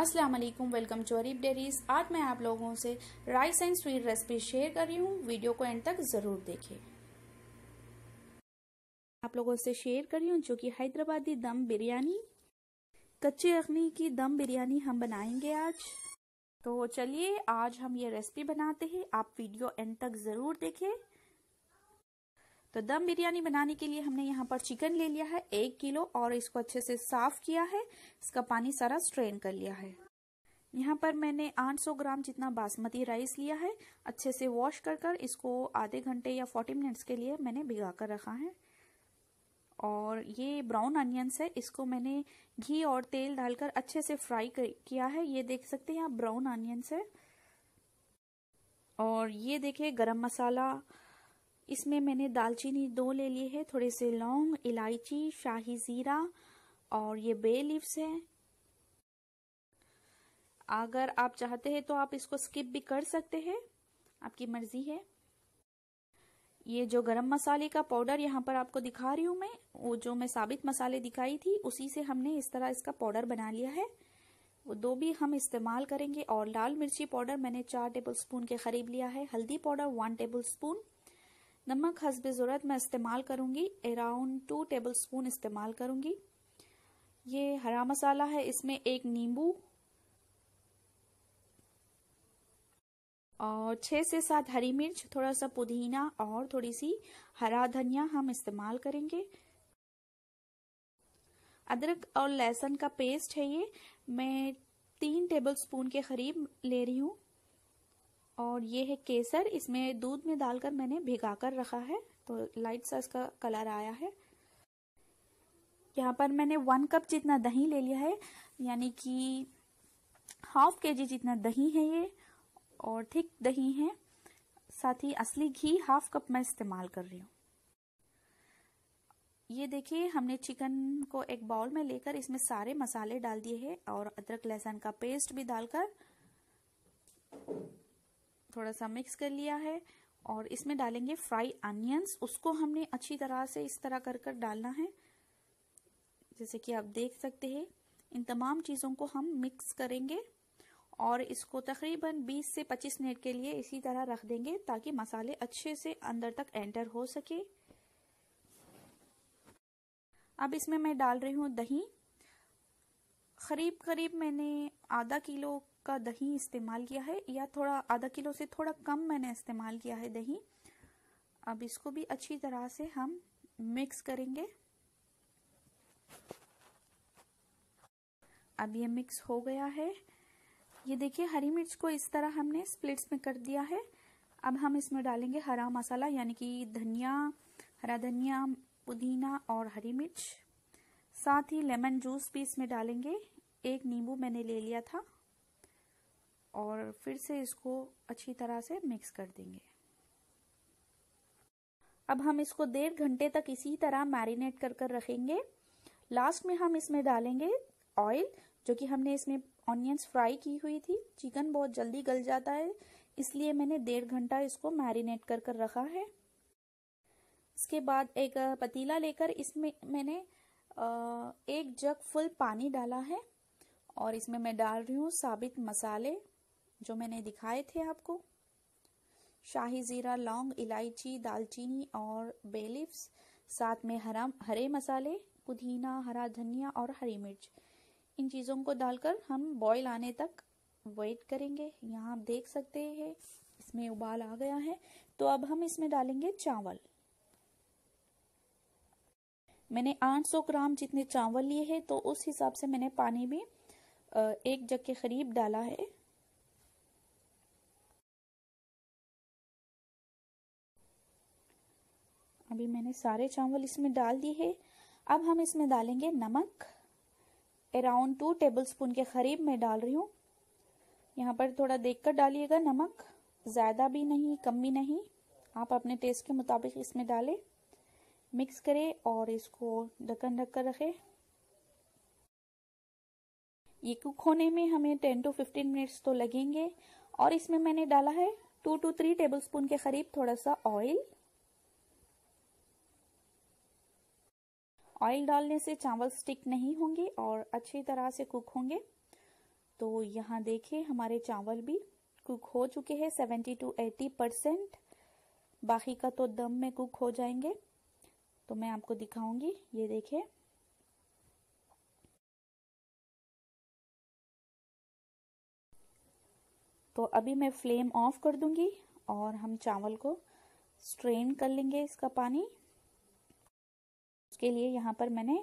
अस्सलाम वालेकुम welcome to Areeb dairies आज मैं आप लोगों से rice and sweet recipe share कर रही हूँ। वीडियो को एंड तक ज़रूर देखें। आप लोगों से शेयर कर रही हूँ जो कि हैदराबादी दम बिरयानी, कच्चे अखनी की दम बिरयानी हम बनाएँगे आज। तो चलिए, आज हम ये रेसिपी बनाते हैं। आप वीडियो एंड तक ज़रूर देखें। तो दम बिरयानी बनाने के लिए हमने यहाँ पर चिकन ले लिया है, एक किलो, और इसको अच्छे से साफ़ किया है। इसका पानी सारा स्ट्रेन कर लिया है। यहाँ पर मैंने 800 ग्राम जितना बासमती राइस लिया है। अच्छे से वॉश कर कर इसको आधे घंटे या 40 मिनट्स के लिए मैंने भिगा कर रखा है। और ये ब्राउन अनियंस है। इसको मैंने घी और तेल डालकर अच्छे से फ्राई किया है। ये देख सकते हैं आप, ब्राउन अनियंस है। और ये देखिए, गरम मसाला इसमें मैंने दालचीनी दो ले लिए है, थोड़े से लौंग, इलायची, शाही जीरा और ये बे लिव्स है। अगर आप चाहते हैं तो आप इसको स्किप भी कर सकते हैं। आपकी मर्ज़ी है। ये जो गरम मसाले का पाउडर यहाँ पर आपको दिखा रही हूँ मैं, वो जो मैं साबित मसाले दिखाई थी, उसी से हमने इस तरह इसका पाउडर बना लिया है। वो दो भी हम इस्तेमाल करेंगे और लाल मिर्ची पाउडर मैंने चार टेबल स्पून के करीब लिया है। हल्दी पाउडर वन टेबल स्पून। नमक हसब ज़रूरत, मैं इस्तेमाल करूँगी। अराउंड टू टेबल स्पून इस्तेमाल करूँगी। ये हरा मसाला है, इसमें एक नींबू और छह से सात हरी मिर्च थोड़ा सा पुदीना और थोड़ी सी हरा धनिया हम इस्तेमाल करेंगे। अदरक और लहसुन का पेस्ट है ये। मैं तीन टेबल स्पून के करीब ले रही हूँ। और ये है केसर। इसमें दूध में डालकर मैंने भिगा कर रखा है तो लाइट सा इसका कलर आया है। यहाँ पर मैंने वन कप जितना दही ले लिया है, यानी कि हाफ़ के जी जितना दही है ये, और थिक दही है। साथ ही असली घी हाफ़ कप मैं इस्तेमाल कर रही हूँ। ये देखिए, हमने चिकन को एक बाउल में लेकर इसमें सारे मसाले डाल दिए हैं, और अदरक लहसुन का पेस्ट भी डालकर थोड़ा सा मिक्स कर लिया है और इसमें डालेंगे फ्राई अनियंस उसको हमने अच्छी तरह से इस तरह कर कर डालना है। जैसे कि आप देख सकते हैं, इन तमाम चीज़ों को हम मिक्स करेंगे और इसको तकरीबन 20 से 25 मिनट के लिए इसी तरह रख देंगे ताकि मसाले अच्छे से अंदर तक एंटर हो सके। अब इसमें मैं डाल रही हूँ दही। करीब करीब मैंने आधा किलो का दही इस्तेमाल किया है, या थोड़ा आधा किलो से थोड़ा कम मैंने इस्तेमाल किया है दही। अब इसको भी अच्छी तरह से हम मिक्स करेंगे। अब ये मिक्स हो गया है। ये देखिए, हरी मिर्च को इस तरह हमने स्प्लिट्स में कर दिया है। अब हम इसमें डालेंगे हरा मसाला, यानी कि धनिया, हरा धनिया, पुदीना और हरी मिर्च। साथ ही लेमन जूस भी इसमें डालेंगे। एक नींबू मैंने ले लिया था। और फिर से इसको अच्छी तरह से मिक्स कर देंगे। अब हम इसको डेढ़ घंटे तक इसी तरह मैरिनेट कर कर रखेंगे। लास्ट में हम इसमें डालेंगे ऑयल जो कि हमने इसमें ऑनियंस फ्राई की हुई थी। चिकन बहुत जल्दी गल जाता है, इसलिए मैंने डेढ़ घंटा इसको मैरिनेट कर कर रखा है। इसके बाद एक पतीला लेकर इसमें मैंने एक जग फुल पानी डाला है और इसमें मैं डाल रही हूँ साबित मसाले। जो मैंने दिखाए थे आपको। शाही जीरा, लौंग, इलायची, दालचीनी और बेलिफ्स साथ में हरा, हरे मसाले, पुदीना, हरा धनिया और हरी मिर्च। इन चीज़ों को डालकर हम बॉईल आने तक वेट करेंगे। यहाँ आप देख सकते हैं, इसमें उबाल आ गया है। तो अब हम इसमें डालेंगे चावल। मैंने 800 ग्राम जितने चावल लिए हैं तो उस हिसाब से मैंने पानी भी एक जग के करीब डाला है। अभी मैंने सारे चावल इसमें डाल दिए हैं। अब हम इसमें डालेंगे नमक। अराउंड टू टेबल स्पून के करीब मैं डाल रही हूँ। यहाँ पर थोड़ा देखकर डालिएगा नमक। ज़्यादा भी नहीं, कम भी नहीं। आप अपने टेस्ट के मुताबिक इसमें डालें। मिक्स करें और इसको ढक्कन ढक कर रखें। ये कुक होने में हमें 10 टू 15 मिनट्स तो लगेंगे। और इसमें मैंने डाला है two two three tablespoon के करीब थोड़ा सा ऑयल ऑयल डालने से चावल स्टिक नहीं होंगे और अच्छी तरह से कुक होंगे। तो यहाँ देखिए, हमारे चावल भी कुक हो चुके हैं सेवेंटी टू एटी परसेंट बाकी का तो दम में कुक हो जाएँगे। तो मैं आपको दिखाऊँगी, ये देखिए। तो अभी मैं फ्लेम ऑफ़ कर दूँगी और हम चावल को स्ट्रेन कर लेंगे इसका पानी। उसके लिए यहाँ पर मैंने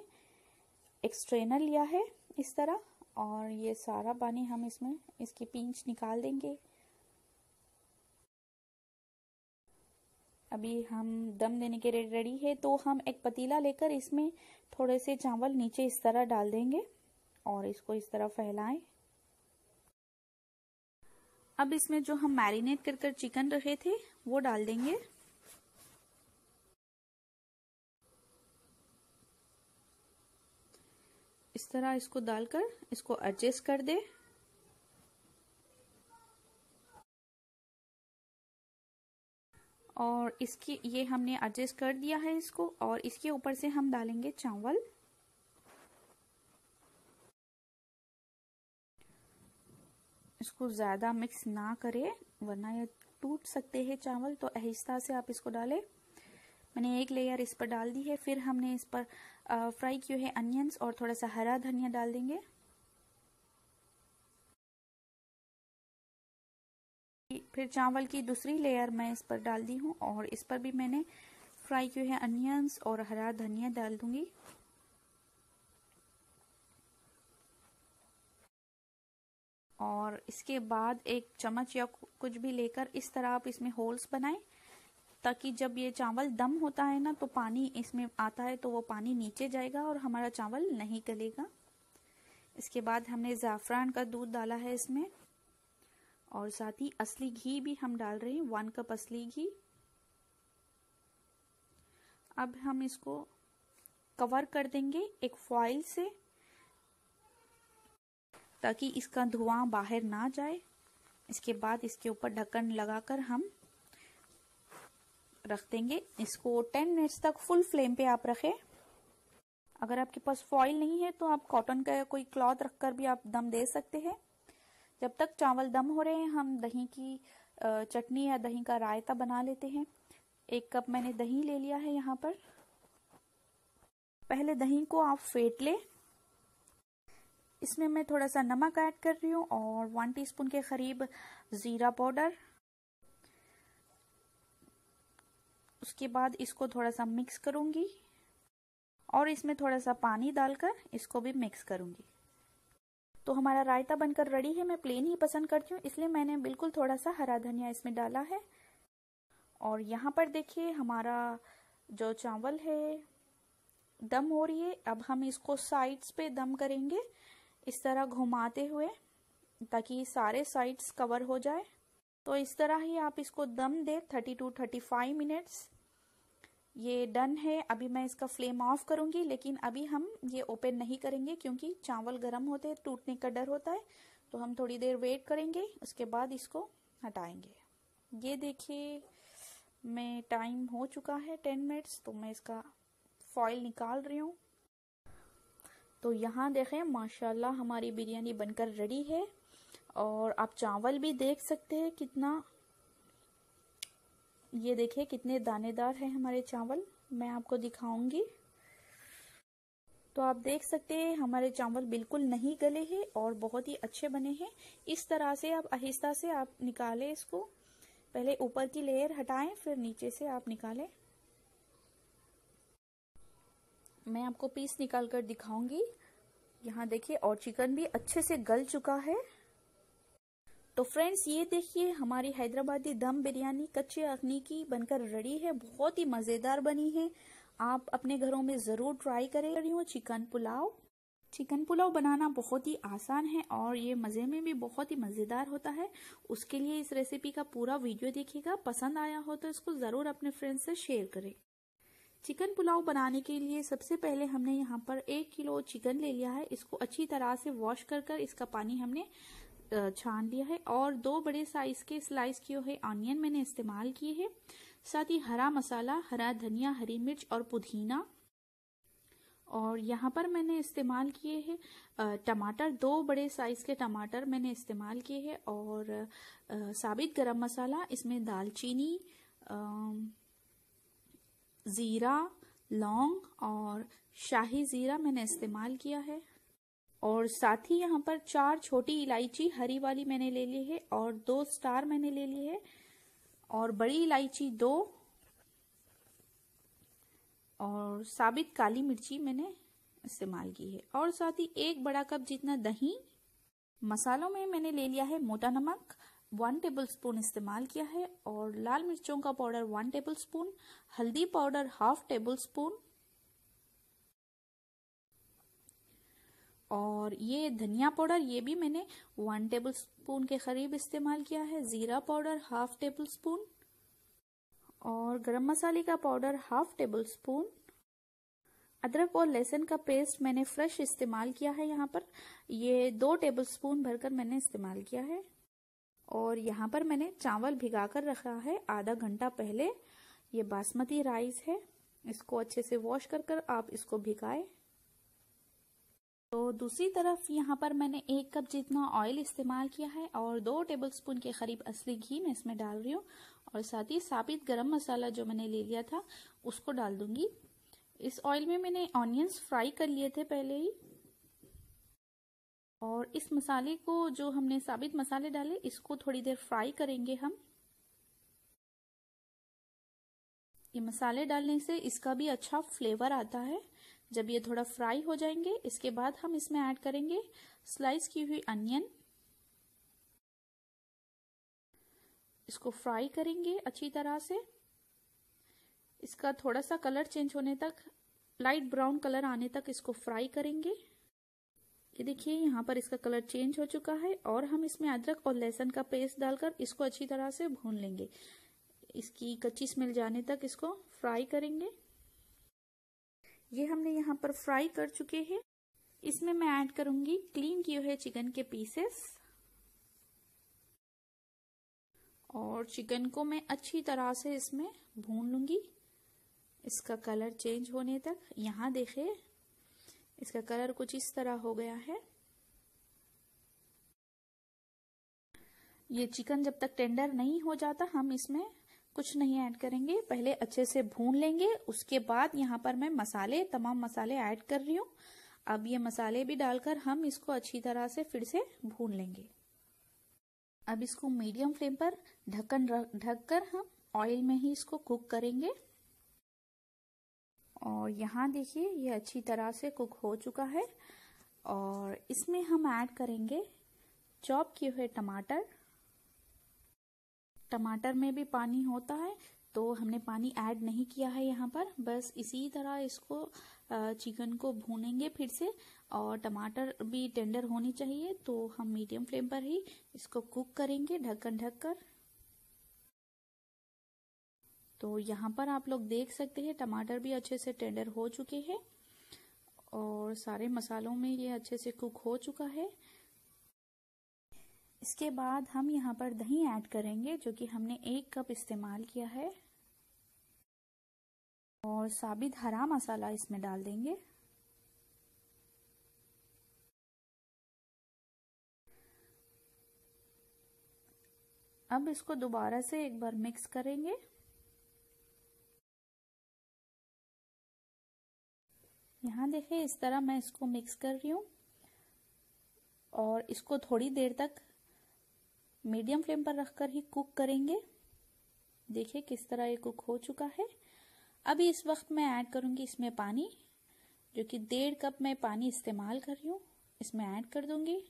एक स्ट्रेनर लिया है इस तरह, और ये सारा पानी हम इसमें, इसकी पींच निकाल देंगे। अभी हम दम देने के रेडी है तो हम एक पतीला लेकर इसमें थोड़े से चावल नीचे इस तरह डाल देंगे, और इसको इस तरह फैलाएँ। अब इसमें जो हम मैरिनेट कर कर चिकन रखे थे, वो डाल देंगे। इस तरह इसको डालकर इसको एडजस्ट कर दे। और इसकी, ये हमने एडजस्ट कर दिया है इसको, और इसके ऊपर से हम डालेंगे चावल। इसको ज़्यादा मिक्स ना करें, वरना ये टूट सकते हैं चावल तो आहिस्ता से आप इसको डालें। मैंने एक लेयर इस पर डाल दी है, फिर हमने इस पर फ्राई किए हैं अनियंस और थोड़ा सा हरा धनिया डाल देंगे। फिर चावल की दूसरी लेयर मैं इस पर डाल दी हूँ और इस पर भी मैंने फ्राई किए हैं अनियंस और हरा धनिया डाल दूँगी। और इसके बाद एक चम्मच या कुछ भी लेकर इस तरह आप इसमें होल्स बनाएँ। ताकि जब ये चावल दम होता है ना तो पानी इसमें आता है तो वो पानी नीचे जाएगा और हमारा चावल नहीं गलेगा। इसके बाद हमने ज़ाफ़रान का दूध डाला है इसमें। और साथ ही असली घी भी हम डाल रहे हैं, वन कप असली घी। अब हम इसको कवर कर देंगे एक फॉइल से, ताकि इसका धुआँ बाहर ना जाए। इसके बाद इसके ऊपर ढक्कन लगाकर हम रख देंगे। इसको 10 मिनट्स तक फुल फ्लेम पे आप रखें। अगर आपके पास फॉइल नहीं है तो आप कॉटन का कोई क्लॉथ रखकर भी आप दम दे सकते हैं। जब तक चावल दम हो रहे हैं, हम दही की चटनी या दही का रायता बना लेते हैं। एक कप मैंने दही ले लिया है यहाँ पर। पहले दही को आप फेंट लें। इसमें मैं थोड़ा सा नमक ऐड कर रही हूँ और वन टीस्पून के करीब ज़ीरा पाउडर। उसके बाद इसको थोड़ा सा मिक्स करूँगी और इसमें थोड़ा सा पानी डालकर इसको भी मिक्स करूँगी। तो हमारा रायता बनकर रेडी है, मैं प्लेन ही पसंद करती हूँ, इसलिए मैंने बिल्कुल थोड़ा सा हरा धनिया इसमें डाला है। और यहाँ पर देखिए, हमारा जो चावल है, दम हो रही है। अब हम इसको साइड्स पे दम करेंगे, इस तरह घुमाते हुए, ताकि सारे साइड्स कवर हो जाए। तो इस तरह ही आप इसको दम दे 30 टू 35 मिनट्स। ये डन है। अभी मैं इसका फ्लेम ऑफ़ करूँगी, लेकिन अभी हम ये ओपन नहीं करेंगे क्योंकि चावल गर्म होते, टूटने का डर होता है। तो हम थोड़ी देर वेट करेंगे, उसके बाद इसको हटाएँगे। ये देखिए, मैं टाइम हो चुका है टेन मिनट्स तो मैं इसका फॉइल निकाल रही हूँ। तो यहाँ देखें, माशाल्लाह हमारी बिरयानी बनकर रेडी है। और आप चावल भी देख सकते हैं कितना, ये देखिए कितने दानेदार हैं हमारे चावल, मैं आपको दिखाऊँगी। तो आप देख सकते हैं हमारे चावल बिल्कुल नहीं गले हैं और बहुत ही अच्छे बने हैं। इस तरह से आप आहिस्ता से आप निकालें इसको। पहले ऊपर की लेयर हटाएँ, फिर नीचे से आप निकालें। मैं आपको पीस निकाल कर दिखाऊँगी। यहाँ देखिए और चिकन भी अच्छे से गल चुका है। तो फ्रेंड्स ये देखिए, हमारी हैदराबादी दम बिरयानी कच्चे अखनी की बनकर रेडी है, बहुत ही मज़ेदार बनी है। आप अपने घरों में ज़रूर ट्राई करें। रही हूँ चिकन पुलाव। चिकन पुलाव बनाना बहुत ही आसान है और ये मज़े में भी बहुत ही मज़ेदार होता है। उसके लिए इस रेसिपी का पूरा वीडियो देखिएगा। पसंद आया हो तो इसको ज़रूर अपने फ्रेंड्स से शेयर करें। चिकन पुलाव बनाने के लिए सबसे पहले हमने यहाँ पर एक किलो चिकन ले लिया है। इसको अच्छी तरह से वॉश कर कर इसका पानी हमने छान लिया है और दो बड़े साइज़ के स्लाइस किए हुए ऑनियन मैंने इस्तेमाल किए हैं। साथ ही हरा मसाला हरा धनिया हरी मिर्च और पुदीना। और यहाँ पर मैंने इस्तेमाल किए हैं टमाटर। दो बड़े साइज़ के टमाटर मैंने इस्तेमाल किए हैं और आ, साबित गरम मसाला इसमें दालचीनी ज़ीरा लौंग और शाही ज़ीरा मैंने इस्तेमाल किया है। और साथ ही यहाँ पर चार छोटी इलायची, हरी वाली मैंने ले ली है और दो स्टार मैंने ले ली है। और बड़ी इलायची दो और साबित काली मिर्ची मैंने इस्तेमाल की है। और साथ ही एक बड़ा कप जितना दही, मसालों में मैंने ले लिया है मोटा नमक वन टेबल स्पून इस्तेमाल किया है और लाल मिर्चों का पाउडर वन टेबल स्पून हल्दी पाउडर हाफ़ टेबल स्पून और ये धनिया पाउडर, ये भी मैंने वन टेबल स्पून के करीब इस्तेमाल किया है। ज़ीरा पाउडर हाफ़ टेबल स्पून और गरम मसाले का पाउडर हाफ़ टेबल स्पून अदरक और लहसुन का पेस्ट मैंने फ्रेश इस्तेमाल किया है यहाँ पर। ये दो टेबल स्पून भरकर मैंने इस्तेमाल किया है। और यहाँ पर मैंने चावल भिगाकर रखा है आधा घंटा पहले। ये बासमती राइस है। इसको अच्छे से वॉश कर कर आप इसको भिगाए। तो दूसरी तरफ़ यहाँ पर मैंने एक कप जितना ऑयल इस्तेमाल किया है और दो टेबलस्पून के करीब असली घी मैं इसमें डाल रही हूँ और साथ ही साबित गरम मसाला जो मैंने ले लिया था, उसको डाल दूँगी। इस ऑयल में मैंने ऑनियंस फ्राई कर लिए थे पहले ही। और इस मसाले को जो हमने साबित मसाले डाले, इसको थोड़ी देर फ्राई करेंगे हम। ये मसाले डालने से इसका भी अच्छा फ्लेवर आता है। जब ये थोड़ा फ्राई हो जाएँगे, इसके बाद हम इसमें ऐड करेंगे स्लाइस की हुई अनियन इसको फ्राई करेंगे अच्छी तरह से। इसका थोड़ा सा कलर चेंज होने तक लाइट ब्राउन कलर आने तक इसको फ्राई करेंगे। ये देखिए, यहाँ पर इसका कलर चेंज हो चुका है और हम इसमें अदरक और लहसुन का पेस्ट डालकर इसको अच्छी तरह से भून लेंगे। इसकी कच्ची स्मेल जाने तक इसको फ्राई करेंगे। ये हमने यहाँ पर फ्राई कर चुके हैं। इसमें मैं ऐड करूँगी क्लीन किए हुए चिकन के पीसेस और चिकन को मैं अच्छी तरह से इसमें भून लूँगी। इसका कलर चेंज होने तक, यहाँ देखे, इसका कलर कुछ इस तरह हो गया है। ये चिकन जब तक टेंडर नहीं हो जाता, हम इसमें कुछ नहीं ऐड करेंगे, पहले अच्छे से भून लेंगे, उसके बाद यहाँ पर मैं मसाले, तमाम मसाले ऐड कर रही हूँ। अब ये मसाले भी डालकर हम इसको अच्छी तरह से फिर से भून लेंगे। अब इसको मीडियम फ्लेम पर ढक्कन ढककर हम ऑयल में ही इसको कुक करेंगे। और यहाँ देखिए, ये अच्छी तरह से कुक हो चुका है। और इसमें हम ऐड करेंगे चॉप किए हुए टमाटर। टमाटर में भी पानी होता है तो हमने पानी ऐड नहीं किया है यहाँ पर। बस इसी तरह इसको चिकन को भूनेंगे फिर से, और टमाटर भी टेंडर होनी चाहिए तो हम मीडियम फ्लेम पर ही इसको कुक करेंगे ढक्कन ढककर। तो यहाँ पर आप लोग देख सकते हैं, टमाटर भी अच्छे से टेंडर हो चुके हैं, और सारे मसालों में ये अच्छे से कुक हो चुका है। इसके बाद हम यहाँ पर दही ऐड करेंगे, जो कि हमने एक कप इस्तेमाल किया है। और साबित हरा मसाला इसमें डाल देंगे। अब इसको दोबारा से एक बार मिक्स करेंगे। यहाँ देखें इस तरह मैं इसको मिक्स कर रही हूँ। और इसको थोड़ी देर तक मीडियम फ्लेम पर रखकर ही कुक करेंगे। देखिए किस तरह ये कुक हो चुका है। अभी इस वक्त मैं ऐड करूँगी इसमें पानी, जो कि डेढ़ कप मैं पानी इस्तेमाल कर रही हूँ। इसमें ऐड कर दूँगी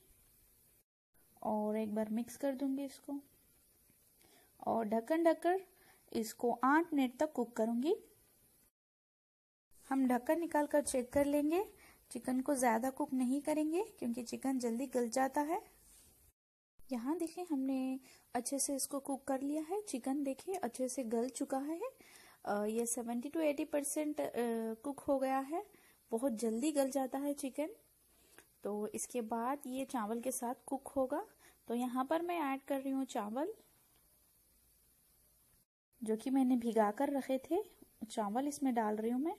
और एक बार मिक्स कर दूँगी इसको। और ढक्कन ढककर इसको आठ मिनट तक कुक करूँगी। हम ढक्कन निकाल कर चेक कर लेंगे। चिकन को ज़्यादा कुक नहीं करेंगे, क्योंकि चिकन जल्दी गल जाता है। यहाँ देखें, हमने अच्छे से इसको कुक कर लिया है। चिकन देखिए अच्छे से गल चुका है। ये seventy two eighty percent cook हो गया है। बहुत जल्दी गल जाता है चिकन तो इसके बाद ये चावल के साथ कुक होगा। तो यहाँ पर मैं ऐड कर रही हूँ चावल, जो कि मैंने भिगा कर रखे थे। चावल इसमें डाल रही हूँ मैं।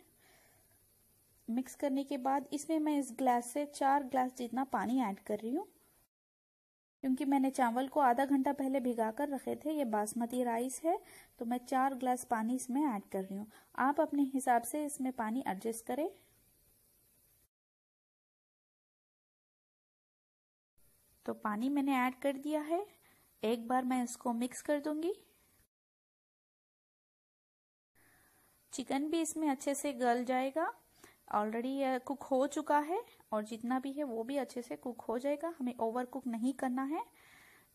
मिक्स करने के बाद इसमें मैं इस ग्लास से चार ग्लास जितना पानी ऐड कर रही हूँ। क्योंकि मैंने चावल को आधा घंटा पहले भिगा कर रखे थे, ये बासमती राइस है तो मैं चार ग्लास पानी इसमें ऐड कर रही हूँ। आप अपने हिसाब से इसमें पानी एडजस्ट करें। तो पानी मैंने ऐड कर दिया है। एक बार मैं इसको मिक्स कर दूँगी। चिकन भी इसमें अच्छे से गल जाएगा। ऑलरेडी कुक हो चुका है। और जितना भी है वो भी अच्छे से कुक हो जाएगा। हमें ओवर कुक नहीं करना है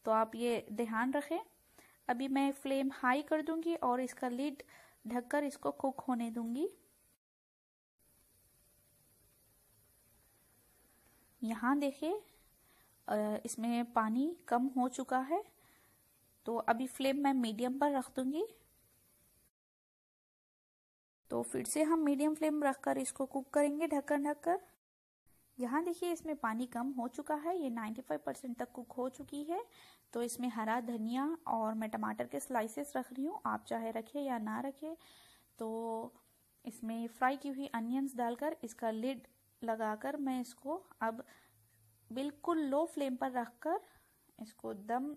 तो आप ये ध्यान रखें। अभी मैं फ्लेम हाई कर दूँगी और इसका लिड ढककर इसको कुक होने दूँगी। यहाँ देखिए इसमें पानी कम हो चुका है तो अभी फ्लेम मैं मीडियम पर रख दूँगी। तो फिर से हम मीडियम फ्लेम रखकर इसको कुक करेंगे ढक्कन ढककर यहाँ देखिए इसमें पानी कम हो चुका है, ये 95 परसेंट तक कुक हो चुकी है। तो इसमें हरा धनिया और मैं टमाटर के स्लाइसेस रख रही हूँ, आप चाहे रखें या ना रखें। तो इसमें फ्राई की हुई अनियंस डालकर इसका लिड लगाकर मैं इसको अब बिल्कुल लो फ्लेम पर रखकर इसको दम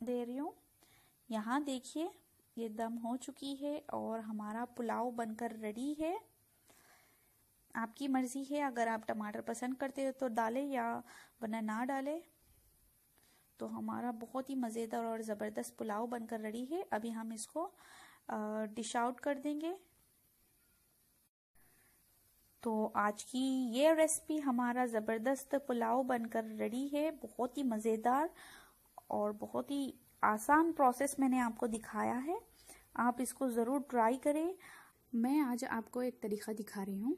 दे रही हूँ। यहाँ देखिए ये दम हो चुकी है और हमारा पुलाव बनकर रेडी है। आपकी मर्ज़ी है, अगर आप टमाटर पसंद करते हो तो डालें या वरना ना डालें। तो हमारा बहुत ही मज़ेदार और ज़बरदस्त पुलाव बनकर रेडी है। अभी हम इसको डिश आउट कर देंगे। तो आज की ये रेसिपी हमारा ज़बरदस्त पुलाव बनकर रेडी है। बहुत ही मज़ेदार और बहुत ही आसान प्रोसेस मैंने आपको दिखाया है। आप इसको ज़रूर ट्राई करें। मैं आज आपको एक तरीका दिखा रही हूँ।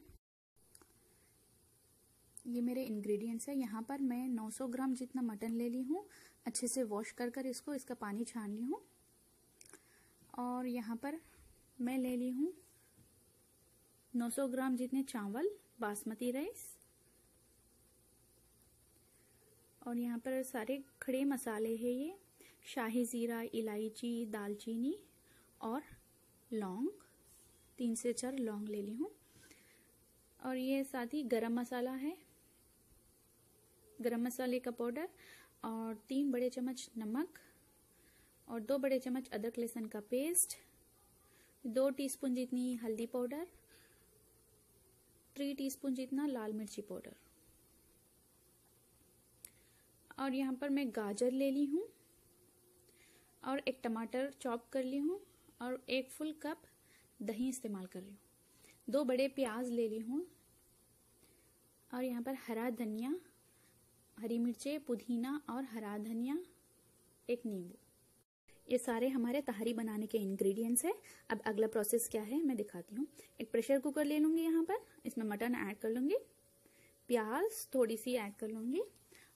ये मेरे इंग्रेडिएंट्स है। यहाँ पर मैं 900 ग्राम जितना मटन ले ली हूँ। अच्छे से वॉश कर कर इसको, इसका पानी छान ली हूँ। और यहाँ पर मैं ले ली हूँ 900 ग्राम जितने चावल, बासमती राइस और यहाँ पर सारे खड़े मसाले हैं ये। शाही ज़ीरा, इलायची, दालचीनी और लौंग। तीन से चार लौंग ले ली हूँ। और ये साथ ही गरम मसाला है। गरम मसाले का पाउडर और तीन बड़े चम्मच नमक और दो बड़े चम्मच अदरक लहसुन का पेस्ट, दो टीस्पून जितनी हल्दी पाउडर थ्री टीस्पून जितना लाल मिर्ची पाउडर। और यहाँ पर मैं गाजर ले ली हूँ और एक टमाटर चॉप कर ली हूँ और एक फुल कप दही इस्तेमाल कर रही हूँ। दो बड़े प्याज ले ली हूँ और यहाँ पर हरा धनिया हरी मिर्चें, पुदीना और हरा धनिया, एक नींबू। ये सारे हमारे तहारी बनाने के इंग्रेडिएंट्स है। अब अगला प्रोसेस क्या है, मैं दिखाती हूँ। एक प्रेशर कुकर ले लूँगी यहाँ पर। इसमें मटन ऐड कर लूँगी। प्याज थोड़ी सी ऐड कर लूँगी।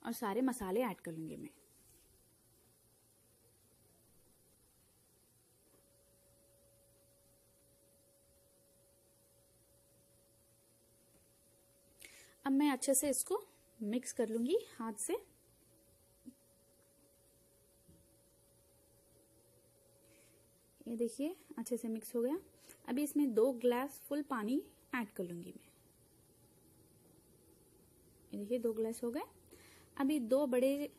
और सारे मसाले ऐड कर लूँगी मैं। अब मैं अच्छे से इसको मिक्स कर लूँगी हाथ से। ये देखिए, अच्छे से मिक्स हो गया। अभी इसमें दो ग्लास फुल पानी ऐड कर लूँगी मैं। ये देखिए, दो ग्लास हो गए। अभी दो बड़े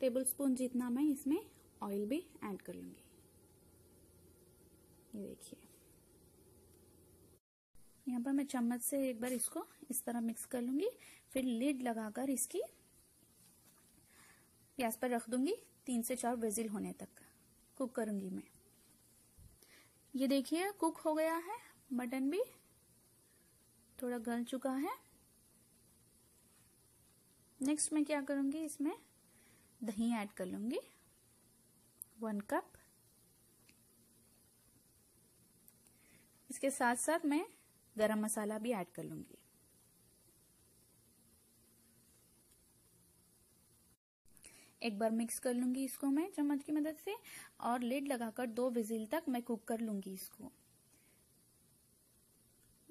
टेबल स्पून जितना मैं इसमें ऑयल भी ऐड कर लूँगी। ये देखिए। यहाँ पर मैं चम्मच से एक बार इसको इस तरह मिक्स कर लूँगी। फिर लिड लगाकर इसकी गैस पर रख दूँगी तीन से चार विजिल होने तक। कुक करूँगी मैं। ये देखिए कुक हो गया है। मटन भी थोड़ा गल चुका है। नेक्स्ट मैं क्या करूँगी? इसमें दही ऐड कर लूँगी। वन कप इसके साथ साथ मैं गरम मसाला भी ऐड कर लूँगी। एक बार मिक्स कर लूँगी इसको मैं चम्मच की मदद से और लिड लगाकर दो विजिल तक मैं कुक कर लूँगी इसको।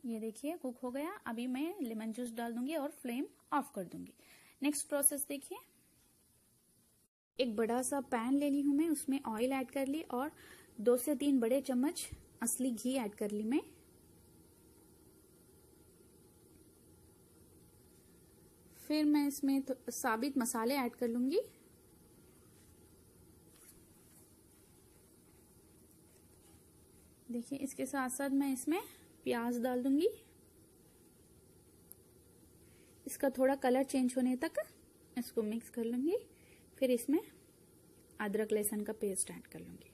ये देखिए कुक हो गया। अभी मैं लेमन जूस डाल दूँगी और फ्लेम ऑफ़ कर दूँगी। नेक्स्ट प्रोसेस देखिए। एक बड़ा सा पैन ले ली हूँ मैं, उसमें ऑयल ऐड कर ली और दो से तीन बड़े चम्मच असली घी ऐड कर ली मैं। फिर मैं इसमें साबित मसाले ऐड कर लूँगी। देखिए, इसके साथ साथ मैं इसमें प्याज डाल दूँगी। इसका थोड़ा कलर चेंज होने तक इसको मिक्स कर लूँगी। फिर इसमें अदरक लहसुन का पेस्ट ऐड कर लूँगी।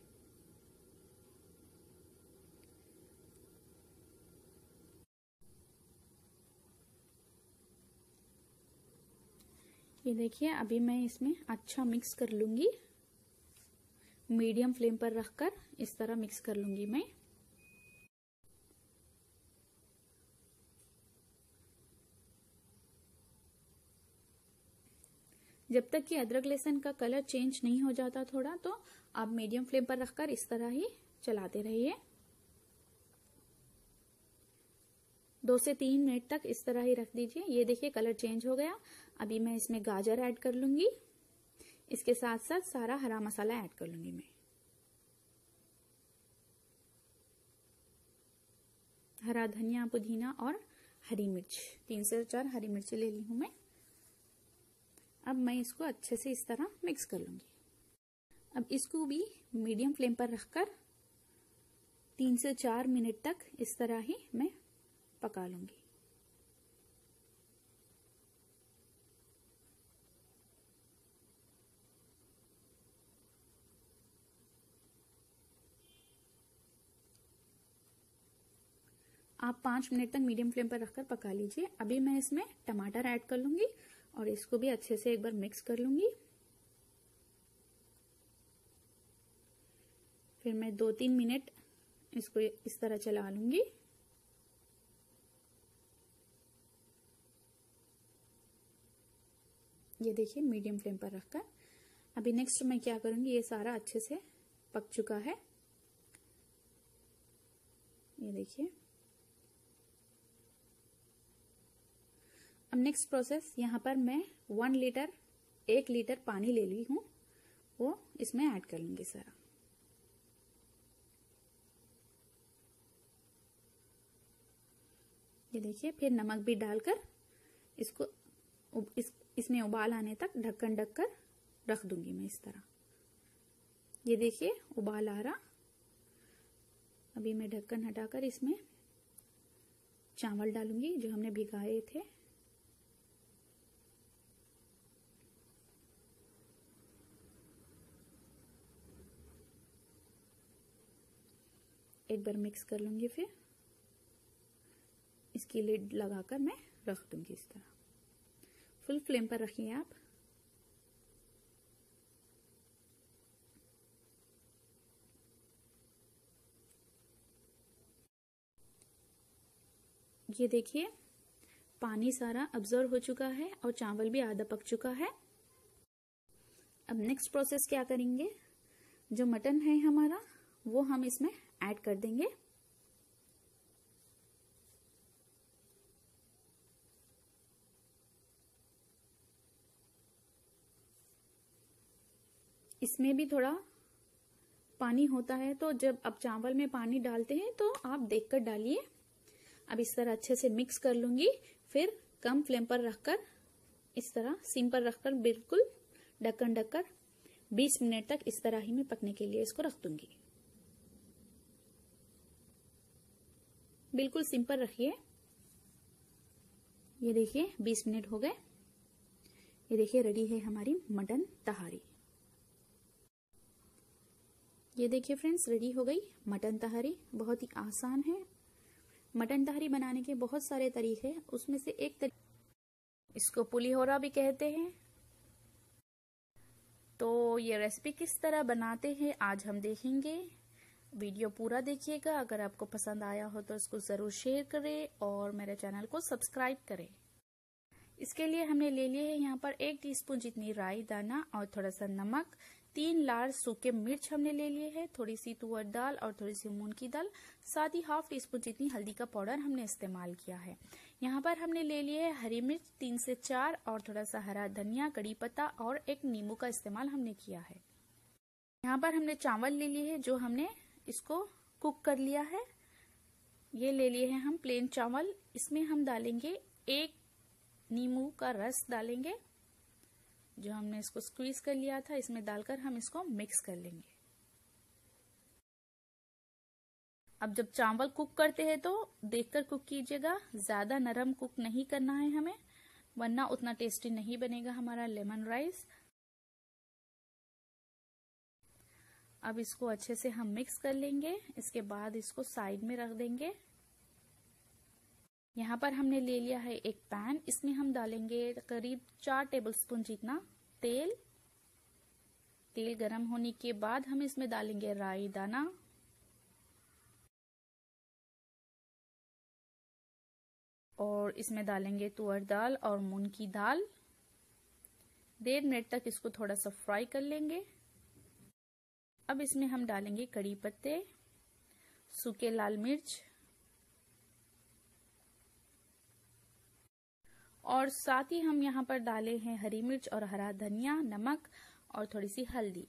ये देखिए, अभी मैं इसमें अच्छा मिक्स कर लूँगी। मीडियम फ्लेम पर रखकर इस तरह मिक्स कर लूँगी मैं। जब तक कि अदरक लहसुन का कलर चेंज नहीं हो जाता थोड़ा तो आप मीडियम फ्लेम पर रखकर इस तरह ही चलाते रहिए। दो से तीन मिनट तक इस तरह ही रख दीजिए। ये देखिए, कलर चेंज हो गया। अभी मैं इसमें गाजर ऐड कर लूँगी। इसके साथ साथ सारा हरा मसाला ऐड कर लूँगी मैं। हरा धनिया, पुदीना और हरी मिर्च। तीन से चार हरी मिर्च ले ली हूँ मैं। अब मैं इसको अच्छे से इस तरह मिक्स कर लूँगी। अब इसको भी मीडियम फ्लेम पर रखकर तीन से चार मिनट तक इस तरह ही मैं पका लूँगी। आप पाँच मिनट तक मीडियम फ्लेम पर रखकर पका लीजिए। अभी मैं इसमें टमाटर ऐड कर लूँगी और इसको भी अच्छे से एक बार मिक्स कर लूँगी। फिर मैं दो तीन मिनट इसको इस तरह चला लूँगी। ये देखिए मीडियम फ्लेम पर रखकर। अभी नेक्स्ट मैं क्या करूँगी, ये सारा अच्छे से पक चुका है। ये देखिए। अब नेक्स्ट प्रोसेस यहाँ पर मैं वन लीटर एक लीटर पानी ले ली हूँ। वो इसमें ऐड कर लूँगी सारा। ये देखिए, फिर नमक भी डालकर इसको इस, इसमें उबाल आने तक ढक्कन ढक कर रख दूँगी मैं इस तरह। ये देखिए, उबाल आ रहा। अभी मैं ढक्कन हटाकर इसमें चावल डालूँगी, जो हमने भिगाए थे। एक बार मिक्स कर लूँगी फिर। इसकी लिड लगाकर मैं रख दूँगी इस तरह। फुल फ्लेम पर रखिए आप। ये देखिए, पानी सारा अब्जर्व हो चुका है और चावल भी आधा पक चुका है। अब नेक्स्ट प्रोसेस क्या करेंगे? जो मटन है हमारा, वो हम इसमें ऐड कर देंगे। इसमें भी थोड़ा पानी होता है तो जब आप चावल में पानी डालते हैं तो आप देखकर डालिए। अब इस तरह अच्छे से मिक्स कर लूँगी, फिर कम फ्लेम पर रखकर, इस तरह सिम पर रखकर, बिल्कुल ढक्कन ढककर 20 मिनट तक इस तरह ही मैं पकने के लिए इसको रख दूँगी। बिल्कुल सिंपल रखिए। ये देखिए 20 मिनट हो गए। ये देखिए, रेडी है हमारी मटन तहारी। ये देखिए फ्रेंड्स, रेडी हो गई मटन तहारी। बहुत ही आसान है। मटन तहारी बनाने के बहुत सारे तरीके हैं। उसमें से एक तरीके इसको पुलिहोरा भी कहते हैं। तो ये रेसिपी किस तरह बनाते हैं, आज हम देखेंगे। वीडियो पूरा देखिएगा। अगर आपको पसंद आया हो तो इसको ज़रूर शेयर करें और मेरे चैनल को सब्सक्राइब करें। इसके लिए हमने ले लिए है यहाँ पर एक टीस्पून जितनी राई दाना और थोड़ा सा नमक, तीन लाल सूखे मिर्च हमने ले लिए है, थोड़ी सी तुअर दाल और थोड़ी सी मूंग की दाल, साथ ही हाफ़ टी स्पून जितनी हल्दी का पाउडर हमने इस्तेमाल किया है। यहाँ पर हमने ले लिए है हरी मिर्च तीन से चार और थोड़ा सा हरा धनिया, कड़ी पत्ता और एक नींबू का इस्तेमाल हमने किया है। यहाँ पर हमने चावल ले लिए है जो हमने इसको कुक कर लिया है। ये ले लिए हैं हम प्लेन चावल। इसमें हम डालेंगे एक नींबू का रस डालेंगे, जो हमने इसको स्क्वीज कर लिया था। इसमें डालकर हम इसको मिक्स कर लेंगे। अब जब चावल कुक करते हैं तो देखकर कुक कीजिएगा। ज़्यादा नरम कुक नहीं करना है हमें, वरना उतना टेस्टी नहीं बनेगा हमारा लेमन राइस अब इसको अच्छे से हम मिक्स कर लेंगे। इसके बाद इसको साइड में रख देंगे। यहाँ पर हमने ले लिया है एक पैन इसमें हम डालेंगे करीब चार टेबलस्पून जितना तेल। तेल गरम होने के बाद हम इसमें डालेंगे राई दाना। और इसमें डालेंगे तुअर दाल और मूंग की दाल। डेढ़ मिनट तक इसको थोड़ा सा फ्राई कर लेंगे। अब इसमें हम डालेंगे कड़ी पत्ते, सूखे लाल मिर्च और साथ ही हम यहाँ पर डाले हैं हरी मिर्च और हरा धनिया, नमक और थोड़ी सी हल्दी।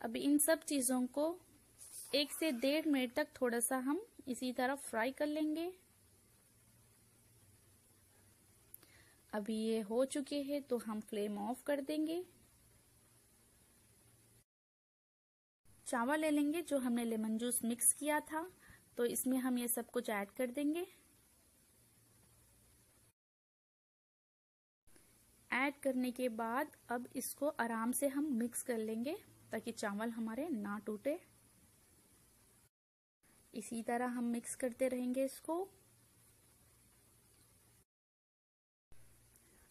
अब इन सब चीज़ों को एक से डेढ़ मिनट तक थोड़ा सा हम इसी तरह फ्राई कर लेंगे। अभी ये हो चुके हैं तो हम फ्लेम ऑफ़ कर देंगे। चावल ले लेंगे, जो हमने लेमन जूस मिक्स किया था। तो इसमें हम ये सब कुछ ऐड कर देंगे। ऐड करने के बाद अब इसको आराम से हम मिक्स कर लेंगे, ताकि चावल हमारे ना टूटे। इसी तरह हम मिक्स करते रहेंगे इसको।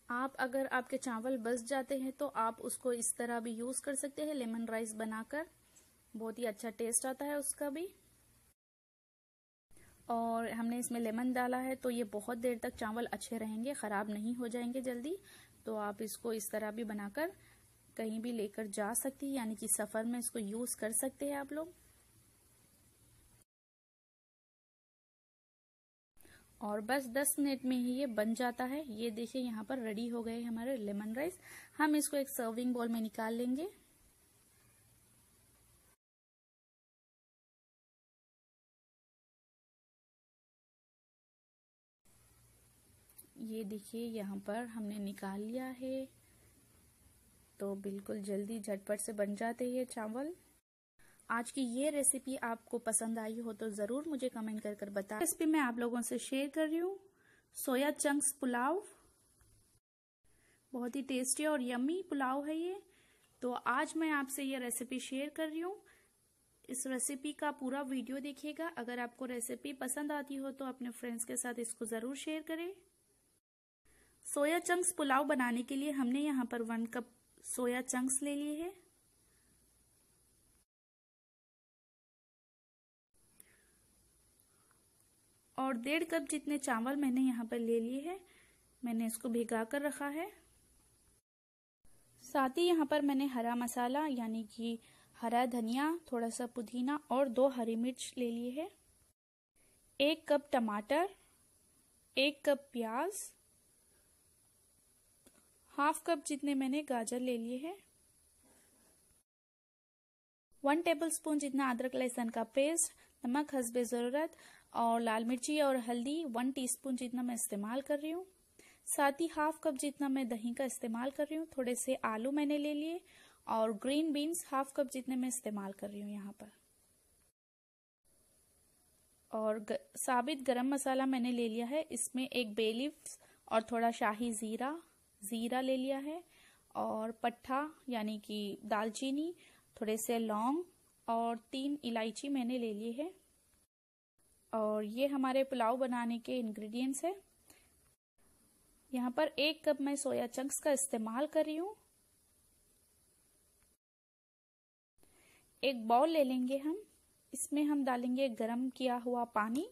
आप अगर आपके चावल बस जाते हैं तो आप उसको इस तरह भी यूज़ कर सकते हैं, लेमन राइस बनाकर। बहुत ही अच्छा टेस्ट आता है उसका भी। और हमने इसमें लेमन डाला है तो ये बहुत देर तक चावल अच्छे रहेंगे, खराब नहीं हो जाएँगे जल्दी। तो आप इसको इस तरह भी बनाकर कहीं भी लेकर जा सकती है, यानी कि सफ़र में इसको यूज़ कर सकते हैं आप लोग। और बस 10 मिनट में ही ये बन जाता है। ये देखिए, यहाँ पर रेडी हो गए हमारे लेमन राइस हम इसको एक सर्विंग बॉल में निकाल लेंगे। ये देखिए, यहाँ पर हमने निकाल लिया है। तो बिल्कुल जल्दी झटपट से बन जाते हैं चावल। आज की ये रेसिपी आपको पसंद आई हो तो ज़रूर मुझे कमेंट कर कर बता रेसिपी मैं आप लोगों से शेयर कर रही हूँ। Soya chunks pulao. बहुत ही टेस्टी और यम्मी पुलाव है ये। तो आज मैं आपसे ये रेसिपी शेयर कर रही हूँ। इस रेसिपी का पूरा वीडियो देखिएगा। अगर आपको रेसिपी पसंद आती हो तो अपने फ्रेंड्स के साथ इसको ज़रूर शेयर करें। सोया चंक्स पुलाव बनाने के लिए हमने यहाँ पर वन कप सोया चंक्स ले लिए हैं। और डेढ़ कप जितने चावल मैंने यहाँ पर ले लिए हैं, मैंने इसको भिगा कर रखा है। साथ ही यहाँ पर मैंने हरा मसाला, यानी कि हरा धनिया थोड़ा सा पुदीना और दो हरी मिर्च ले लिए है। एक कप टमाटर, एक कप प्याज हाफ़ कप जितने मैंने गाजर ले लिए हैं। वन टेबल स्पून जितना अदरक लहसुन का पेस्ट नमक हसबे ज़रूरत और लाल मिर्ची और हल्दी वन टीस्पून जितना मैं इस्तेमाल कर रही हूँ। साथ ही हाफ़ कप जितना मैं दही का इस्तेमाल कर रही हूँ थोड़े से आलू मैंने ले लिए और ग्रीन बीन्स हाफ़ कप जितने मैं इस्तेमाल कर रही हूँ यहाँ पर। और ग, साबित गरम मसाला मैंने ले लिया है इसमें एक बेलीफ और थोड़ा शाही जीरा। जीरा ले लिया है और पट्ठा, यानी कि दालचीनी, थोड़े से लौंग और तीन इलायची मैंने ले ली है। और ये हमारे पुलाव बनाने के इंग्रेडिएंट्स है। यहाँ पर एक कप मैं सोया चंक्स का इस्तेमाल कर रही हूँ। एक बाउल ले लेंगे हम। इसमें हम डालेंगे गरम किया हुआ पानी।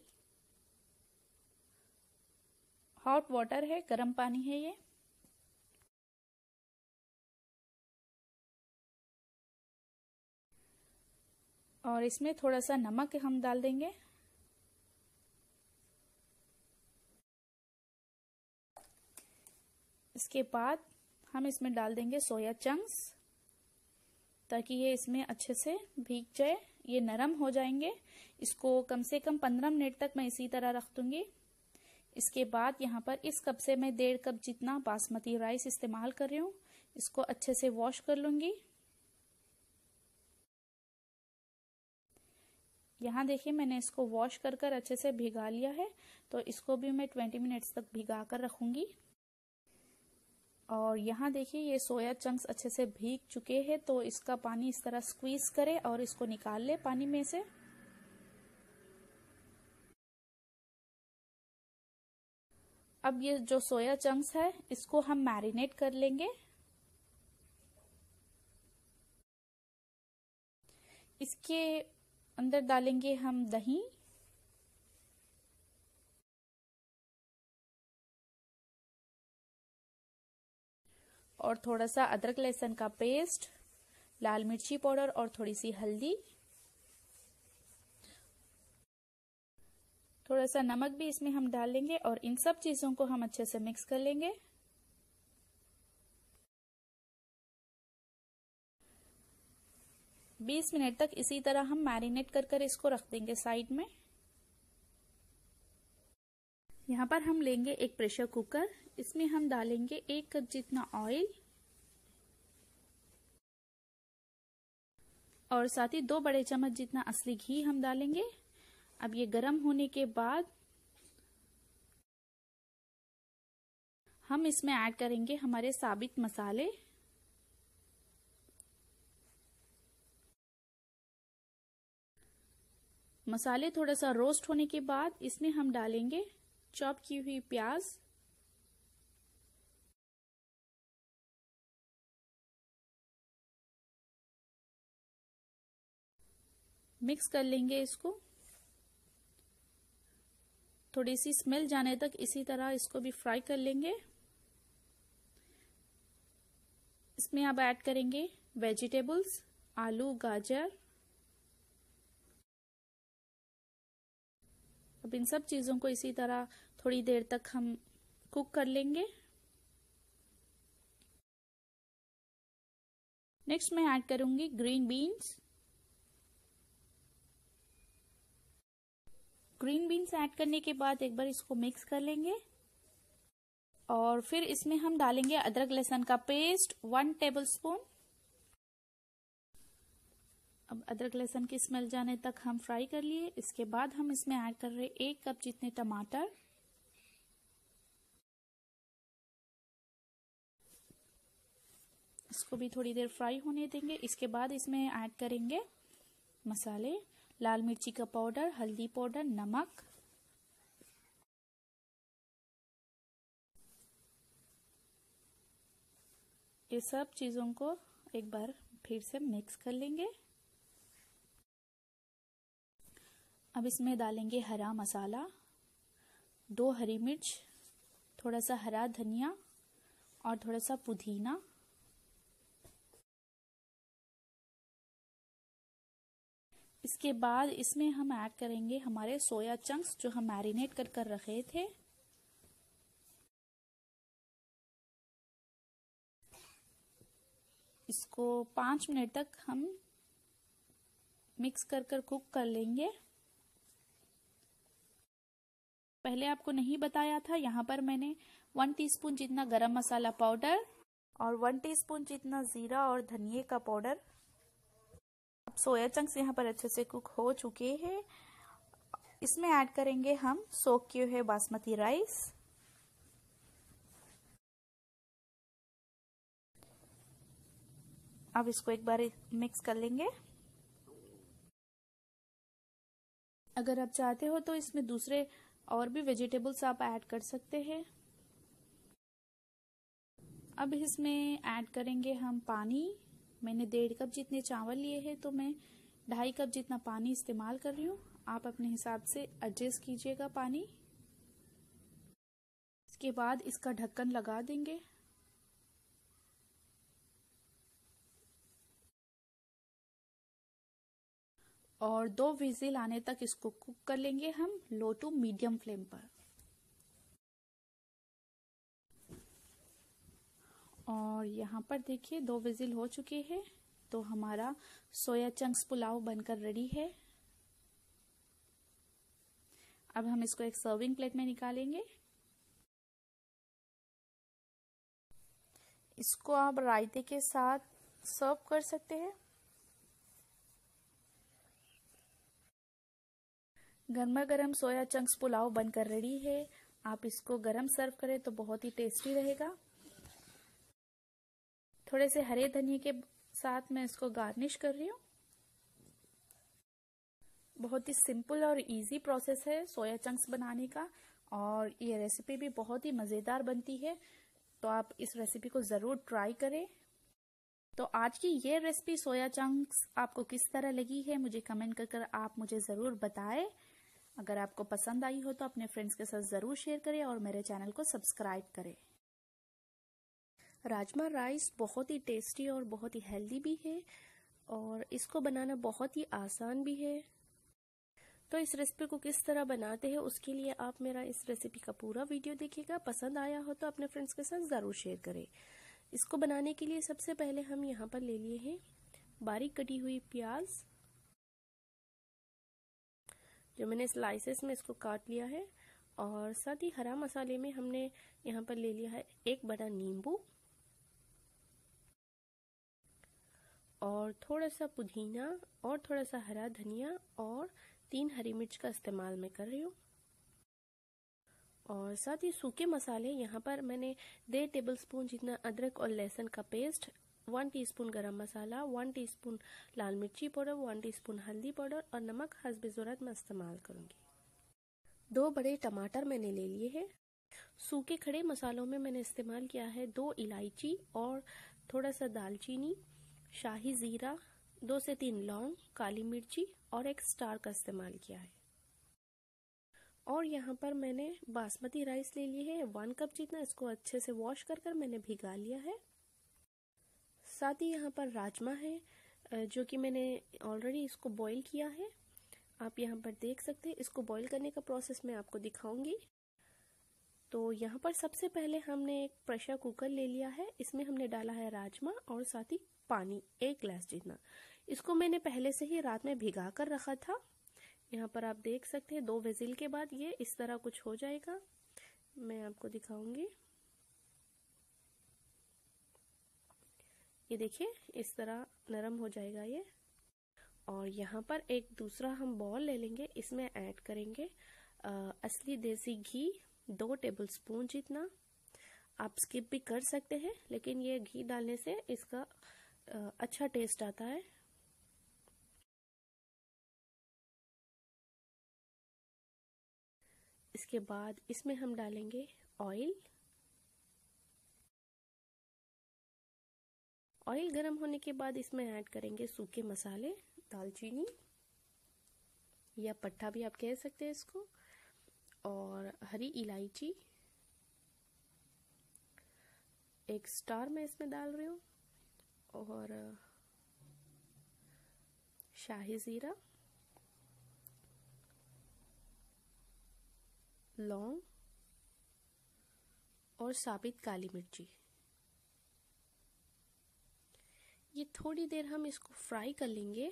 हॉट वाटर है, गरम पानी है ये। और इसमें थोड़ा सा नमक हम डाल देंगे। इसके बाद हम इसमें डाल देंगे सोया चंक्स, ताकि ये इसमें अच्छे से भीग जाए, ये नरम हो जाएँगे। इसको कम से कम पंद्रह मिनट तक मैं इसी तरह रख दूँगी। इसके बाद यहाँ पर इस कप से मैं डेढ़ कप जितना बासमती राइस इस्तेमाल कर रही हूँ, इसको अच्छे से वॉश कर लूँगी। यहाँ देखिए मैंने इसको वॉश कर कर अच्छे से भिगा लिया है तो इसको भी मैं 20 मिनट्स तक भिगा कर रखूँगी। और यहाँ देखिए ये सोया चंक्स अच्छे से भीग चुके हैं तो इसका पानी इस तरह स्क्वीज करे और इसको निकाल ले पानी में से। अब ये जो सोया चंक्स है, इसको हम मैरिनेट कर लेंगे। इसके अंदर डालेंगे हम दही। और थोड़ा सा अदरक लहसुन का पेस्ट, लाल मिर्ची पाउडर और थोड़ी सी हल्दी। थोड़ा सा नमक भी इसमें हम डाल लेंगे और इन सब चीज़ों को हम अच्छे से मिक्स कर लेंगे। बीस मिनट तक इसी तरह हम मैरिनेट कर कर इसको रख देंगे साइड में। यहाँ पर हम लेंगे एक प्रेशर कुकर। इसमें हम डालेंगे एक कप जितना ऑयल और साथ ही दो बड़े चम्मच जितना असली घी हम डालेंगे। अब ये गर्म होने के बाद हम इसमें ऐड करेंगे हमारे साबित मसाले। मसाले थोड़ा सा रोस्ट होने के बाद इसमें हम डालेंगे चॉप की हुई प्याज। मिक्स कर लेंगे इसको। थोड़ी सी स्मेल जाने तक इसी तरह इसको भी फ्राई कर लेंगे। इसमें अब ऐड करेंगे वेजिटेबल्स, आलू, गाजर अब इन सब चीज़ों को इसी तरह थोड़ी देर तक हम कुक कर लेंगे। नेक्स्ट मैं ऐड करूँगी green beans green beans add करने के बाद एक बार इसको मिक्स कर लेंगे। और फिर इसमें हम डालेंगे अदरक लहसुन का पेस्ट वन टेबल स्पून अब अदरक लहसुन की स्मेल जाने तक हम फ्राई कर लिए। इसके बाद हम इसमें ऐड कर रहे एक कप जितने टमाटर। इसको भी थोड़ी देर फ्राई होने देंगे। इसके बाद इसमें ऐड करेंगे मसाले। लाल मिर्ची का पाउडर हल्दी पाउडर नमक। ये सब चीज़ों को एक बार फिर से मिक्स कर लेंगे। अब इसमें डालेंगे हरा मसाला, दो हरी मिर्च, थोड़ा सा हरा धनिया और थोड़ा सा पुदीना। इसके बाद इसमें हम ऐड करेंगे हमारे सोया चंक्स जो हम मैरिनेट कर कर रखे थे। इसको पाँच मिनट तक हम मिक्स कर कर कुक कर लेंगे। पहले आपको नहीं बताया था, यहाँ पर मैंने वन टीस्पून जितना गरम मसाला पाउडर और वन टीस्पून जितना जीरा और धनिए का पाउडर अब सोया चंक्स यहाँ पर अच्छे से कुक हो चुके हैं। इसमें ऐड करेंगे हम सोक किए हुए बासमती राइस अब इसको एक बार मिक्स कर लेंगे। अगर आप चाहते हो तो इसमें दूसरे और भी वेजिटेबल्स आप ऐड कर सकते हैं। अब इसमें ऐड करेंगे हम पानी। मैंने डेढ़ कप जितने चावल लिए हैं तो मैं ढाई कप जितना पानी इस्तेमाल कर रही हूँ। आप अपने हिसाब से एडजस्ट कीजिएगा पानी। इसके बाद इसका ढक्कन लगा देंगे। और दो विजिल आने तक इसको कुक कर लेंगे हम लो टू मीडियम फ्लेम पर। और यहाँ पर देखिए दो विजिल हो चुके हैं तो हमारा सोया चंक्स पुलाव बनकर रेडी है। अब हम इसको एक सर्विंग प्लेट में निकालेंगे। इसको आप रायते के साथ सर्व कर सकते हैं। गर्मा गर्म सोया चंक्स पुलाव बनकर रेडी है। आप इसको गरम सर्व करें तो बहुत ही टेस्टी रहेगा। थोड़े से हरे धनिए के साथ मैं इसको गार्निश कर रही हूँ। बहुत ही सिंपल और इजी प्रोसेस है सोया चंक्स बनाने का और ये रेसिपी भी बहुत ही मज़ेदार बनती है। तो आप इस रेसिपी को ज़रूर ट्राई करें। तो आज की ये रेसिपी सोया चंक्स आपको किस तरह लगी है मुझे कमेंट कर कर आप मुझे ज़रूर बताएँ। अगर आपको पसंद आई हो तो अपने फ्रेंड्स के साथ ज़रूर शेयर करें और मेरे चैनल को सब्सक्राइब करें। राजमा राइस बहुत ही टेस्टी और बहुत ही हेल्दी भी है और इसको बनाना बहुत ही आसान भी है। तो इस रेसिपी को किस तरह बनाते हैं उसके लिए आप मेरा इस रेसिपी का पूरा वीडियो देखिएगा। पसंद आया हो तो अपने फ्रेंड्स के साथ ज़रूर शेयर करें। इसको बनाने के लिए सबसे पहले हम यहाँ पर ले लिए हैं बारीक कटी हुई प्याज जो मैंने स्लाइसेस में इसको काट लिया है और साथ ही हरा मसाले में हमने यहाँ पर ले लिया है एक बड़ा नींबू। और थोड़ा सा पुदीना और थोड़ा सा हरा धनिया और तीन हरी मिर्च का इस्तेमाल मैं कर रही हूँ। और साथ ही सूखे मसाले, यहाँ पर मैंने डेढ़ टेबल स्पून जितना अदरक और लहसुन का पेस्ट वन टीस्पून गरम मसाला वन टीस्पून लाल मिर्ची पाउडर वन टीस्पून हल्दी पाउडर और नमक हसब ज़रूरत मैं इस्तेमाल करूँगी। दो बड़े टमाटर मैंने ले लिए हैं। सूखे खड़े मसालों में मैंने इस्तेमाल किया है दो इलायची और थोड़ा सा दालचीनी, शाही ज़ीरा, दो से तीन लौंग, काली मिर्ची और एक स्टार का इस्तेमाल किया है। और यहाँ पर मैंने बासमती राइस ले ली है। वन कप जितना इसको अच्छे से वॉश कर कर मैंने भिगा लिया है। साथ ही यहाँ पर राजमा है जो कि मैंने ऑलरेडी इसको बॉईल किया है। आप यहाँ पर देख सकते हैं, इसको बॉईल करने का प्रोसेस मैं आपको दिखाऊँगी। तो यहाँ पर सबसे पहले हमने एक प्रेशर कुकर ले लिया है, इसमें हमने डाला है राजमा और साथ ही पानी, एक गिलास जितना। इसको मैंने पहले से ही रात में भिगा कर रखा था। यहाँ पर आप देख सकते हैं, दो विजिल के बाद ये इस तरह कुछ हो जाएगा। मैं आपको दिखाऊँगी। ये देखिए इस तरह नरम हो जाएगा ये। और यहाँ पर एक दूसरा हम बॉल ले लेंगे इसमें ऐड करेंगे आ, असली देसी घी दो टेबल स्पून जितना। आप स्किप भी कर सकते हैं लेकिन ये घी डालने से इसका आ, अच्छा टेस्ट आता है। इसके बाद इसमें हम डालेंगे ऑयल ऑयल गर्म होने के बाद इसमें ऐड करेंगे सूखे मसाले, दालचीनी या पट्टा भी आप कह सकते हैं इसको, और हरी इलायची। एक स्टार मैं इसमें डाल रही हूँ, और शाही ज़ीरा, लौंग और साबित काली मिर्ची। ये थोड़ी देर हम इसको फ्राई कर लेंगे।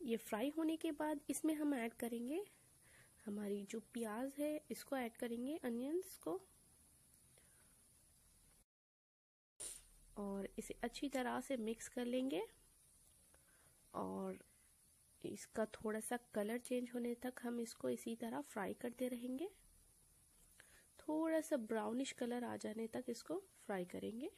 ये फ्राई होने के बाद इसमें हम ऐड करेंगे हमारी जो प्याज है, इसको ऐड करेंगे अनियंस को। और इसे अच्छी तरह से मिक्स कर लेंगे। और इसका थोड़ा सा कलर चेंज होने तक हम इसको इसी तरह फ्राई करते रहेंगे। थोड़ा सा ब्राउनिश कलर आ जाने तक इसको फ्राई करेंगे।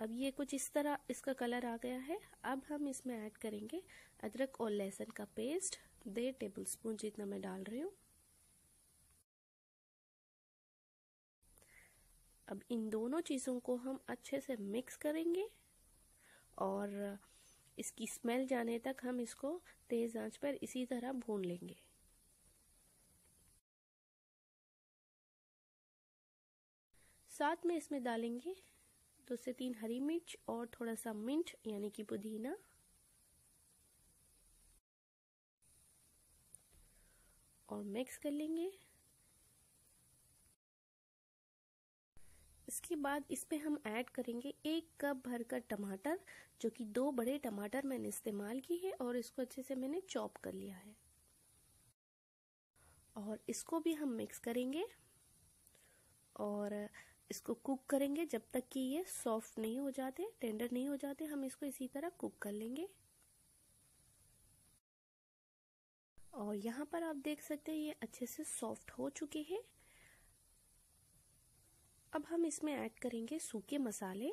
अब ये कुछ इस तरह इसका कलर आ गया है। अब हम इसमें ऐड करेंगे अदरक और लहसुन का पेस्ट डेढ़ टेबल स्पून जितना मैं डाल रही हूँ। अब इन दोनों चीज़ों को हम अच्छे से मिक्स करेंगे और इसकी स्मेल जाने तक हम इसको तेज आँच पर इसी तरह भून लेंगे। साथ में इसमें डालेंगे दो से तीन हरी मिर्च और थोड़ा सा मिंट, यानी कि पुदीना। और मिक्स कर लेंगे। इसके बाद इसमें हम ऐड करेंगे एक कप भर भरकर टमाटर, जो कि दो बड़े टमाटर मैंने इस्तेमाल की है और इसको अच्छे से मैंने चॉप कर लिया है। और इसको भी हम मिक्स करेंगे। और इसको कुक करेंगे जब तक कि ये सॉफ्ट नहीं हो जाते, टेंडर नहीं हो जाते, हम इसको इसी तरह कुक कर लेंगे। और यहाँ पर आप देख सकते हैं ये अच्छे से सॉफ्ट हो चुके हैं। अब हम इसमें ऐड करेंगे सूखे मसाले,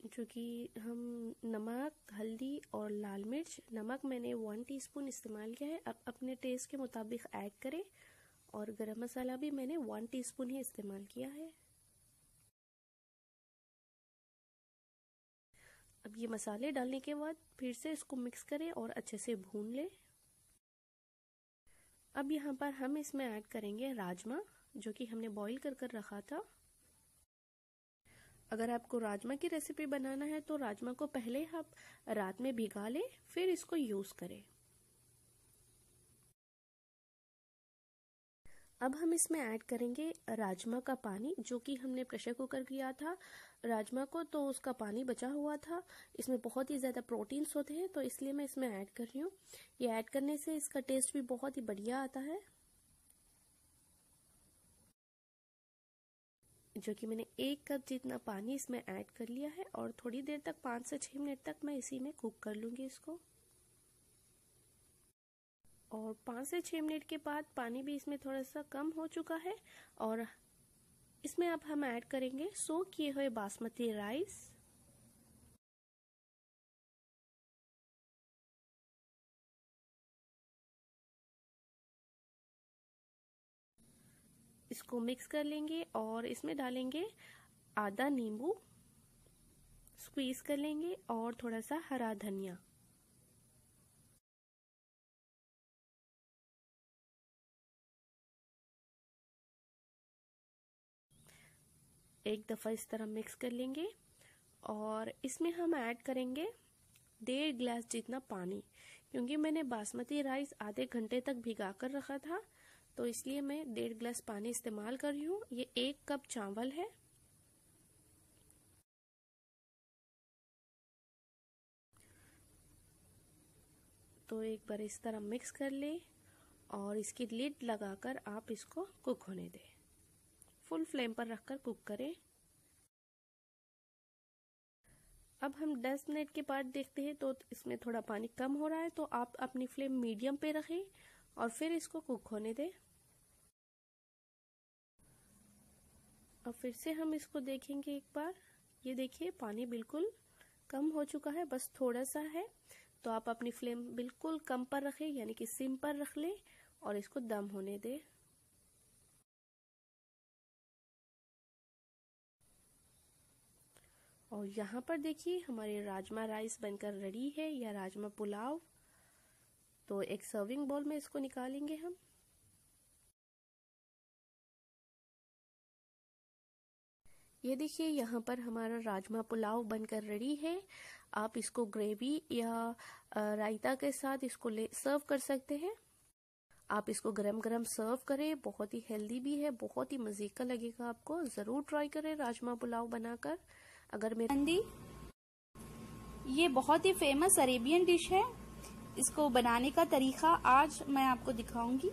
जो कि हम नमक, हल्दी और लाल मिर्च, नमक मैंने वन टीस्पून इस्तेमाल किया है। अब अपने टेस्ट के मुताबिक ऐड करें। और गरम मसाला भी मैंने वन टीस्पून ही इस्तेमाल किया है। अब ये मसाले डालने के बाद फिर से इसको मिक्स करें और अच्छे से भून लें। अब यहाँ पर हम इसमें ऐड करेंगे राजमा, जो कि हमने बॉईल कर कर रखा था। अगर आपको राजमा की रेसिपी बनाना है तो राजमा को पहले आप रात में भिगा लें, फिर इसको यूज़ करें। अब हम इसमें ऐड करेंगे राजमा का पानी, जो कि हमने प्रेशर कुकर किया था। राजमा को तो उसका पानी बचा हुआ था। इसमें बहुत ही ज़्यादा प्रोटीन्स होते हैं तो इसलिए मैं इसमें ऐड कर रही हूँ। ये ऐड करने से इसका टेस्ट भी बहुत ही बढ़िया आता है। जो कि मैंने एक कप जितना पानी इसमें ऐड कर लिया है, और थोड़ी देर तक, पाँच से छः मिनट तक मैं इसी में कुक कर लूँगी इसको। और पाँच से छः मिनट के बाद पानी भी इसमें थोड़ा सा कम हो चुका है और इसमें अब हम ऐड करेंगे सो किए हुए बासमती राइस। इसको मिक्स कर लेंगे और इसमें डालेंगे आधा नींबू। स्क्वीज कर लेंगे और थोड़ा सा हरा धनिया। एक दफ़ा इस तरह मिक्स कर लेंगे और इसमें हम ऐड करेंगे डेढ़ गिलास जितना पानी, क्योंकि मैंने बासमती राइस आधे घंटे तक भिगा कर रखा था तो इसलिए मैं डेढ़ गिलास पानी इस्तेमाल कर रही हूँ। ये एक कप चावल है। तो एक बार इस तरह मिक्स कर ले और इसकी लिड लगाकर आप इसको कुक होने दें। फुल फ्लेम पर रखकर कुक करें। अब हम 10 मिनट के बाद देखते हैं तो इसमें थोड़ा पानी कम हो रहा है तो आप अपनी फ्लेम मीडियम पे रखें और फिर इसको कुक होने दें। अब फिर से हम इसको देखेंगे एक बार। ये देखिए, पानी बिल्कुल कम हो चुका है, बस थोड़ा सा है। तो आप अपनी फ्लेम बिल्कुल कम पर रखें, यानी कि सिम पर रख लें और इसको दम होने दें। और यहाँ पर देखिए, हमारे राजमा राइस बनकर रेडी है या राजमा पुलाव। तो एक सर्विंग बॉल में इसको निकालेंगे हम। ये देखिए, यहाँ पर हमारा राजमा पुलाव बनकर रेडी है। आप इसको ग्रेवी या रायता के साथ इसको ले सर्व कर सकते हैं। आप इसको गरम गरम सर्व करें, बहुत ही हेल्दी भी है, बहुत ही मज़े का लगेगा आपको। ज़रूर ट्राई करें राजमा पुलाव बनाकर। अगर मेरे मंदी ये बहुत ही फ़ेमस अरेबियन डिश है। इसको बनाने का तरीका आज मैं आपको दिखाऊँगी।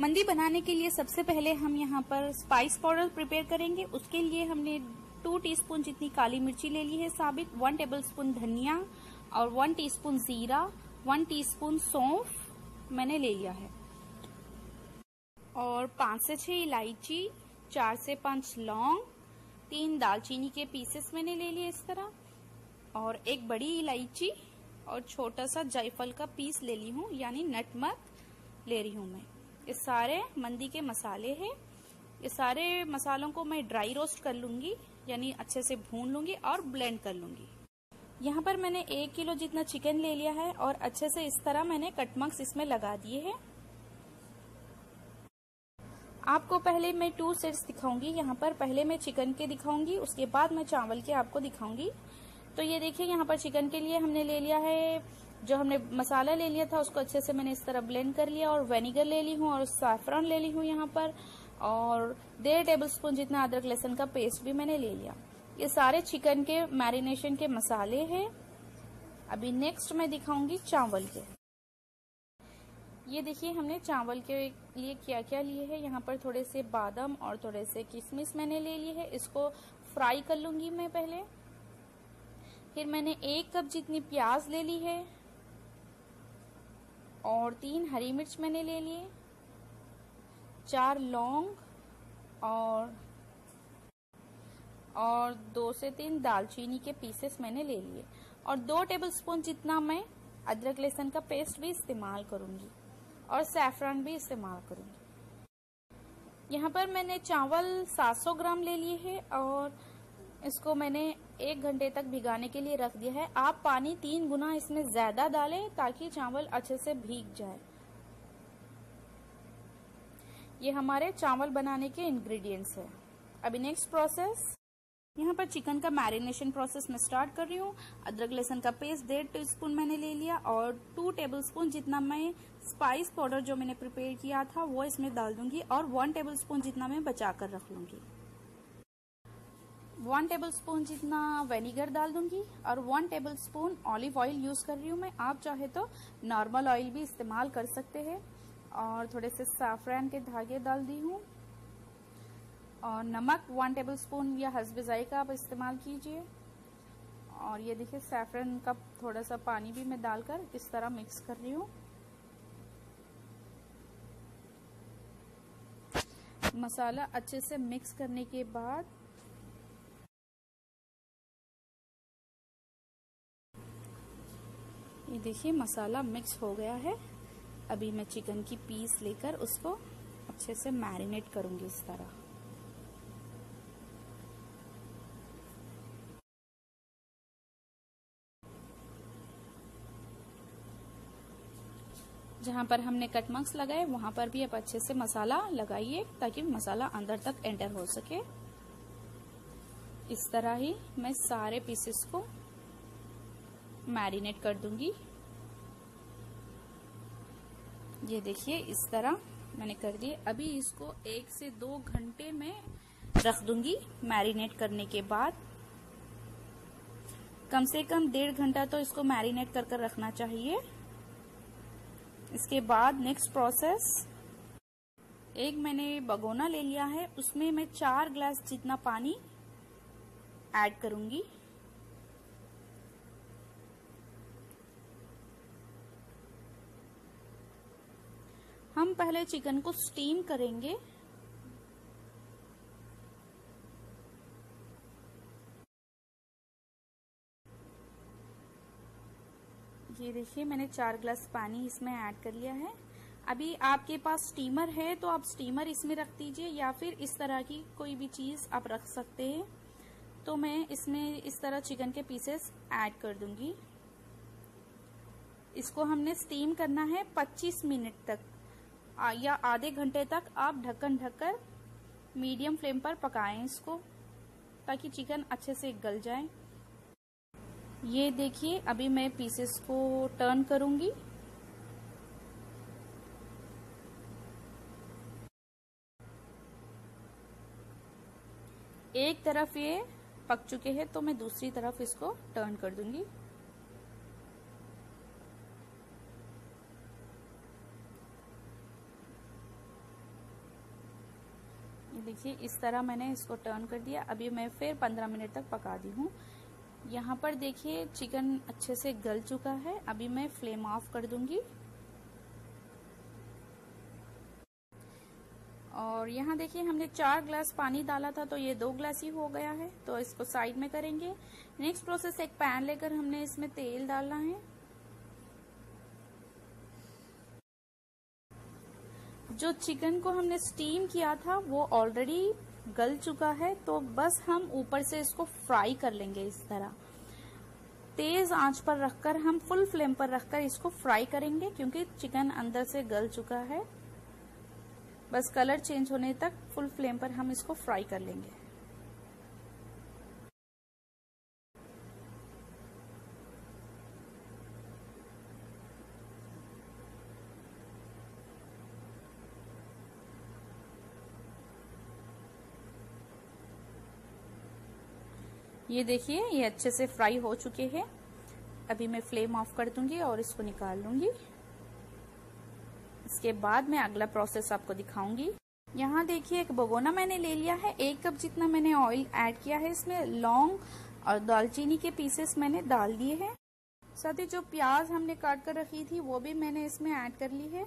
मंदी बनाने के लिए सबसे पहले हम यहाँ पर स्पाइस पाउडर प्रिपेयर करेंगे। उसके लिए हमने टू टीस्पून जितनी काली मिर्ची ले ली है साबित वन टेबल स्पून धनिया और वन टीस्पून जीरा वन टीस्पून सौंफ मैंने ले लिया है। और पाँच से छह इलायची, चार से पाँच लौंग तीन दालचीनी के पीसेस मैंने ले लिए इस तरह। और एक बड़ी इलायची और छोटा सा जायफल का पीस ले ली हूँ, यानी नटमक ले रही हूँ मैं। ये सारे मंदी के मसाले हैं। ये सारे मसालों को मैं ड्राई रोस्ट कर लूँगी, यानी अच्छे से भून लूँगी और ब्लेंड कर लूँगी। यहाँ पर मैंने एक किलो जितना चिकन ले लिया है और अच्छे से इस तरह मैंने कटमक्स इसमें लगा दिए हैं। आपको पहले मैं टू सेट्स दिखाऊँगी, यहाँ पर पहले मैं चिकन के दिखाऊँगी, उसके बाद मैं चावल के आपको दिखाऊँगी। तो ये देखिए, यहाँ पर चिकन के लिए हमने ले लिया है, जो हमने मसाला ले लिया था, उसको अच्छे से मैंने इस तरह ब्लेंड कर लिया और वेनेगर ले ली हूँ और साफरान ले ली हूँ यहाँ पर और डेढ़ टेबल स्पून जितना अदरक लहसुन का पेस्ट भी मैंने ले लिया। ये सारे चिकन के मैरिनेशन के मसाले हैं। अभी नेक्स्ट मैं दिखाऊँगी चावल के। ये देखिए, हमने चावल के लिए क्या क्या लिए है। यहाँ पर थोड़े से बादाम और थोड़े से किशमिश मैंने ले लिए है। इसको फ्राई कर लूँगी मैं पहले। फिर मैंने एक कप जितनी प्याज ले ली है और तीन हरी मिर्च मैंने ले लिए चार लौंग और और दो से तीन दालचीनी के पीसेस मैंने ले लिए। और दो टेबलस्पून जितना मैं अदरक लहसुन का पेस्ट भी इस्तेमाल करूँगी। और सैफरान भी इस्तेमाल करूँगी। यहाँ पर मैंने चावल 700 ग्राम ले लिए है और इसको मैंने एक घंटे तक भिगाने के लिए रख दिया है। आप पानी तीन गुना इसमें ज़्यादा डालें ताकि चावल अच्छे से भीग जाए। ये हमारे चावल बनाने के इंग्रेडिएंट्स है। अभी नेक्स्ट प्रोसेस यहाँ पर चिकन का मैरिनेशन प्रोसेस मैं स्टार्ट कर रही हूँ। अदरक लहसुन का पेस्ट डेढ़ टी स्पून मैंने ले लिया और टू टेबल स्पून जितना मैं स्पाइस पाउडर जो मैंने प्रिपेयर किया था, वो इसमें डाल दूँगी और वन टेबल स्पून जितना मैं बचा कर रख लूँगी। वन टेबल स्पून जितना वेनिगर डाल दूँगी और one tablespoon olive oil use कर रही हूँ मैं। आप चाहे तो नॉर्मल ऑयल भी इस्तेमाल कर सकते हैं और थोड़े से साफरान के धागे डाल दी हूँ। और नमक वन टेबल स्पून या हसब का आप इस्तेमाल कीजिए। और ये देखिए सैफरन का थोड़ा सा पानी भी मैं डालकर इस तरह मिक्स कर रही हूँ। मसाला अच्छे से मिक्स करने के बाद ये देखिए, मसाला मिक्स हो गया है। अभी मैं चिकन की पीस लेकर उसको अच्छे से मैरिनेट करूँगी इस तरह। जहाँ पर हमने कट मार्क्स लगाए, वहाँ पर भी आप अच्छे से मसाला लगाइए ताकि मसाला अंदर तक एंटर हो सके। इस तरह ही मैं सारे पीसेस को मैरिनेट कर दूँगी। ये देखिए, इस तरह मैंने कर दिए। अभी इसको एक से दो घंटे में रख दूँगी मैरिनेट करने के बाद। कम से कम डेढ़ घंटा तो इसको मैरिनेट कर कर रखना चाहिए। इसके बाद नेक्स्ट प्रोसेस एक मैंने बगोना ले लिया है, उसमें मैं चार ग्लास जितना पानी ऐड करूँगी. हम पहले चिकन को स्टीम करेंगे. ये देखिए, मैंने चार ग्लास पानी इसमें ऐड कर लिया है। अभी आपके पास स्टीमर है तो आप स्टीमर इसमें रख दीजिए, या फिर इस तरह की कोई भी चीज़ आप रख सकते हैं। तो मैं इसमें इस तरह चिकन के पीसेस ऐड कर दूँगी। इसको हमने स्टीम करना है 25 मिनट तक या आधे घंटे तक आप ढक्कन ढककर मीडियम फ्लेम पर पकाएँ इसको, ताकि चिकन अच्छे से गल जाए। ये देखिए, अभी मैं पीसेस को टर्न करूँगी। एक तरफ़ ये पक चुके हैं तो मैं दूसरी तरफ़ इसको टर्न कर दूँगी। देखिए, इस तरह मैंने इसको टर्न कर दिया। अभी मैं फिर 15 मिनट तक पका दी हूँ। यहाँ पर देखिए, चिकन अच्छे से गल चुका है। अभी मैं फ्लेम ऑफ़ कर दूँगी। और यहाँ देखिए, हमने चार ग्लास पानी डाला था तो ये दो ग्लास ही हो गया है। तो इसको साइड में करेंगे। नेक्स्ट प्रोसेस, एक पैन लेकर हमने इसमें तेल डालना है। जो चिकन को हमने स्टीम किया था, वो ऑलरेडी गल चुका है तो बस हम ऊपर से इसको फ्राई कर लेंगे इस तरह। तेज आँच पर रखकर, हम फुल फ्लेम पर रखकर इसको फ्राई करेंगे, क्योंकि चिकन अंदर से गल चुका है। बस कलर चेंज होने तक फुल फ्लेम पर हम इसको फ्राई कर लेंगे। ये देखिए, ये अच्छे से फ्राई हो चुके हैं। अभी मैं फ्लेम ऑफ़ कर दूँगी और इसको निकाल लूँगी। इसके बाद मैं अगला प्रोसेस आपको दिखाऊँगी। यहाँ देखिए, एक बगोना मैंने ले लिया है। एक कप जितना मैंने ऑयल ऐड किया है, इसमें लौंग और दालचीनी के पीसेस मैंने डाल दिए हैं। साथ ही जो प्याज हमने काट कर रखी थी, वो भी मैंने इसमें ऐड कर ली है।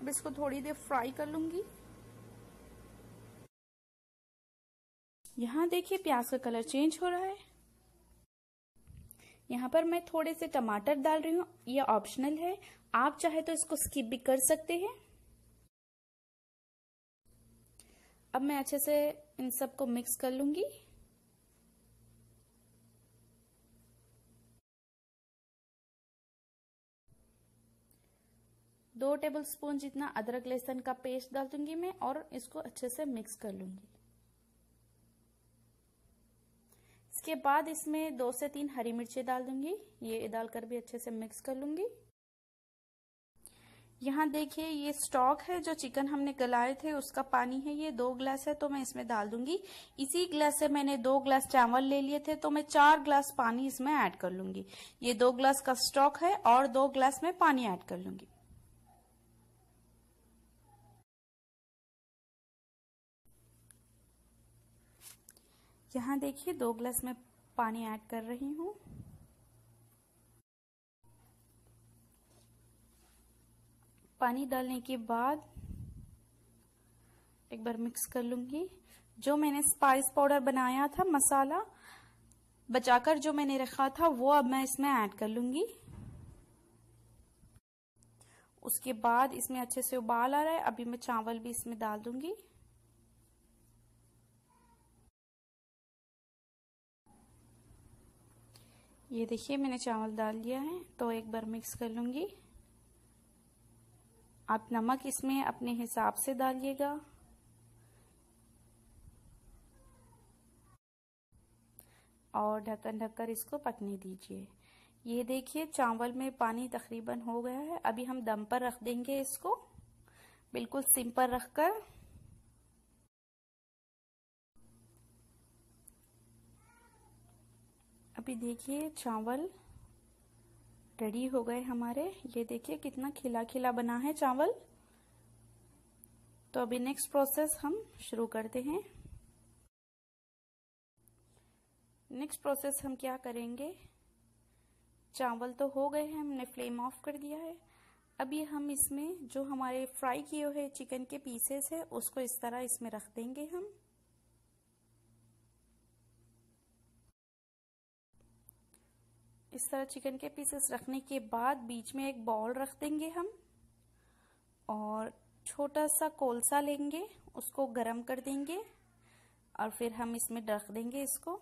अब इसको थोड़ी देर फ्राई कर लूँगी। यहाँ देखिए प्याज का कलर चेंज हो रहा है। यहाँ पर मैं थोड़े से टमाटर डाल रही हूँ। ये ऑप्शनल है। आप चाहे तो इसको स्किप भी कर सकते हैं। अब मैं अच्छे से इन सबको मिक्स कर लूँगी। दो टेबल स्पून जितना अदरक लहसुन का पेस्ट डाल दूँगी मैं और इसको अच्छे से मिक्स कर लूँगी। इसके बाद इसमें दो से तीन हरी मिर्चें डाल दूँगी। ये डालकर भी अच्छे से मिक्स कर लूँगी। यहाँ देखिए, ये स्टॉक है जो चिकन हमने गलाए थे, उसका पानी है ये दो ग्लास है तो मैं इसमें डाल दूँगी। इसी ग्लास से मैंने दो ग्लास चावल ले लिए थे तो मैं चार ग्लास पानी इसमें ऐड कर लूँगी। ये दो ग्लास का स्टॉक है और दो ग्लास में पानी ऐड कर लूँगी। यहाँ देखिए दो ग्लास में पानी ऐड कर रही हूँ। पानी डालने के बाद एक बार मिक्स कर लूँगी। जो मैंने स्पाइस पाउडर बनाया था, मसाला बचाकर जो मैंने रखा था, वो अब मैं इसमें ऐड कर लूँगी। उसके बाद इसमें अच्छे से उबाल आ रहा है। अभी मैं चावल भी इसमें डाल दूँगी। ये देखिए, मैंने चावल डाल दिया है तो एक बार मिक्स कर लूँगी। आप नमक इसमें अपने हिसाब से डालिएगा। और ढक्कन ढककर इसको पकने दीजिए। ये देखिए, चावल में पानी तकरीबन हो गया है। अभी हम दम पर रख देंगे इसको। बिल्कुल सिम पर रखकर। अभी देखिए चावल रेडी हो गए हमारे। ये देखिए कितना खिला खिला बना है चावल। तो अभी नेक्स्ट प्रोसेस हम शुरू करते हैं। नेक्स्ट प्रोसेस हम क्या करेंगे? चावल तो हो गए हैं, हमने फ्लेम ऑफ़ कर दिया है। अभी हम इसमें जो हमारे फ्राई किए हुए चिकन के पीसेस है, उसको इस तरह इसमें रख देंगे हम। इस तरह चिकन के पीसेस रखने के बाद बीच में एक बॉल रख देंगे हम और छोटा सा कोलसा लेंगे, उसको गरम कर देंगे और फिर हम इसमें रख देंगे इसको।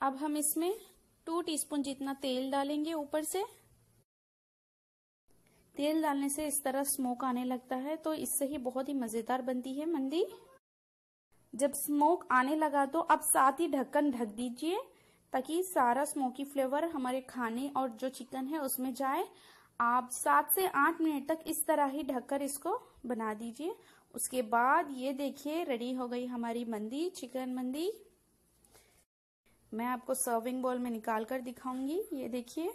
अब हम इसमें टू टीस्पून जितना तेल डालेंगे ऊपर से। तेल डालने से इस तरह स्मोक आने लगता है तो इससे ही बहुत ही मज़ेदार बनती है मंदी। जब स्मोक आने लगा तो अब साथ ही ढक्कन ढक दीजिए। ताकि सारा स्मोकी फ्लेवर हमारे खाने और जो चिकन है उसमें जाए। आप सात से आठ मिनट तक इस तरह ही ढककर इसको बना दीजिए। उसके बाद ये देखिए रेडी हो गई हमारी मंदी चिकन मंदी। मैं आपको सर्विंग बॉल में निकाल कर दिखाऊँगी। ये देखिए।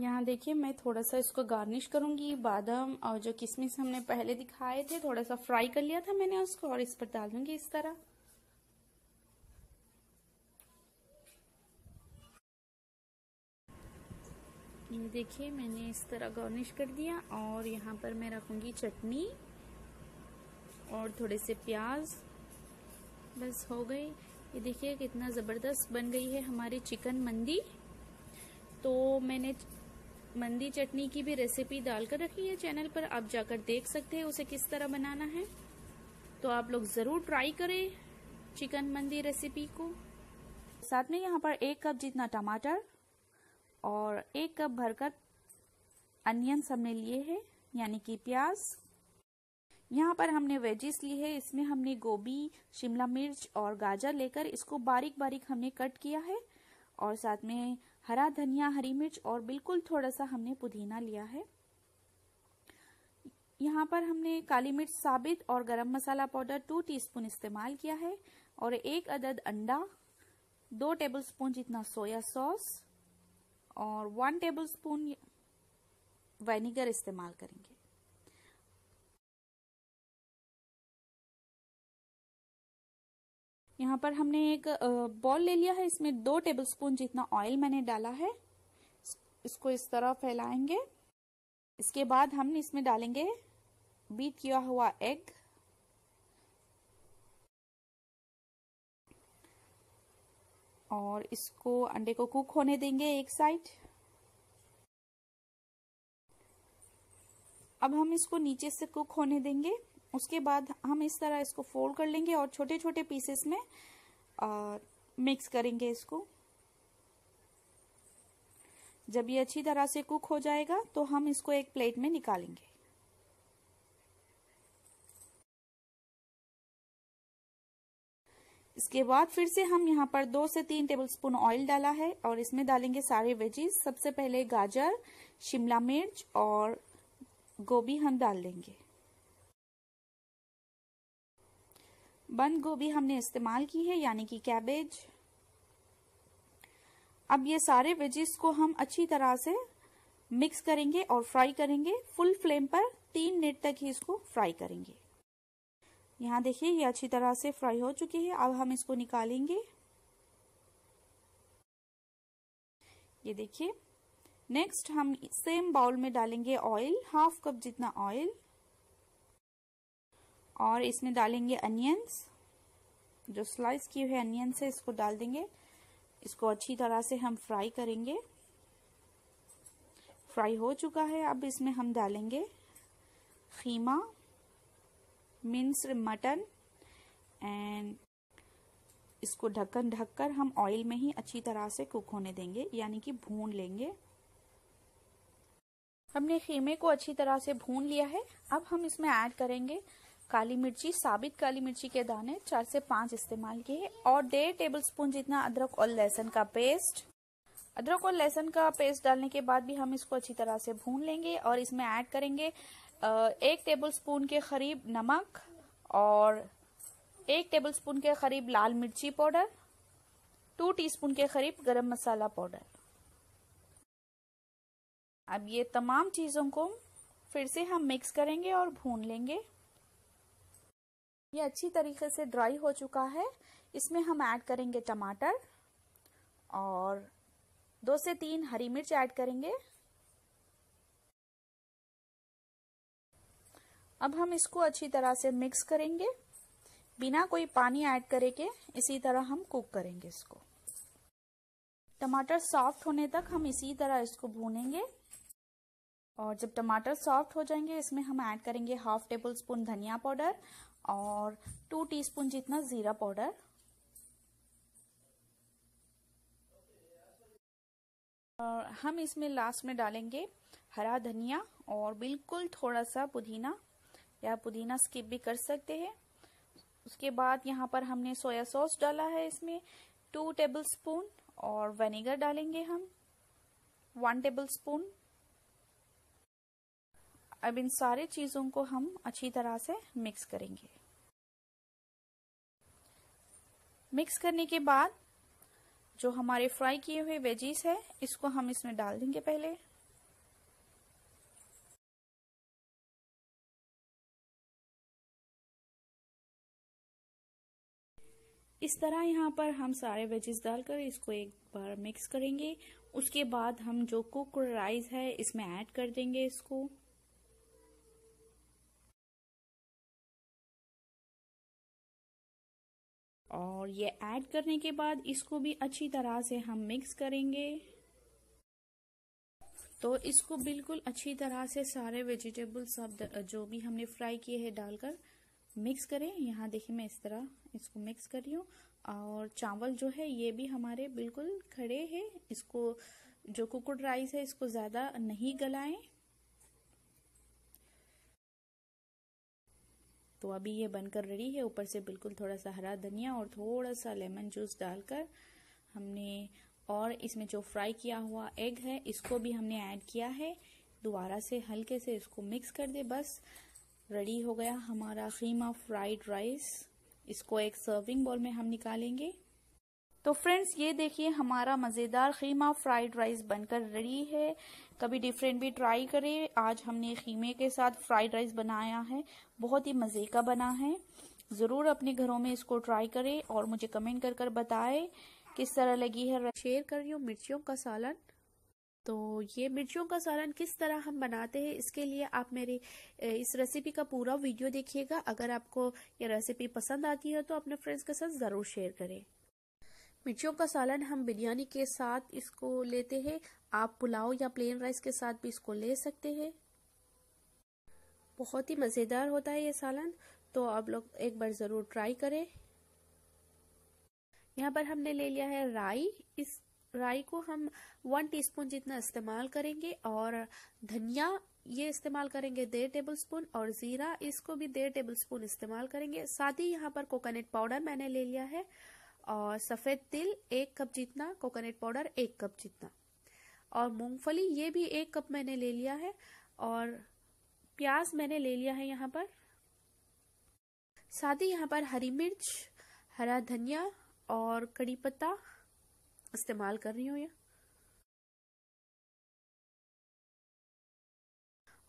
यहाँ देखिए मैं थोड़ा सा इसको गार्निश करूँगी। बादाम और जो किशमिश हमने पहले दिखाए थे, थोड़ा सा फ्राई कर लिया था मैंने उसको और इस पर डाल दूँगी इस तरह। ये देखिए मैंने इस तरह गार्निश कर दिया और यहाँ पर मैं रखूँगी चटनी और थोड़े से प्याज। बस हो गई। ये देखिए कितना ज़बरदस्त बन गई है हमारी चिकन मंदी। तो मैंने मंदी चटनी की भी रेसिपी डालकर रखी है चैनल पर। आप जाकर देख सकते हैं उसे किस तरह बनाना है। तो आप लोग ज़रूर ट्राई करें चिकन मंदी रेसिपी को। साथ में यहाँ पर एक कप जितना टमाटर और एक कप भरकर अनियंस हमने लिए है, यानी कि प्याज। यहाँ पर हमने वेजिस ली है, इसमें हमने गोभी, शिमला मिर्च और गाजर लेकर इसको बारीक बारीक हमने कट किया है। और साथ में हरा धनिया, हरी मिर्च और बिल्कुल थोड़ा सा हमने पुदीना लिया है। यहाँ पर हमने काली मिर्च साबित और गरम मसाला पाउडर टू टीस्पून इस्तेमाल किया है और एक अदद अंडा, दो टेबलस्पून जितना सोया सॉस और वन टेबलस्पून वेनेगर इस्तेमाल करेंगे। यहाँ पर हमने एक बॉल ले लिया है। इसमें दो टेबलस्पून जितना ऑयल मैंने डाला है। इसको इस तरह फैलाएँगे। इसके बाद हम इसमें डालेंगे बीट किया हुआ एग और इसको अंडे को कुक होने देंगे एक साइड अब हम इसको नीचे से कुक होने देंगे। उसके बाद हम इस तरह इसको फोल्ड कर लेंगे और छोटे छोटे पीसेस में आ, मिक्स करेंगे इसको। जब ये अच्छी तरह से कुक हो जाएगा तो हम इसको एक प्लेट में निकालेंगे। इसके बाद फिर से हम यहाँ पर दो से तीन टेबलस्पून ऑयल डाला है और इसमें डालेंगे सारे वेजीज सबसे पहले गाजर शिमला मिर्च और गोभी हम डाल देंगे। बंद गोभी हमने इस्तेमाल की है, यानी कि कैबेज अब ये सारे वेजिस को हम अच्छी तरह से मिक्स करेंगे और फ्राई करेंगे। फुल फ्लेम पर तीन मिनट तक ही इसको फ्राई करेंगे। यहाँ देखिए, ये अच्छी तरह से फ्राई हो चुकी है। अब हम इसको निकालेंगे। ये देखिए नेक्स्ट हम सेम बाउल में डालेंगे ऑयल हाफ़ कप जितना ऑयल और इसमें डालेंगे अनियंस। जो स्लाइस किए हुए अनियंस है, इसको डाल देंगे। इसको अच्छी तरह से हम फ्राई करेंगे। फ्राई हो चुका है। अब इसमें हम डालेंगे खीमा मिन्स मटन एंड इसको ढक्कन ढककर हम ऑयल में ही अच्छी तरह से कुक होने देंगे, यानी कि भून लेंगे। हमने खीमे को अच्छी तरह से भून लिया है। अब हम इसमें ऐड करेंगे काली मिर्ची, साबित काली मिर्ची के दाने चार से पाँच इस्तेमाल किए और डेढ़ टेबल स्पून जितना अदरक और लहसुन का पेस्ट। अदरक और लहसुन का पेस्ट डालने के बाद भी हम इसको अच्छी तरह से भून लेंगे और इसमें ऐड करेंगे एक टेबल स्पून के करीब नमक और एक टेबल स्पून के करीब लाल मिर्ची पाउडर, टू टीस्पून के करीब गरम मसाला पाउडर। अब ये तमाम चीज़ों को फिर से हम मिक्स करेंगे और भून लेंगे। ये अच्छी तरीके से ड्राई हो चुका है। इसमें हम ऐड करेंगे टमाटर और दो से तीन हरी मिर्च ऐड करेंगे। अब हम इसको अच्छी तरह से मिक्स करेंगे। बिना कोई पानी ऐड करे के इसी तरह हम कुक करेंगे इसको। टमाटर सॉफ्ट होने तक हम इसी तरह इसको भूनेंगे और जब टमाटर सॉफ्ट हो जाएँगे, इसमें हम ऐड करेंगे हाफ़ टेबल स्पून धनिया पाउडर और टू टीस्पून जितना जीरा पाउडर। और हम इसमें लास्ट में डालेंगे हरा धनिया और बिल्कुल थोड़ा सा पुदीना। या पुदीना स्किप भी कर सकते हैं। उसके बाद यहाँ पर हमने सोया सॉस डाला है इसमें। टू टेबल स्पून और विनेगर डालेंगे हम। One tablespoon. अब इन सारे चीज़ों को हम अच्छी तरह से मिक्स करेंगे। मिक्स करने के बाद जो हमारे फ्राई किए हुए वेजीज है, इसको हम इसमें डाल देंगे पहले। इस तरह यहाँ पर हम सारे वेजेस डालकर इसको एक बार मिक्स करेंगे। उसके बाद हम जो कुक राइस है, इसमें ऐड कर देंगे इसको। और ये ऐड करने के बाद इसको भी अच्छी तरह से हम मिक्स करेंगे। तो इसको बिल्कुल अच्छी तरह से सारे वेजिटेबल सब जो भी हमने फ्राई किए हैं डालकर मिक्स करें। यहाँ देखिए मैं इस तरह इसको मिक्स कर रही हूँ। और चावल जो है, ये भी हमारे बिल्कुल खड़े हैं। इसको जो कुकड राइस है, इसको ज़्यादा नहीं गलाएँ। तो अभी ये बनकर रेडी है। ऊपर से बिल्कुल थोड़ा सा हरा धनिया और थोड़ा सा लेमन जूस डालकर हमने और इसमें जो फ्राई किया हुआ एग है, इसको भी हमने ऐड किया है। दोबारा से हल्के से इसको मिक्स कर दे, बस। रेडी हो गया हमारा खीमा फ्राइड राइस। इसको एक सर्विंग बॉल में हम निकालेंगे। तो फ्रेंड्स, ये देखिए हमारा मज़ेदार खीमा फ्राइड राइस बनकर रेडी है। कभी डिफरेंट भी ट्राई करें। आज हमने खीमे के साथ फ्राइड राइस बनाया है। बहुत ही मज़े का बना है। ज़रूर अपने घरों में इसको ट्राई करें और मुझे कमेंट कर कर बताएँ किस तरह लगी है शेयर कर रही हूँ मिर्चियों का सालन। तो ये मिर्चियों का सालन किस तरह हम बनाते हैं, इसके लिए आप मेरी इस रेसिपी का पूरा वीडियो देखिएगा। अगर आपको ये रेसिपी पसंद आती है तो अपने फ्रेंड्स के साथ ज़रूर शेयर करें। मिर्चियों का सालन हम बिरयानी के साथ इसको लेते हैं। आप पुलाव या प्लेन राइस के साथ भी इसको ले सकते हैं। बहुत ही मज़ेदार होता है ये सालन तो आप लोग एक बार ज़रूर ट्राई करें। यहाँ पर हमने ले लिया है राई। इस राई को हम वन टीस्पून जितना इस्तेमाल करेंगे और धनिया ये इस्तेमाल करेंगे डेढ़ टेबल स्पून और जीरा इसको भी डेढ़ टेबल स्पून इस्तेमाल करेंगे। साथ ही यहाँ पर कोकोनट पाउडर मैंने ले लिया है। और सफ़ेद तिल एक कप जितना, कोकोनट पाउडर एक कप जितना। और मूंगफली, ये भी एक कप मैंने ले लिया है। और प्याज मैंने ले लिया है यहाँ पर। साथ ही यहाँ पर हरी मिर्च, हरा धनिया और कड़ी पत्ता इस्तेमाल कर रही हूँ ये।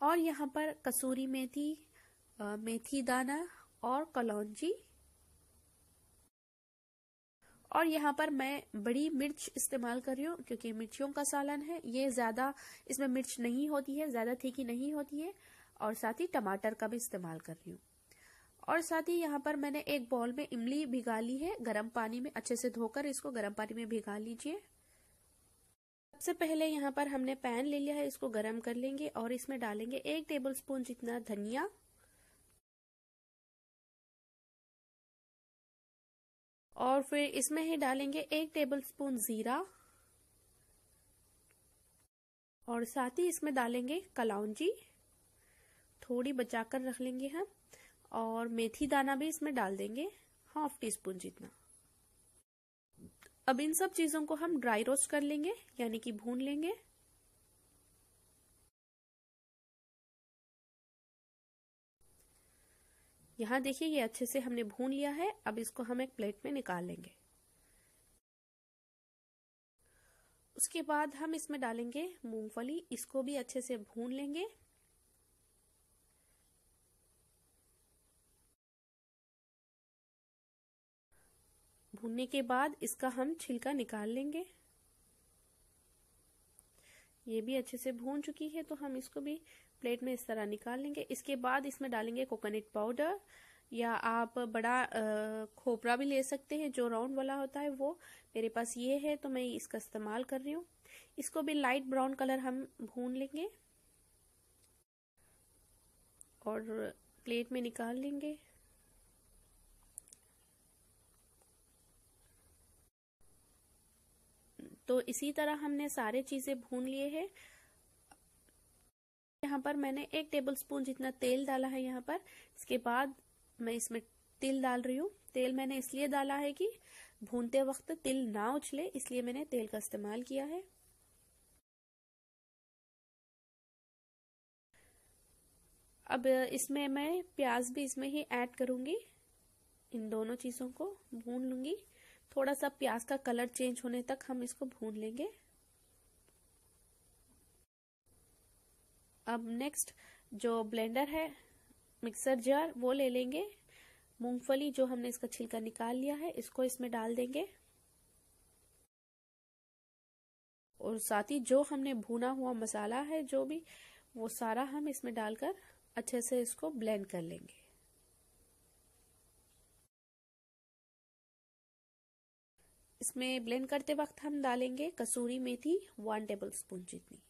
और यहाँ पर कसूरी मेथी मेथी दाना और कलौंजी और यहाँ पर मैं बड़ी मिर्च इस्तेमाल कर रही हूँ, क्योंकि मिर्चियों का सालन है। ये ज़्यादा इसमें मिर्च नहीं होती है, ज़्यादा तीखी नहीं होती है। और साथ ही टमाटर का भी इस्तेमाल कर रही हूँ। और साथ ही यहाँ पर मैंने एक बॉल में इमली भिगा ली है। गर्म पानी में अच्छे से धोकर इसको गर्म पानी में भिगा लीजिए। सबसे पहले यहाँ पर हमने पैन ले लिया है, इसको गर्म कर लेंगे और इसमें डालेंगे एक टेबल स्पून जितना धनिया। और फिर इसमें ही डालेंगे एक टेबल स्पून जीरा। और साथ ही इसमें डालेंगे कलौजी। थोड़ी बचाकर रख लेंगे हम। और मेथी दाना भी इसमें डाल देंगे हाफ़ टी स्पून जितना। अब इन सब चीज़ों को हम ड्राई रोस्ट कर लेंगे, यानी कि भून लेंगे। यहाँ देखिए, ये अच्छे से हमने भून लिया है। अब इसको हम एक प्लेट में निकाल लेंगे। उसके बाद हम इसमें डालेंगे मूंगफली। इसको भी अच्छे से भून लेंगे। भूनने के बाद इसका हम छिलका निकाल लेंगे। ये भी अच्छे से भून चुकी है तो हम इसको भी प्लेट में इस तरह निकाल लेंगे। इसके बाद इसमें डालेंगे कोकोनट पाउडर, या आप बड़ा खोपरा भी ले सकते हैं, जो राउंड वाला होता है वो। मेरे पास ये है तो मैं इसका इस्तेमाल कर रही हूँ। इसको भी लाइट ब्राउन कलर हम भून लेंगे और प्लेट में निकाल लेंगे। तो इसी तरह हमने सारे चीज़ें भून लिए हैं। यहाँ पर मैंने एक टेबल स्पून जितना तेल डाला है यहाँ पर, इसके बाद मैं इसमें तिल डाल रही हूँ। तेल मैंने इसलिए डाला है कि भूनते वक्त तिल ना उछले, इसलिए मैंने तेल का इस्तेमाल किया है। अब इसमें मैं प्याज भी इसमें ही ऐड करूँगी। इन दोनों चीज़ों को भून लूँगी। थोड़ा सा प्याज का कलर चेंज होने तक हम इसको भून लेंगे। अब नेक्स्ट जो ब्लेंडर है मिक्सर जार वो ले लेंगे। मूंगफली जो हमने इसका छिलका निकाल लिया है, इसको इसमें डाल देंगे। और साथ ही जो हमने भुना हुआ मसाला है, जो भी, वो सारा हम इसमें डालकर अच्छे से इसको ब्लेंड कर लेंगे। इसमें ब्लेंड करते वक्त हम डालेंगे कसूरी मेथी वन टेबल स्पून जितनी।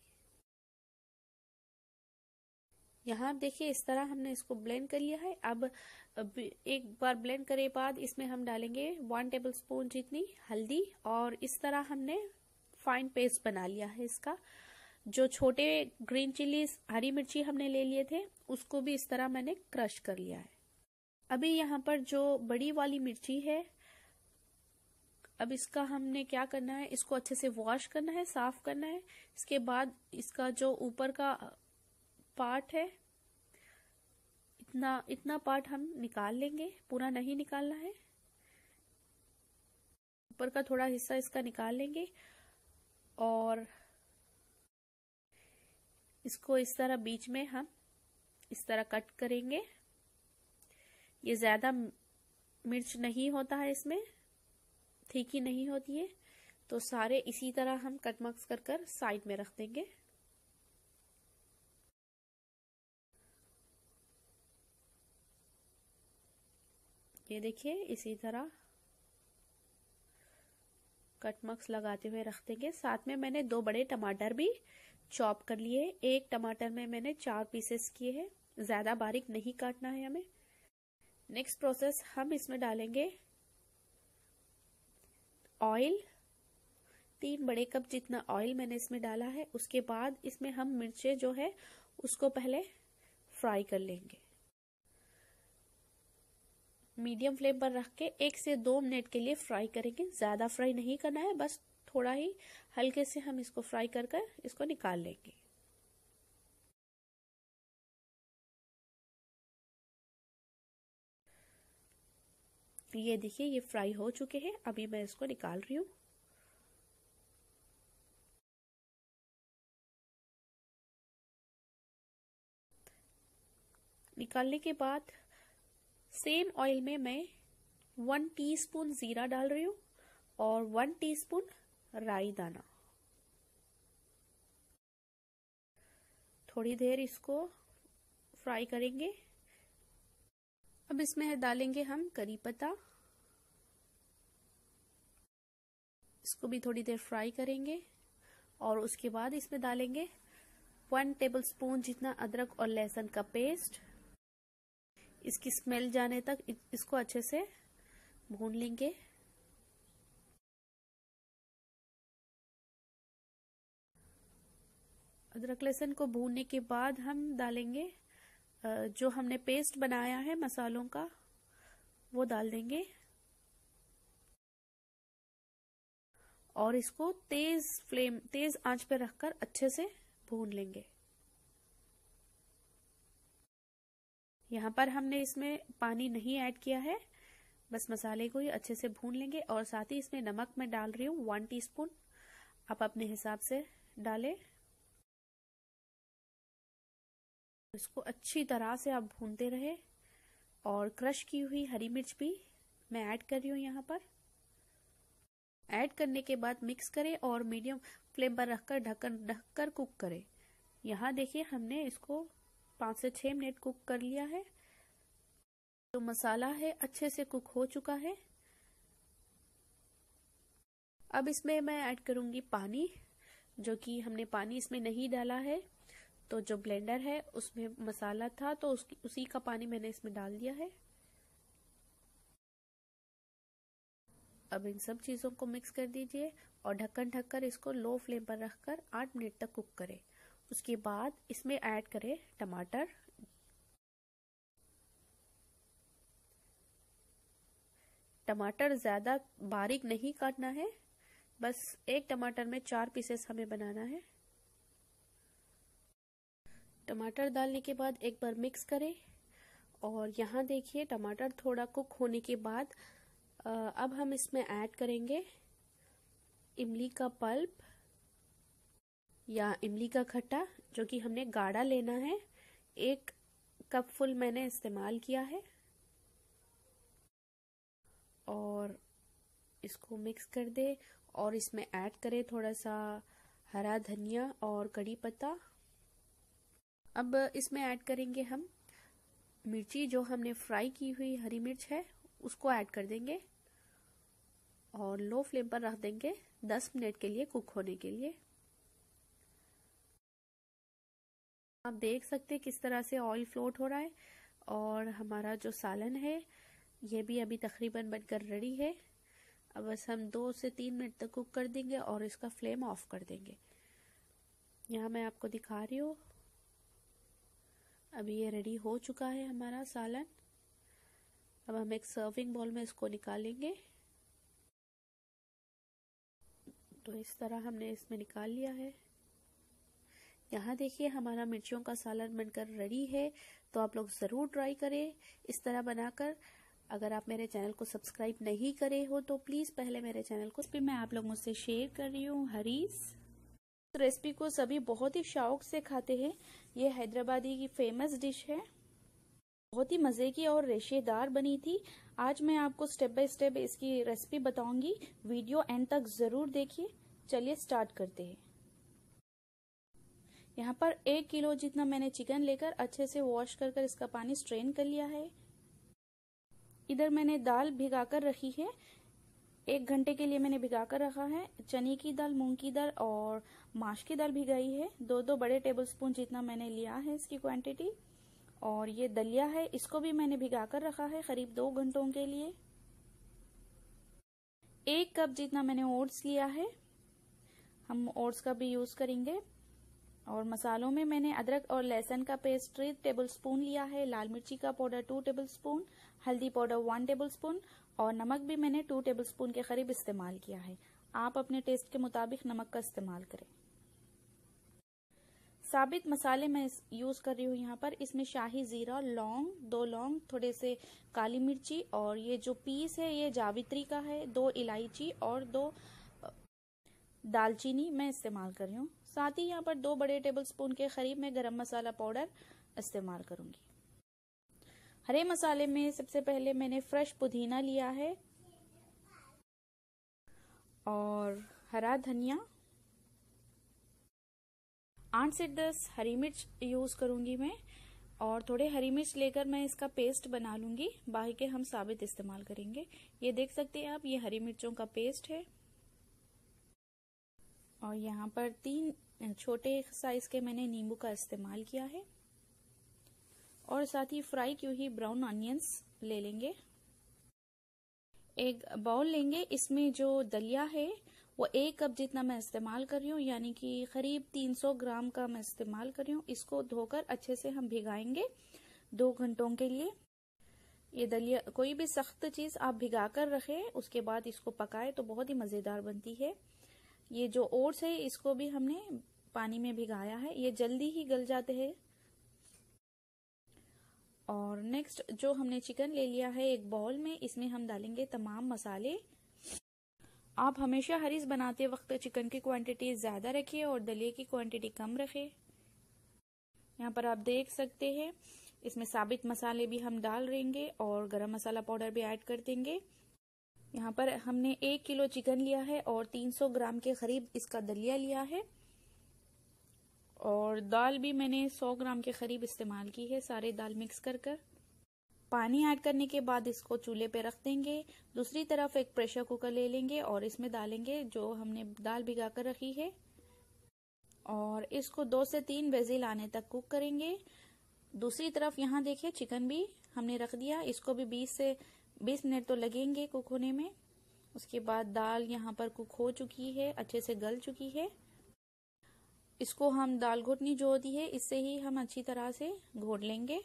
यहाँ देखिए, इस तरह हमने इसको ब्लेंड कर लिया है। अब एक बार ब्लेंड करे बाद इसमें हम डालेंगे वन टेबल स्पून जितनी हल्दी और इस तरह हमने फाइन पेस्ट बना लिया है इसका। जो छोटे ग्रीन चिलीज हरी मिर्ची हमने ले लिए थे, उसको भी इस तरह मैंने क्रश कर लिया है। अभी यहाँ पर जो बड़ी वाली मिर्ची है, अब इसका हमने क्या करना है, इसको अच्छे से वॉश करना है, साफ़ करना है। इसके बाद इसका जो ऊपर का पार्ट है। इतना इतना पार्ट हम निकाल लेंगे। पूरा नहीं निकालना है। ऊपर का थोड़ा हिस्सा इसका निकाल लेंगे और इसको इस तरह बीच में हम इस तरह कट करेंगे। ये ज़्यादा मिर्च नहीं होता है इसमें ठीक ही नहीं होती है। तो सारे इसी तरह हम कट कर कर साइड में रख देंगे। ये देखिए, इसी तरह कट मक्स लगाते हुए रख देंगे। साथ में मैंने दो बड़े टमाटर भी चॉप कर लिए। एक टमाटर में मैंने चार पीसेस किए हैं। ज़्यादा बारीक नहीं काटना है हमें। नेक्स्ट प्रोसेस हम इसमें डालेंगे ऑयल तीन बड़े कप जितना ऑयल मैंने इसमें डाला है, उसके बाद इसमें हम मिर्चे जो है, उसको पहले फ्राई कर लेंगे। मीडियम फ्लेम पर रख के एक से दो मिनट के लिए फ्राई करेंगे। ज़्यादा फ्राई नहीं करना है, बस थोड़ा ही हल्के से हम इसको फ्राई कर कर इसको निकाल लेंगे। ये देखिए, ये फ्राई हो चुके हैं। अभी मैं इसको निकाल रही हूँ। निकालने के बाद सेम ऑयल में मैं वन टीस्पून जीरा डाल रही हूँ और वन टीस्पून राई दाना। थोड़ी देर इसको फ्राई करेंगे। अब इसमें डालेंगे हम करी पत्ता। इसको भी थोड़ी देर फ्राई करेंगे और उसके बाद इसमें डालेंगे वन टेबल स्पून जितना अदरक और लहसुन का पेस्ट। इसकी स्मेल जाने तक इसको अच्छे से भून लेंगे। अदरक लहसुन को भूनने के बाद हम डालेंगे जो हमने पेस्ट बनाया है मसालों का, वो डाल देंगे। और इसको तेज फ्लेम तेज आँच पे रखकर अच्छे से भून लेंगे। यहाँ पर हमने इसमें पानी नहीं ऐड किया है। बस मसाले को ही अच्छे से भून लेंगे और साथ ही इसमें नमक मैं डाल रही हूँ वन टीस्पून आप अपने हिसाब से डालें। इसको अच्छी तरह से आप भूनते रहे और क्रश की हुई हरी मिर्च भी मैं ऐड कर रही हूँ यहाँ पर। ऐड करने के बाद मिक्स करें और मीडियम फ्लेम पर रखकर ढक्कन ढककर कुक करें। यहाँ देखिए हमने इसको पाँच से छह मिनट कुक कर लिया है। जो तो मसाला है, अच्छे से कुक हो चुका है। अब इसमें मैं ऐड करूँगी पानी, जो कि हमने पानी इसमें नहीं डाला है। तो जो ब्लेंडर है, उसमें मसाला था तो उसकी उसी का पानी मैंने इसमें डाल दिया है। अब इन सब चीज़ों को मिक्स कर दीजिए और ढक्कन ढककर इसको लो फ्लेम पर रखकर आठ मिनट तक कुक करें। उसके बाद इसमें ऐड करें टमाटर। टमाटर ज़्यादा बारीक नहीं काटना है, बस एक टमाटर में चार पीसेस हमें बनाना है। टमाटर डालने के बाद एक बार मिक्स करें और यहाँ देखिए टमाटर थोड़ा कुक होने के बाद अब हम इसमें ऐड करेंगे इमली का पल्प या इमली का खट्टा, जो कि हमने गाढ़ा लेना है, एक कप फुल मैंने इस्तेमाल किया है। और इसको मिक्स कर दे, और इसमें ऐड करें थोड़ा सा हरा धनिया और कड़ी पत्ता। अब इसमें ऐड करेंगे हम मिर्ची, जो हमने फ्राई की हुई हरी मिर्च है, उसको ऐड कर देंगे। और लो फ्लेम पर रख देंगे 10 मिनट के लिए कुक होने के लिए। आप देख सकते हैं किस तरह से ऑयल फ्लोट हो रहा है और हमारा जो सालन है, ये भी अभी तकरीबन बनकर रेडी है। अब बस हम दो से तीन मिनट तक कुक कर देंगे और इसका फ्लेम ऑफ़ कर देंगे। यहाँ मैं आपको दिखा रही हूँ। अभी ये रेडी हो चुका है हमारा सालन। अब हम एक सर्विंग बॉल में इसको निकालेंगे। तो इस तरह हमने इसमें निकाल लिया है। यहाँ देखिए हमारा मिर्चियों का सालन बनकर रेडी है तो आप लोग ज़रूर ट्राई करें। इस तरह बनाकर अगर आप मेरे चैनल को सब्सक्राइब नहीं करे हो तो प्लीज़ पहले मेरे चैनल को मैं आप लोग मुझसे शेयर कर रही हूँ हरीस रेसिपी को सभी बहुत ही शौक से खाते हैं। ये हैदराबादी की फ़ेमस डिश है। बहुत ही मज़े की और रेशेदार बनी थी। आज मैं आपको स्टेप बाय स्टेप इसकी रेसिपी बताऊँगी। वीडियो एंड तक ज़रूर देखिए। चलिए स्टार्ट करते हैं। यहाँ पर एक किलो जितना मैंने चिकन लेकर अच्छे से वॉश कर कर इसका पानी स्ट्रेन कर लिया है। इधर मैंने दाल भिगा कर रखी है। एक घंटे के लिए मैंने भिगा कर रखा है। चने की दाल, मूंग की दाल और माश की दाल भिगाई है। दो दो बड़े टेबल स्पून जितना मैंने लिया है इसकी क्वांटिटी और ये दलिया है, इसको भी मैंने भिगा कर रखा है करीब दो घंटों के लिए। एक कप जितना मैंने ओट्स लिया है। हम ओट्स का भी यूज़ करेंगे। और मसालों में मैंने अदरक और लहसुन का पेस्ट थ्री टेबल स्पून लिया है, लाल मिर्ची का पाउडर टू टेबल स्पून हल्दी पाउडर वन टेबल स्पून और नमक भी मैंने टू टेबल स्पून के करीब इस्तेमाल किया है। आप अपने टेस्ट के मुताबिक नमक का इस्तेमाल करें। साबित मसाले मैं यूज़ कर रही हूँ यहाँ पर। इसमें शाही जीरा, लौंग, दो लौंग, थोड़े से काली मिर्ची और ये जो पीस है, ये जावित्री का है, दो इलायची और दो दालचीनी मैं इस्तेमाल कर रही हूँ। साथ ही यहाँ पर दो बड़े टेबल स्पून के करीब मैं गरम मसाला पाउडर इस्तेमाल करूँगी। हरे मसाले में सबसे पहले मैंने फ्रेश पुदीना लिया है और हरा धनिया। आठ से दस हरी मिर्च यूज़ करूँगी मैं और थोड़े हरी मिर्च लेकर मैं इसका पेस्ट बना लूँगी। बाकी के हम साबित इस्तेमाल करेंगे। ये देख सकते हैं आप, ये हरी मिर्चों का पेस्ट है। और यहाँ पर तीन छोटे साइज़ के मैंने नींबू का इस्तेमाल किया है। और साथ ही फ्राई की हुई ब्राउन अनियंस ले लेंगे। एक बाउल लेंगे, इसमें जो दलिया है, वो एक कप जितना मैं इस्तेमाल कर रही हूँ, यानी कि करीब 300 ग्राम का मैं इस्तेमाल कर रही हूँ। इसको धोकर अच्छे से हम भिगाएँगे दो घंटों के लिए। ये दलिया, कोई भी सख्त चीज़ आप भिगा कर रखें, उसके बाद इसको पकाए तो बहुत ही मज़ेदार बनती है। ये जो ओट्स है इसको भी हमने पानी में भिगाया है, ये जल्दी ही गल जाते हैं। और नेक्स्ट जो हमने चिकन ले लिया है एक बॉल में, इसमें हम डालेंगे तमाम मसाले। आप हमेशा हरीस बनाते वक्त चिकन की क्वांटिटी ज़्यादा रखिए और दलिए की क्वांटिटी कम रखें। यहाँ पर आप देख सकते हैं, इसमें साबित मसाले भी हम डाल देंगे और गरम मसाला पाउडर भी ऐड कर देंगे। यहाँ पर हमने एक किलो चिकन लिया है और 300 ग्राम के करीब इसका दलिया लिया है। और दाल भी मैंने 100 ग्राम के करीब इस्तेमाल की है, सारे दाल मिक्स कर कर। पानी ऐड करने के बाद इसको चूल्हे पे रख देंगे। दूसरी तरफ़ एक प्रेशर कुकर ले लेंगे और इसमें डालेंगे जो हमने दाल भिगा कर रखी है। और इसको दो से तीन वेजिल आने तक कुक करेंगे। दूसरी तरफ़ यहाँ देखिए चिकन भी हमने रख दिया। इसको भी 20 से 20 मिनट तो लगेंगे कुक होने में। उसके बाद दाल यहाँ पर कुक हो चुकी है, अच्छे से गल चुकी है। इसको हम दाल घोटनी जो होती है, इससे ही हम अच्छी तरह से घोट लेंगे।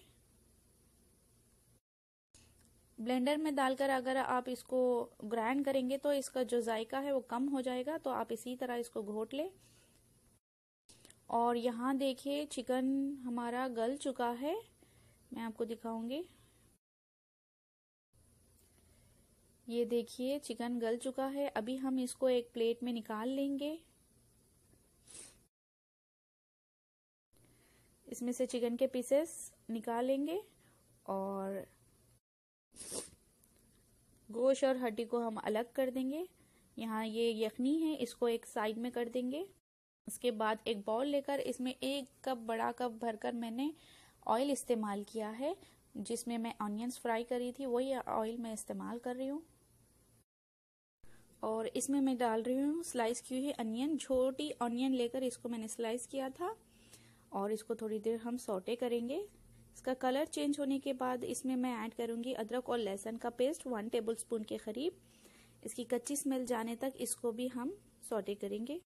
ब्लेंडर में डालकर अगर आप इसको ग्राइंड करेंगे तो इसका जो जायका है वो कम हो जाएगा तो आप इसी तरह इसको घोट ले। और यहाँ देखिए, चिकन हमारा गल चुका है। मैं आपको दिखाऊँगी। ये देखिए, चिकन गल चुका है। अभी हम इसको एक प्लेट में निकाल लेंगे। इसमें से चिकन के पीसेस निकालेंगे और गोश और हड्डी को हम अलग कर देंगे। यहाँ ये यखनी है, इसको एक साइड में कर देंगे। उसके बाद एक बाउल लेकर इसमें एक कप, बड़ा कप भरकर मैंने ऑयल इस्तेमाल किया है, जिसमें मैं ऑनियंस फ्राई करी थी, वही ऑयल मैं इस्तेमाल कर रही हूँ। और इसमें मैं डाल रही हूँ स्लाइस की हुई अनियन छोटी ऑनियन लेकर इसको मैंने स्लाइस किया था। और इसको थोड़ी देर हम सोटे करेंगे। इसका कलर चेंज होने के बाद इसमें मैं ऐड करूँगी अदरक और लहसुन का पेस्ट वन टेबल स्पून के करीब। इसकी कच्ची स्मेल जाने तक इसको भी हम सोटे करेंगे।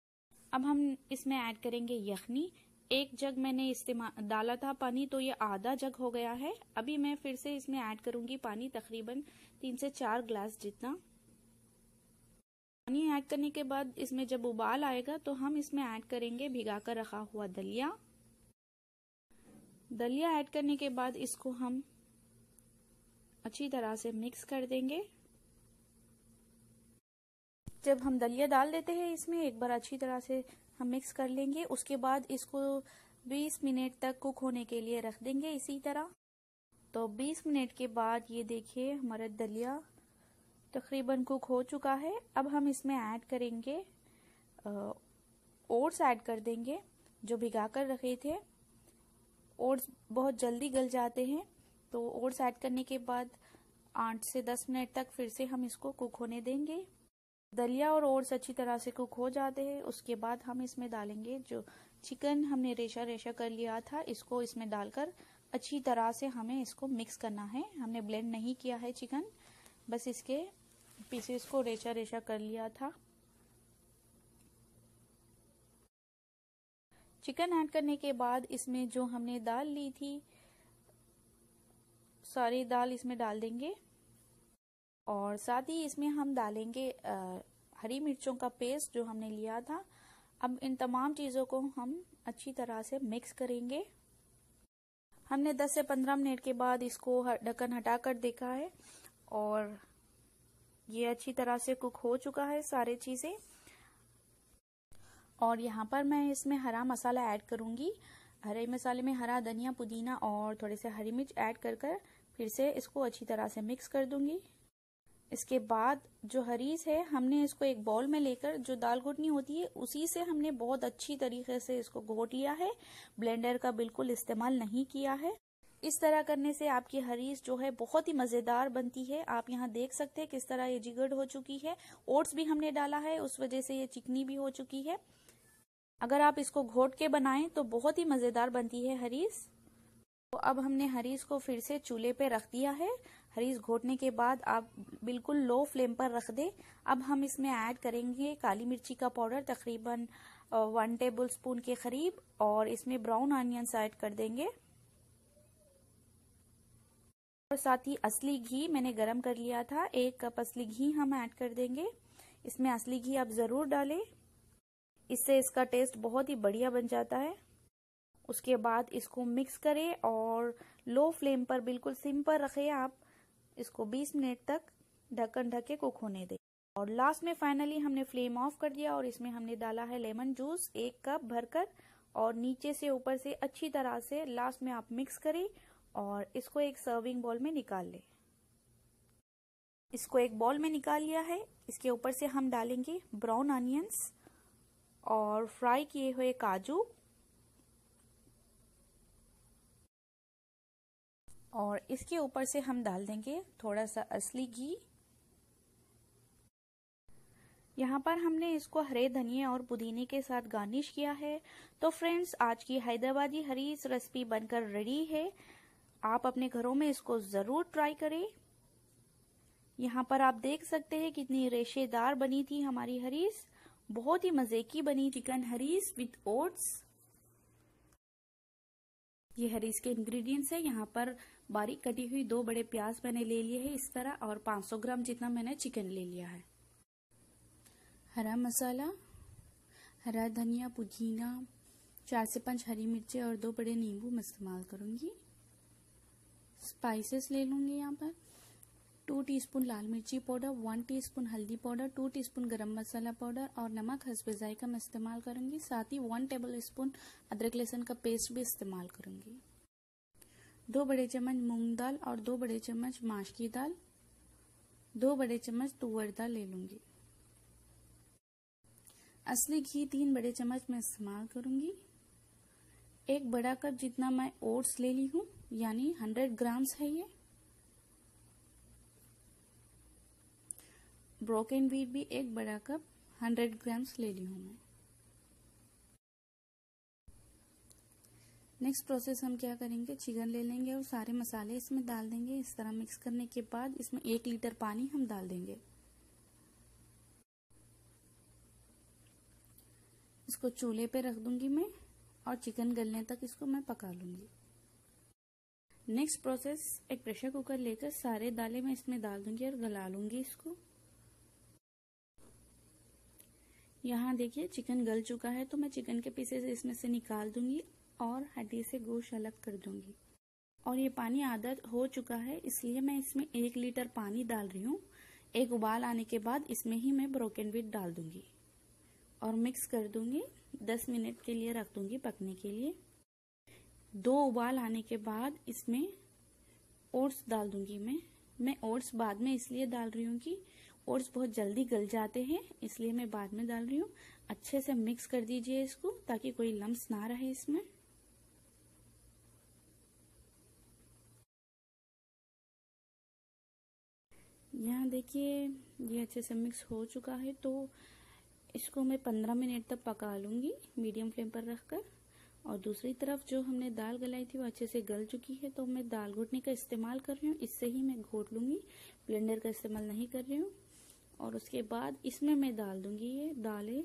अब हम इसमें ऐड करेंगे यखनी। एक जग मैंने इस्तेमाल डाला था पानी तो ये आधा जग हो गया है। अभी मैं फिर से इसमें ऐड करूँगी पानी, तकरीबन तीन से चार ग्लास जितना। पानी ऐड करने के बाद इसमें जब उबाल आएगा तो हम इसमें ऐड करेंगे भिगा कर रखा हुआ दलिया। दलिया ऐड करने के बाद इसको हम अच्छी तरह से मिक्स कर देंगे। जब हम दलिया डाल देते हैं इसमें, एक बार अच्छी तरह से हम मिक्स कर लेंगे। उसके बाद इसको 20 मिनट तक कुक होने के लिए रख देंगे इसी तरह। तो 20 मिनट के बाद ये देखिए हमारा दलिया तकरीबन कुक हो चुका है। अब हम इसमें ऐड करेंगे ओट्स ऐड कर देंगे, जो भिगा कर रखे थे। ओट्स बहुत जल्दी गल जाते हैं तो ओट्स ऐड करने के बाद आठ से दस मिनट तक फिर से हम इसको कुक होने देंगे। दलिया और ओट्स अच्छी तरह से कुक हो जाते हैं। उसके बाद हम इसमें डालेंगे जो चिकन हमने रेशा रेशा कर लिया था, इसको इसमें डालकर अच्छी तरह से हमें इसको मिक्स करना है। हमने ब्लेंड नहीं किया है चिकन, बस इसके पीसेस को रेशा रेशा कर लिया था। चिकन ऐड करने के बाद इसमें जो हमने दाल ली थी सारी दाल इसमें डाल देंगे। और साथ ही इसमें हम डालेंगे आ, हरी मिर्चों का पेस्ट जो हमने लिया था। अब इन तमाम चीज़ों को हम अच्छी तरह से मिक्स करेंगे। हमने 10 से 15 मिनट के बाद इसको ढक्कन हटाकर देखा है। और ये अच्छी तरह से कुक हो चुका है सारे चीज़ें। और यहाँ पर मैं इसमें हरा मसाला ऐड करूँगी। हरे मसाले में हरा धनिया, पुदीना और थोड़े से हरी मिर्च ऐड कर कर फिर से इसको अच्छी तरह से मिक्स कर दूँगी। इसके बाद जो हरीस है, हमने इसको एक बॉल में लेकर जो दाल घुटनी होती है, उसी से हमने बहुत अच्छी तरीके से इसको घोट लिया है। ब्लेंडर का बिल्कुल इस्तेमाल नहीं किया है। इस तरह करने से आपकी हरीस जो है बहुत ही मज़ेदार बनती है। आप यहाँ देख सकते हैं किस तरह ये जिगड़ हो चुकी है। ओट्स भी हमने डाला है, उस वजह से ये चिकनी भी हो चुकी है। अगर आप इसको घोट के बनाएँ तो बहुत ही मज़ेदार बनती है हरीस तो अब हमने हरीस को फिर से चूल्हे पे रख दिया है। हरीस घोटने के बाद आप बिल्कुल लो फ्लेम पर रख दे। अब हम इसमें ऐड करेंगे काली मिर्ची का पाउडर, तकरीबन वन टेबल स्पून के करीब, और इसमें ब्राउन ऑनियंस ऐड कर देंगे। और साथ ही असली घी मैंने गरम कर लिया था। एक कप असली घी हम ऐड कर देंगे। इसमें असली घी आप ज़रूर डालें। इससे इसका टेस्ट बहुत ही बढ़िया बन जाता है। उसके बाद इसको मिक्स करें और लो फ्लेम पर बिल्कुल सिम पर रखें आप। इसको 20 मिनट तक ढक्कन ढके कुक होने दें। और लास्ट में फाइनली हमने फ्लेम ऑफ़ कर दिया और इसमें हमने डाला है लेमन जूस एक कप भरकर और नीचे से ऊपर से अच्छी तरह से लास्ट में आप मिक्स करें। और इसको एक सर्विंग बॉल में निकाल लें। इसको एक बॉल में निकाल लिया है। इसके ऊपर से हम डालेंगे ब्राउन ऑनियंस और फ्राई किए हुए काजू। और इसके ऊपर से हम डाल देंगे थोड़ा सा असली घी। यहाँ पर हमने इसको हरे धनिया और पुदीने के साथ गार्निश किया है। तो फ्रेंड्स आज की हैदराबादी हरीस रेसिपी बनकर रेडी है। आप अपने घरों में इसको ज़रूर ट्राई करें। यहाँ पर आप देख सकते हैं कितनी रेशेदार बनी थी हमारी हरीस। बहुत ही मज़े की बनी चिकन हरीस विथ ओट्स ये हरीस के इंग्रेडिएंट्स है। यहाँ पर बारीक कटी हुई दो बड़े प्याज मैंने ले लिए है इस तरह और 500 ग्राम जितना मैंने चिकन ले लिया है। हरा मसाला, हरा धनिया, पुदीना, चार से पाँच हरी मिर्चें और दो बड़े नींबू मैं इस्तेमाल करूँगी। स्पाइसेस ले लूँगी यहाँ पर। टू टीस्पून लाल मिर्ची पाउडर वन टीस्पून हल्दी powder two teaspoon garam masala powder और नमक हसबे जायका मैं इस्तेमाल करूँगी। साथ ही वन टेबल स्पून अदरक लहसुन का पेस्ट भी इस्तेमाल करूँगी। दो बड़े चम्मच मूंग दाल और दो बड़े चम्मच माश की दाल। दो बड़े चम्मच तुअर दाल ले लूँगी। असली घी तीन बड़े चम्मच मैं इस्तेमाल करूँगी। एक बड़ा कप जितना मैं ओट्स ले ली हूँ। यानी हंड्रेड ग्राम्स है ये। ब्रोकन व्हीट भी एक बड़ा कप 100 ग्राम्स ले ली हूँ मैं। नेक्स्ट प्रोसेस हम क्या करेंगे? चिकन ले लेंगे और सारे मसाले इसमें डाल देंगे। इस तरह मिक्स करने के बाद इसमें एक लीटर पानी हम डाल देंगे। इसको चूल्हे पे रख दूँगी मैं और चिकन गलने तक इसको मैं पका लूँगी। नेक्स्ट प्रोसेस एक प्रेशर कुकर लेकर सारे दालें मैं इसमें डाल दूँगी और गला लूँगी इसको। यहाँ देखिए चिकन गल चुका है तो मैं चिकन के पीसेस इसमें से निकाल दूँगी और हड्डी से गोश्त अलग कर दूँगी। और ये पानी आदत हो चुका है, इसलिए मैं इसमें एक लीटर पानी डाल रही हूँ। एक उबाल आने के बाद इसमें ही मैं ब्रोकन विट डाल दूँगी। और मिक्स कर दूँगी 10 मिनट के लिए रख दूँगी पकने के लिए। दो उबाल आने के बाद इसमें ओट्स डाल दूँगी मैं। मैं ओट्स बाद में इसलिए डाल रही हूँ कि ओट्स बहुत जल्दी गल जाते हैं, इसलिए मैं बाद में डाल रही हूँ। अच्छे से मिक्स कर दीजिए इसको, ताकि कोई लम्स ना रहे इसमें। यहाँ देखिए, ये अच्छे से मिक्स हो चुका है तो इसको मैं पंद्रह मिनट तक पका लूँगी, मीडियम फ्लेम पर रखकर। और दूसरी तरफ़ जो हमने दाल गलाई थी वो अच्छे से गल चुकी है तो मैं दाल घोटने का इस्तेमाल कर रही हूँ। इससे ही मैं घोट लूँगी। ब्लेंडर का इस्तेमाल नहीं कर रही हूँ। और उसके बाद इसमें मैं डाल दूँगी, ये दालें।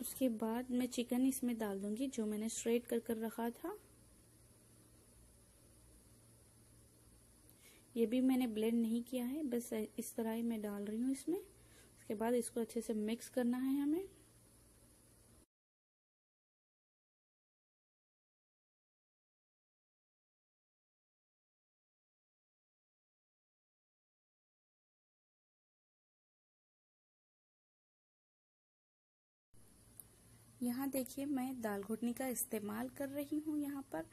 उसके बाद मैं चिकन इसमें डाल दूँगी, जो मैंने स्ट्रेट कर कर रखा था। ये भी मैंने ब्लेंड नहीं किया है, बस इस तरह ही मैं डाल रही हूँ इसमें। उसके बाद इसको अच्छे से मिक्स करना है हमें। यहाँ देखिए मैं दाल घुटनी का इस्तेमाल कर रही हूँ यहाँ पर।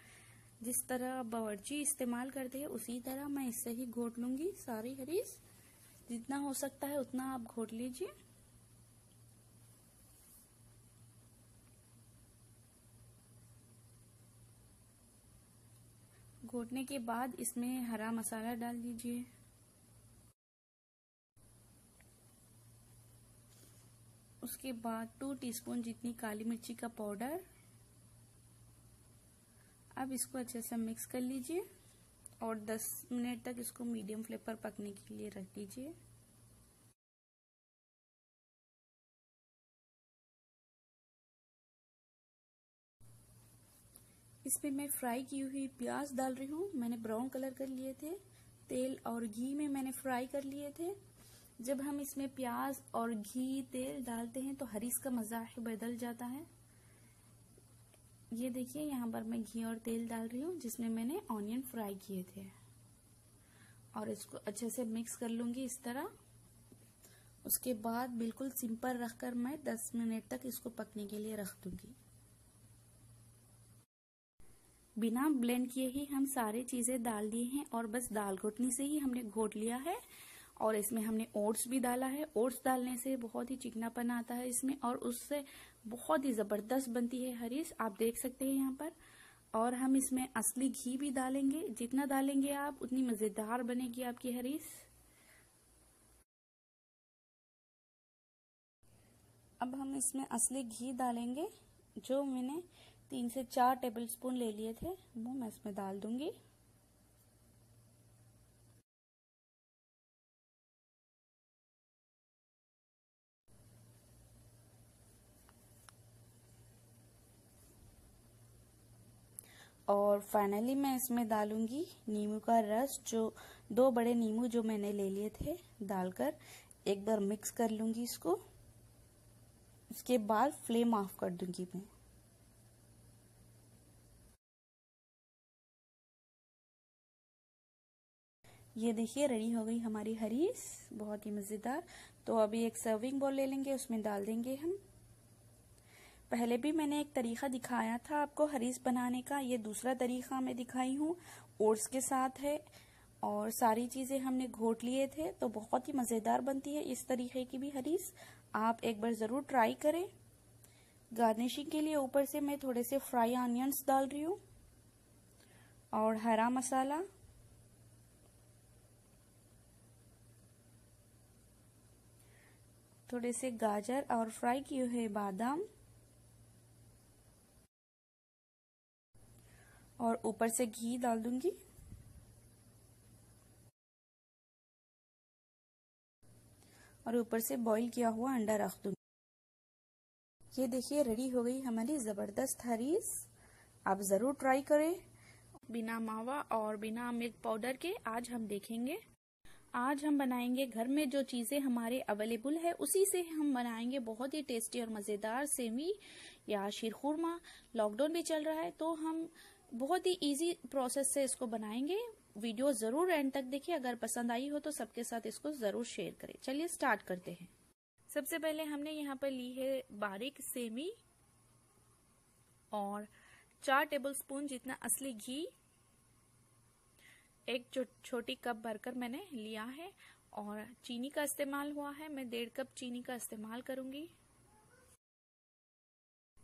जिस तरह बावर्ची इस्तेमाल करते हैं, उसी तरह मैं इससे ही घोट लूँगी सारी हरीस। जितना हो सकता है उतना आप घोट लीजिए। घोटने के बाद इसमें हरा मसाला डाल दीजिए। उसके बाद टू टीस्पून जितनी काली मिर्ची का पाउडर। अब इसको अच्छे से मिक्स कर लीजिए। और 10 मिनट तक इसको मीडियम फ्लेम पर पकने के लिए रख दीजिए। इसमें मैं फ्राई की हुई प्याज डाल रही हूँ। मैंने ब्राउन कलर कर लिए थे। तेल और घी में मैंने फ्राई कर लिए थे। जब हम इसमें प्याज और घी तेल डालते हैं तो हरीस का मज़ा बदल जाता है। ये देखिए, यहाँ पर मैं घी और तेल डाल रही हूँ, जिसमें मैंने ऑनियन फ्राई किए थे। और इसको अच्छे से मिक्स कर लूँगी इस तरह। उसके बाद बिल्कुल सिंपल रखकर मैं 10 मिनट तक इसको पकने के लिए रख दूँगी। बिना ब्लेंड किए ही हम सारी चीज़ें डाल दिए हैं और बस दाल घोटनी से ही हमने घोट लिया है। और इसमें हमने ओट्स भी डाला है। ओट्स डालने से बहुत ही चिकनापन आता है इसमें और उससे बहुत ही ज़बरदस्त बनती है हरीस आप देख सकते हैं यहाँ पर। और हम इसमें असली घी भी डालेंगे। जितना डालेंगे आप, उतनी मज़ेदार बनेगी आपकी हरीस अब हम इसमें असली घी डालेंगे, जो मैंने तीन से चार टेबल स्पून ले लिए थे, वो मैं इसमें डाल दूँगी। और फाइनली मैं इसमें डालूँगी नींबू का रस, जो दो बड़े नींबू जो मैंने ले लिए थे, डालकर एक बार मिक्स कर लूँगी इसको। उसके बाद फ्लेम ऑफ़ कर दूँगी मैं। ये देखिए रेडी हो गई हमारी हरीस, बहुत ही मज़ेदार। तो अभी एक सर्विंग बॉल ले लेंगे, उसमें डाल देंगे हम। पहले भी मैंने एक तरीका दिखाया था आपको, हरीस बनाने का। ये दूसरा तरीका मैं दिखाई हूँ, ओट्स के साथ है और सारी चीज़ें हमने घोट लिए थे तो बहुत ही मज़ेदार बनती है इस तरीके की भी हरीस। आप एक बार ज़रूर ट्राई करें। गार्निशिंग के लिए ऊपर से मैं थोड़े से फ्राई ऑनियंस डाल रही हूँ और हरा मसाला। थोड़े से गाजर और फ्राई किए हुए बादाम। और ऊपर से घी डाल दूँगी। और ऊपर से बॉईल किया हुआ अंडा रख दूँगी। ये देखिए रेडी हो गई हमारी ज़बरदस्त हरीस। आप ज़रूर ट्राई करें। बिना मावा और बिना मिल्क पाउडर के आज हम देखेंगे। आज हम बनाएँगे घर में जो चीज़ें हमारे अवेलेबल है, उसी से हम बनाएँगे बहुत ही टेस्टी और मज़ेदार सेवी या शीरखुरमा लॉकडाउन भी चल रहा है तो हम बहुत ही इजी प्रोसेस से इसको बनाएँगे। वीडियो ज़रूर एंड तक देखिए। अगर पसंद आई हो तो सबके साथ इसको ज़रूर शेयर करें। चलिए स्टार्ट करते हैं। सबसे पहले हमने यहाँ पर ली है बारीक सेमी और चार टेबलस्पून जितना असली घी, एक जो छोटी कप भरकर मैंने लिया है और चीनी का इस्तेमाल हुआ है। मैं डेढ़ कप चीनी का इस्तेमाल करूँगी।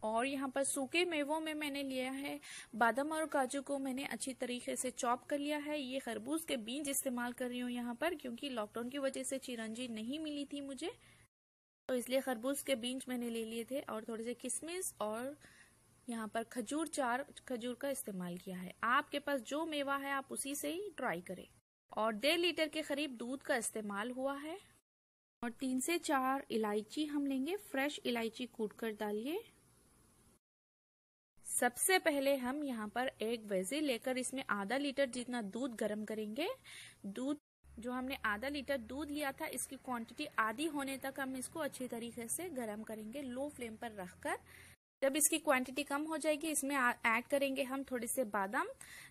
और यहाँ पर सूखे मेवों में मैंने लिया है। बादाम और काजू को मैंने अच्छी तरीके से चॉप कर लिया है। ये खरबूज के बीज इस्तेमाल कर रही हूँ यहाँ पर, क्योंकि लॉकडाउन की वजह से चिरंजी नहीं मिली थी मुझे। तो इसलिए खरबूज के बीज मैंने ले लिए थे और थोड़े से किशमिश और यहाँ पर खजूर चार, खजूर का इस्तेमाल किया है। आपके पास जो मेवा है, आप उसी से ही ट्राई करें। और डेढ़ लीटर के करीब दूध का इस्तेमाल हुआ है। और तीन से चार इलायची हम लेंगे। फ्रेश इलायची कूट कर डालिए। सबसे पहले हम यहाँ पर एक वेजी लेकर इसमें आधा लीटर जितना दूध गर्म करेंगे। दूध, जो हमने आधा लीटर दूध लिया था, इसकी क्वांटिटी आधी होने तक हम इसको अच्छी तरीके से गर्म करेंगे लो फ्लेम पर रखकर। जब इसकी क्वांटिटी कम हो जाएगी, इसमें ऐड करेंगे हम थोड़े से बादाम।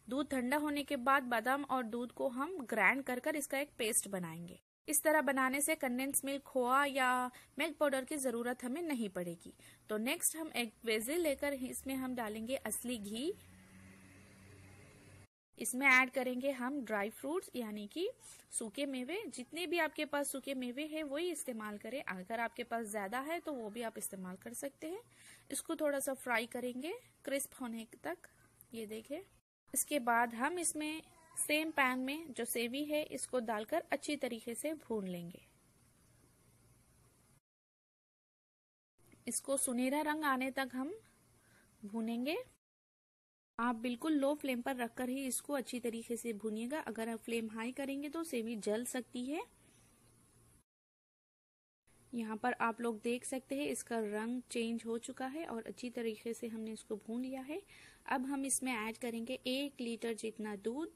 दूध ठंडा होने के बाद बादाम और दूध को हम ग्राइंड कर कर इसका एक पेस्ट बनाएँगे। इस तरह बनाने से कंडेंस मिल्क खोआ या मिल्क पाउडर की ज़रूरत हमें नहीं पड़ेगी। तो नेक्स्ट हम एक वेजिल लेकर इसमें हम डालेंगे असली घी। इसमें ऐड करेंगे हम ड्राई फ्रूट्स यानी कि सूखे मेवे। जितने भी आपके पास सूखे मेवे हैं, वही इस्तेमाल करें। अगर आपके पास ज़्यादा है तो वो भी आप इस्तेमाल कर सकते हैं। इसको थोड़ा सा फ्राई करेंगे क्रिस्प होने तक। ये देखे। इसके बाद हम इसमें सेम पैन में जो सेवी है, इसको डालकर अच्छी तरीके से भून लेंगे। इसको सुनहरा रंग आने तक हम भूनेंगे। आप बिल्कुल लो फ्लेम पर रखकर ही इसको अच्छी तरीके से भूनिएगा। अगर आप फ्लेम हाई करेंगे तो सेवी जल सकती है। यहाँ पर आप लोग देख सकते हैं, इसका रंग चेंज हो चुका है और अच्छी तरीके से हमने इसको भून लिया है। अब हम इसमें ऐड करेंगे एक लीटर जितना दूध।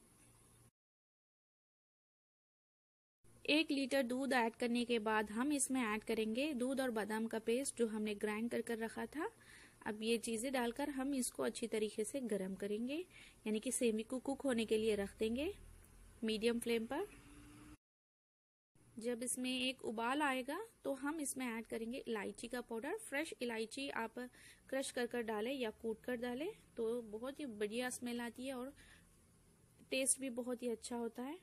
एक लीटर दूध ऐड करने के बाद हम इसमें ऐड करेंगे दूध और बादाम का पेस्ट जो हमने ग्राइंड कर कर रखा था। अब ये चीज़ें डालकर हम इसको अच्छी तरीके से गर्म करेंगे, यानी कि सेमी को कुक होने के लिए रख देंगे मीडियम फ्लेम पर। जब इसमें एक उबाल आएगा तो हम इसमें ऐड करेंगे इलायची का पाउडर। फ्रेश इलायची आप क्रश कर कर डालें या कूट कर डालें तो बहुत ही बढ़िया स्मेल आती है और टेस्ट भी बहुत ही अच्छा होता है।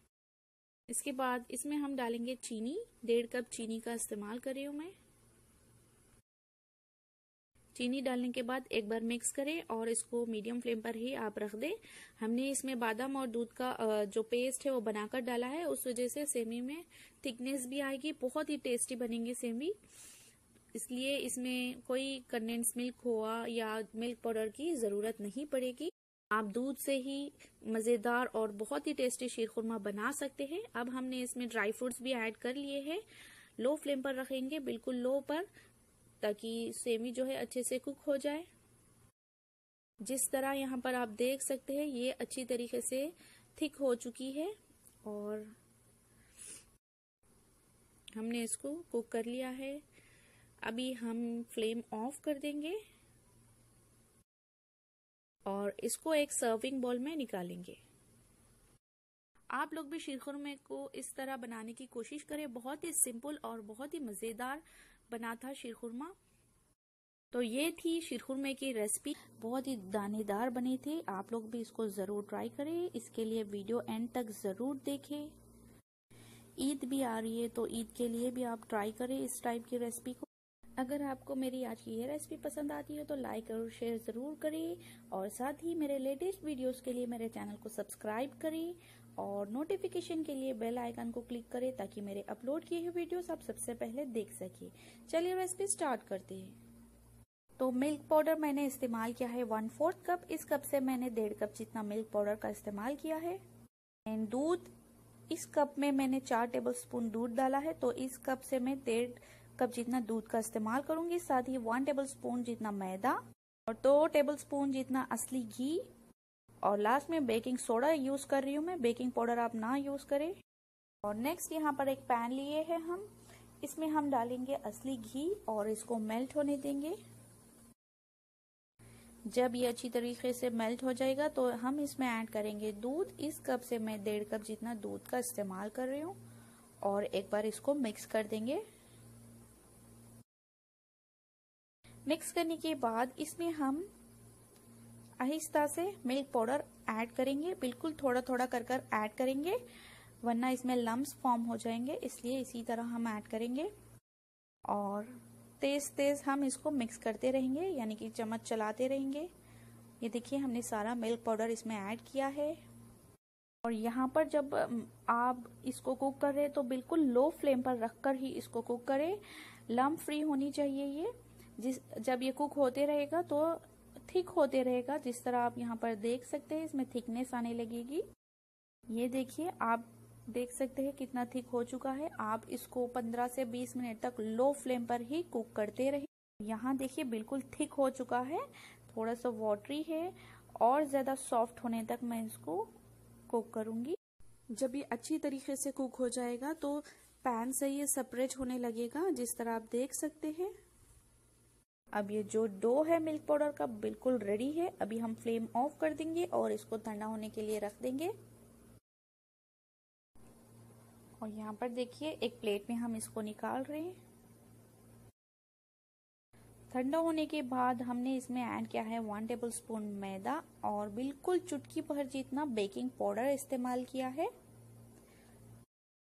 इसके बाद इसमें हम डालेंगे चीनी, डेढ़ कप चीनी का इस्तेमाल कर रही हूँ मैं। चीनी डालने के बाद एक बार मिक्स करें और इसको मीडियम फ्लेम पर ही आप रख दें। हमने इसमें बादाम और दूध का जो पेस्ट है वो बनाकर डाला है। उस वजह से सेमी में थिकनेस भी आएगी, बहुत ही टेस्टी बनेंगे सेमी। इसलिए इसमें कोई कंडेंस मिल्क खोआ या मिल्क पाउडर की ज़रूरत नहीं पड़ेगी। आप दूध से ही मज़ेदार और बहुत ही टेस्टी शीर खुरमा बना सकते हैं। अब हमने इसमें ड्राई फ्रूट्स भी ऐड कर लिए हैं। लो फ्लेम पर रखेंगे, बिल्कुल लो पर, ताकि सेमी जो है अच्छे से कुक हो जाए। जिस तरह यहाँ पर आप देख सकते हैं, ये अच्छी तरीके से थिक हो चुकी है और हमने इसको कुक कर लिया है। अभी हम फ्लेम ऑफ़ कर देंगे। और इसको एक सर्विंग बॉल में निकालेंगे। आप लोग भी शीरखुरमे को इस तरह बनाने की कोशिश करें। बहुत ही सिंपल और बहुत ही मज़ेदार बना था शीरखुरमा। तो ये थी शीरखुरमे की रेसिपी बहुत ही दानेदार बनी थी। आप लोग भी इसको ज़रूर ट्राई करें। इसके लिए वीडियो एंड तक ज़रूर देखें। ईद भी आ रही है तो ईद के लिए भी आप ट्राई करें इस टाइप की रेसिपी को। अगर आपको मेरी आज की ये रेसिपी पसंद आती है तो लाइक और शेयर ज़रूर करें। और साथ ही मेरे लेटेस्ट वीडियोस के लिए मेरे चैनल को सब्सक्राइब करें और नोटिफिकेशन के लिए बेल आइकन को क्लिक करें ताकि मेरे अपलोड किए हुए वीडियोस आप सबसे पहले देख सके। चलिए रेसिपी स्टार्ट करते हैं। तो मिल्क पाउडर मैंने इस्तेमाल किया है वन फोर्थ कप इस कप से मैंने डेढ़ कप जितना मिल्क पाउडर का इस्तेमाल किया है। एंड दूध, इस कप में मैंने चार टेबल स्पून दूध डाला है तो इस कप से मैं डेढ़ कप जितना दूध का इस्तेमाल करूँगी, साथ ही वन टेबल स्पून जितना मैदा और दो टेबल स्पून जितना असली घी। और लास्ट में बेकिंग सोडा यूज़ कर रही हूँ मैं। बेकिंग पाउडर आप ना यूज़ करें। और नेक्स्ट यहाँ पर एक पैन लिए हैं हम। इसमें हम डालेंगे असली घी और इसको मेल्ट होने देंगे। जब ये अच्छी तरीके से मेल्ट हो जाएगा तो हम इसमें ऐड करेंगे दूध। इस कप से मैं डेढ़ कप जितना दूध का इस्तेमाल कर रही हूँ। और एक बार इसको मिक्स कर देंगे। मिक्स करने के बाद इसमें हम आहिस्ता से मिल्क पाउडर ऐड करेंगे। बिल्कुल थोड़ा थोड़ा कर कर ऐड करेंगे, वरना इसमें लम्स फॉर्म हो जाएँगे, इसलिए इसी तरह हम ऐड करेंगे। और तेज तेज हम इसको मिक्स करते रहेंगे, यानी कि चम्मच चलाते रहेंगे। ये देखिए, हमने सारा मिल्क पाउडर इसमें ऐड किया है। और यहाँ पर जब आप इसको कुक कर रहे हैं तो बिल्कुल लो फ्लेम पर रखकर ही इसको कुक करें। लम फ्री होनी चाहिए ये। जिस, जब ये कुक होते रहेगा तो थिक होते रहेगा। जिस तरह आप यहाँ पर देख सकते हैं, इसमें थिकनेस आने लगेगी। ये देखिए, आप देख सकते हैं कितना थिक हो चुका है। आप इसको 15 से 20 मिनट तक लो फ्लेम पर ही कुक करते रहे। यहाँ देखिए, बिल्कुल थिक हो चुका है। थोड़ा सा वाटरी है और ज़्यादा सॉफ्ट होने तक मैं इसको कुक करूँगी। जब ये अच्छी तरीके से कुक हो जाएगा तो पैन से ये सेपरेट होने लगेगा, जिस तरह आप देख सकते हैं। अब ये जो डो है मिल्क पाउडर का बिल्कुल रेडी है। अभी हम फ्लेम ऑफ़ कर देंगे और इसको ठंडा होने के लिए रख देंगे। और यहाँ पर देखिए, एक प्लेट में हम इसको निकाल रहे हैं। ठंडा होने के बाद हमने इसमें ऐड किया है वन टेबल स्पून मैदा और बिल्कुल चुटकी भर जितना बेकिंग पाउडर इस्तेमाल किया है।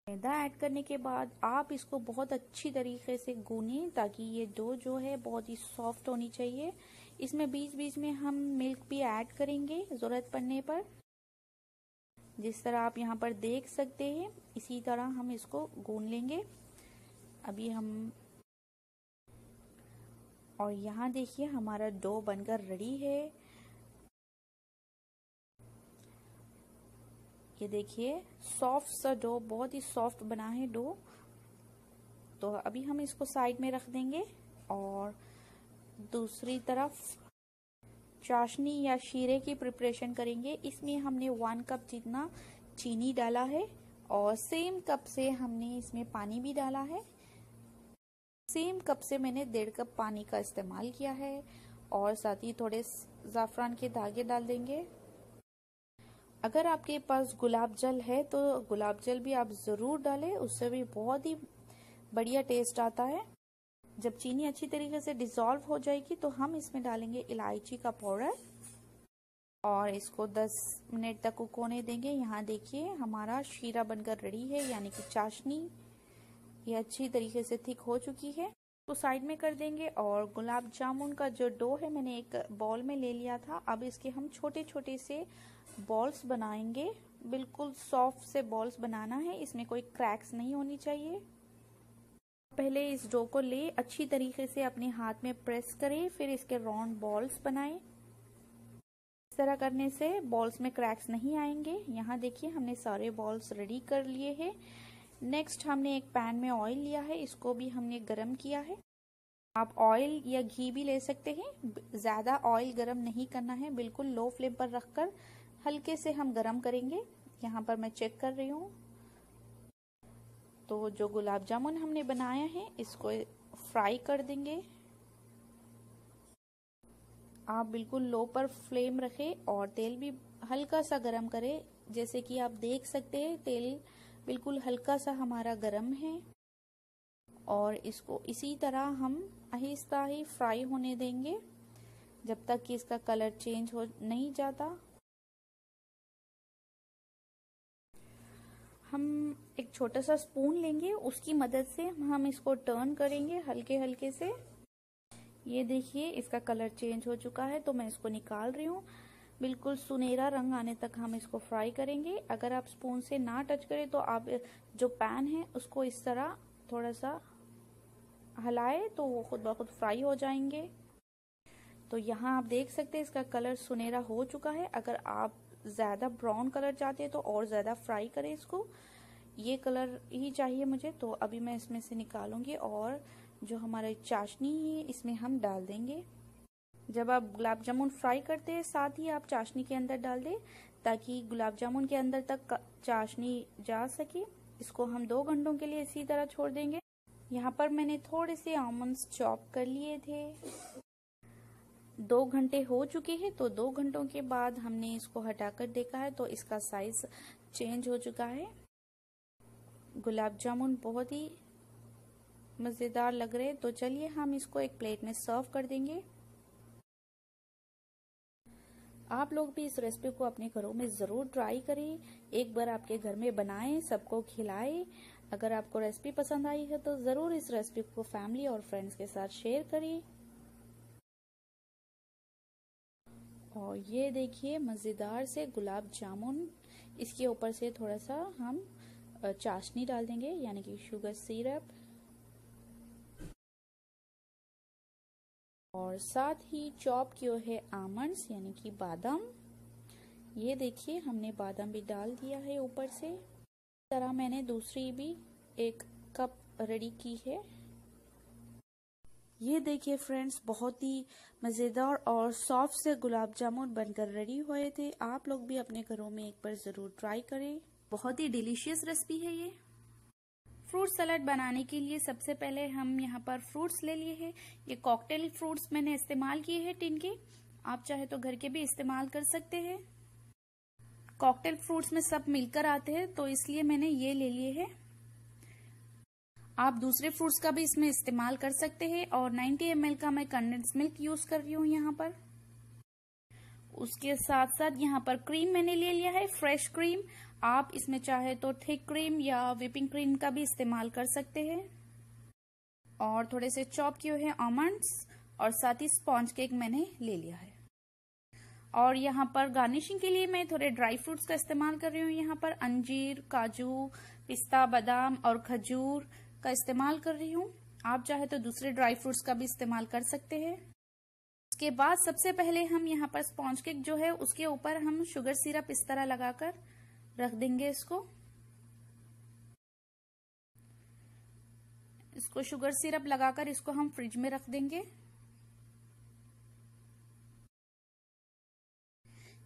मैदा ऐड करने के बाद आप इसको बहुत अच्छी तरीके से गूने ताकि ये डो जो है बहुत ही सॉफ्ट होनी चाहिए। इसमें बीच बीच में हम मिल्क भी ऐड करेंगे ज़रूरत पड़ने पर। जिस तरह आप यहाँ पर देख सकते हैं, इसी तरह हम इसको गून लेंगे। अभी हम और यहाँ देखिए हमारा डो बनकर रेडी है। ये देखिए सॉफ्ट सा डो बहुत ही सॉफ्ट बना है डो तो अभी हम इसको साइड में रख देंगे और दूसरी तरफ़ चाशनी या शीरे की प्रिपरेशन करेंगे। इसमें हमने वन कप जितना चीनी डाला है और सेम कप से हमने इसमें पानी भी डाला है। सेम कप से मैंने डेढ़ कप पानी का इस्तेमाल किया है और साथ ही थोड़े ज़ाफ़रान के धागे डाल देंगे। अगर आपके पास गुलाब जल है तो गुलाब जल भी आप ज़रूर डालें। उससे भी बहुत ही बढ़िया टेस्ट आता है। जब चीनी अच्छी तरीके से डिजोल्व हो जाएगी तो हम इसमें डालेंगे इलायची का पाउडर और इसको 10 मिनट तक कुक होने देंगे। यहाँ देखिए, हमारा शीरा बनकर रेडी है, यानी कि चाशनी। ये अच्छी तरीके से थिक हो चुकी है। तो साइड में कर देंगे और गुलाब जामुन का जो डो है, मैंने एक बॉल में ले लिया था। अब इसके हम छोटे छोटे से बॉल्स बनाएँगे। बिल्कुल सॉफ्ट से बॉल्स बनाना है। इसमें कोई क्रैक्स नहीं होनी चाहिए। पहले इस डो को ले, अच्छी तरीके से अपने हाथ में प्रेस करें, फिर इसके राउंड बॉल्स बनाएँ। इस तरह करने से बॉल्स में क्रैक्स नहीं आएँगे। यहाँ देखिए, हमने सारे बॉल्स रेडी कर लिए हैं। नेक्स्ट हमने एक पैन में ऑयल लिया है। इसको भी हमने गरम किया है। आप ऑयल या घी भी ले सकते हैं। ज़्यादा ऑयल गरम नहीं करना है। बिल्कुल लो फ्लेम पर रखकर हल्के से हम गरम करेंगे। यहाँ पर मैं चेक कर रही हूँ। तो जो गुलाब जामुन हमने बनाया है, इसको फ्राई कर देंगे। आप बिल्कुल लो पर फ्लेम रखें और तेल भी हल्का सा गरम करें। जैसे कि आप देख सकते हैं, तेल बिल्कुल हल्का सा हमारा गरम है। और इसको इसी तरह हम आहिस्ता ही फ्राई होने देंगे। जब तक कि इसका कलर चेंज हो नहीं जाता। हम एक छोटा सा स्पून लेंगे, उसकी मदद से हम इसको टर्न करेंगे हल्के हल्के से। ये देखिए, इसका कलर चेंज हो चुका है तो मैं इसको निकाल रही हूँ। बिल्कुल सुनहरा रंग आने तक हम इसको फ्राई करेंगे। अगर आप स्पून से ना टच करें तो आप जो पैन है, उसको इस तरह थोड़ा सा हलाए तो वो खुद ब खुद फ्राई हो जाएँगे। तो यहाँ आप देख सकते हैं, इसका कलर सुनहरा हो चुका है। अगर आप ज़्यादा ब्राउन कलर चाहते हैं तो और ज़्यादा फ्राई करें इसको। ये कलर ही चाहिए मुझे तो अभी मैं इसमें से निकालूँगी और जो हमारी चाशनी है, इसमें हम डाल देंगे। जब आप गुलाब जामुन फ्राई करते हैं, साथ ही आप चाशनी के अंदर डाल दें, ताकि गुलाब जामुन के अंदर तक चाशनी जा सके। इसको हम दो घंटों के लिए इसी तरह छोड़ देंगे। यहाँ पर मैंने थोड़े से आमंड्स चॉप कर लिए थे। दो घंटे हो चुके हैं तो दो घंटों के बाद हमने इसको हटाकर देखा है तो इसका साइज़ चेंज हो चुका है। गुलाब जामुन बहुत ही मज़ेदार लग रहे तो चलिए हम इसको एक प्लेट में सर्व कर देंगे। आप लोग भी इस रेसिपी को अपने घरों में ज़रूर ट्राई करें, एक बार आपके घर में बनाएँ, सबको खिलाएँ। अगर आपको रेसिपी पसंद आई है तो ज़रूर इस रेसिपी को फैमिली और फ्रेंड्स के साथ शेयर करें। और ये देखिए मज़ेदार से गुलाब जामुन। इसके ऊपर से थोड़ा सा हम चाशनी डाल देंगे, यानी कि शुगर सिरप। और साथ ही चॉप किए है आमंड्स, यानी कि बादाम। ये देखिए, हमने बादाम भी डाल दिया है ऊपर से। तरह मैंने दूसरी भी एक कप रेडी की है। ये देखिए फ्रेंड्स बहुत ही मज़ेदार और सॉफ्ट से गुलाब जामुन बनकर रेडी हुए थे। आप लोग भी अपने घरों में एक बार ज़रूर ट्राई करें। बहुत ही डिलीशियस रेसिपी है ये। फ्रूट सलाद बनाने के लिए सबसे पहले हम यहाँ पर फ्रूट्स ले लिए हैं। ये कॉकटेल फ्रूट्स मैंने इस्तेमाल किए हैं टिन के। आप चाहे तो घर के भी इस्तेमाल कर सकते हैं। कॉकटेल फ्रूट्स में सब मिलकर आते हैं तो इसलिए मैंने ये ले लिए हैं। आप दूसरे फ्रूट्स का भी इसमें इस्तेमाल कर सकते हैं और 90 एम का मैं कंडेंस मिल्क यूज़ कर रही हूँ यहाँ पर। उसके साथ साथ यहाँ पर क्रीम मैंने ले लिया है फ्रेश क्रीम आप इसमें चाहे तो थिक क्रीम या विपिंग क्रीम का भी इस्तेमाल कर सकते हैं। और थोड़े से चॉप किए हुए आमंड्स और साथ ही स्पॉन्ज केक मैंने ले लिया है। और यहाँ पर गार्निशिंग के लिए मैं थोड़े ड्राई फ्रूट्स का इस्तेमाल कर रही हूँ। यहाँ पर अंजीर, काजू, पिस्ता, बादाम और खजूर का इस्तेमाल कर रही हूँ। आप चाहे तो दूसरे ड्राई फ्रूट्स का भी इस्तेमाल कर सकते हैं। उसके बाद सबसे पहले हम यहाँ पर स्पॉन्ज केक जो है, उसके ऊपर हम शुगर सिरप इस तरह लगाकर रख देंगे इसको। इसको शुगर सिरप लगाकर इसको हम फ्रिज में रख देंगे।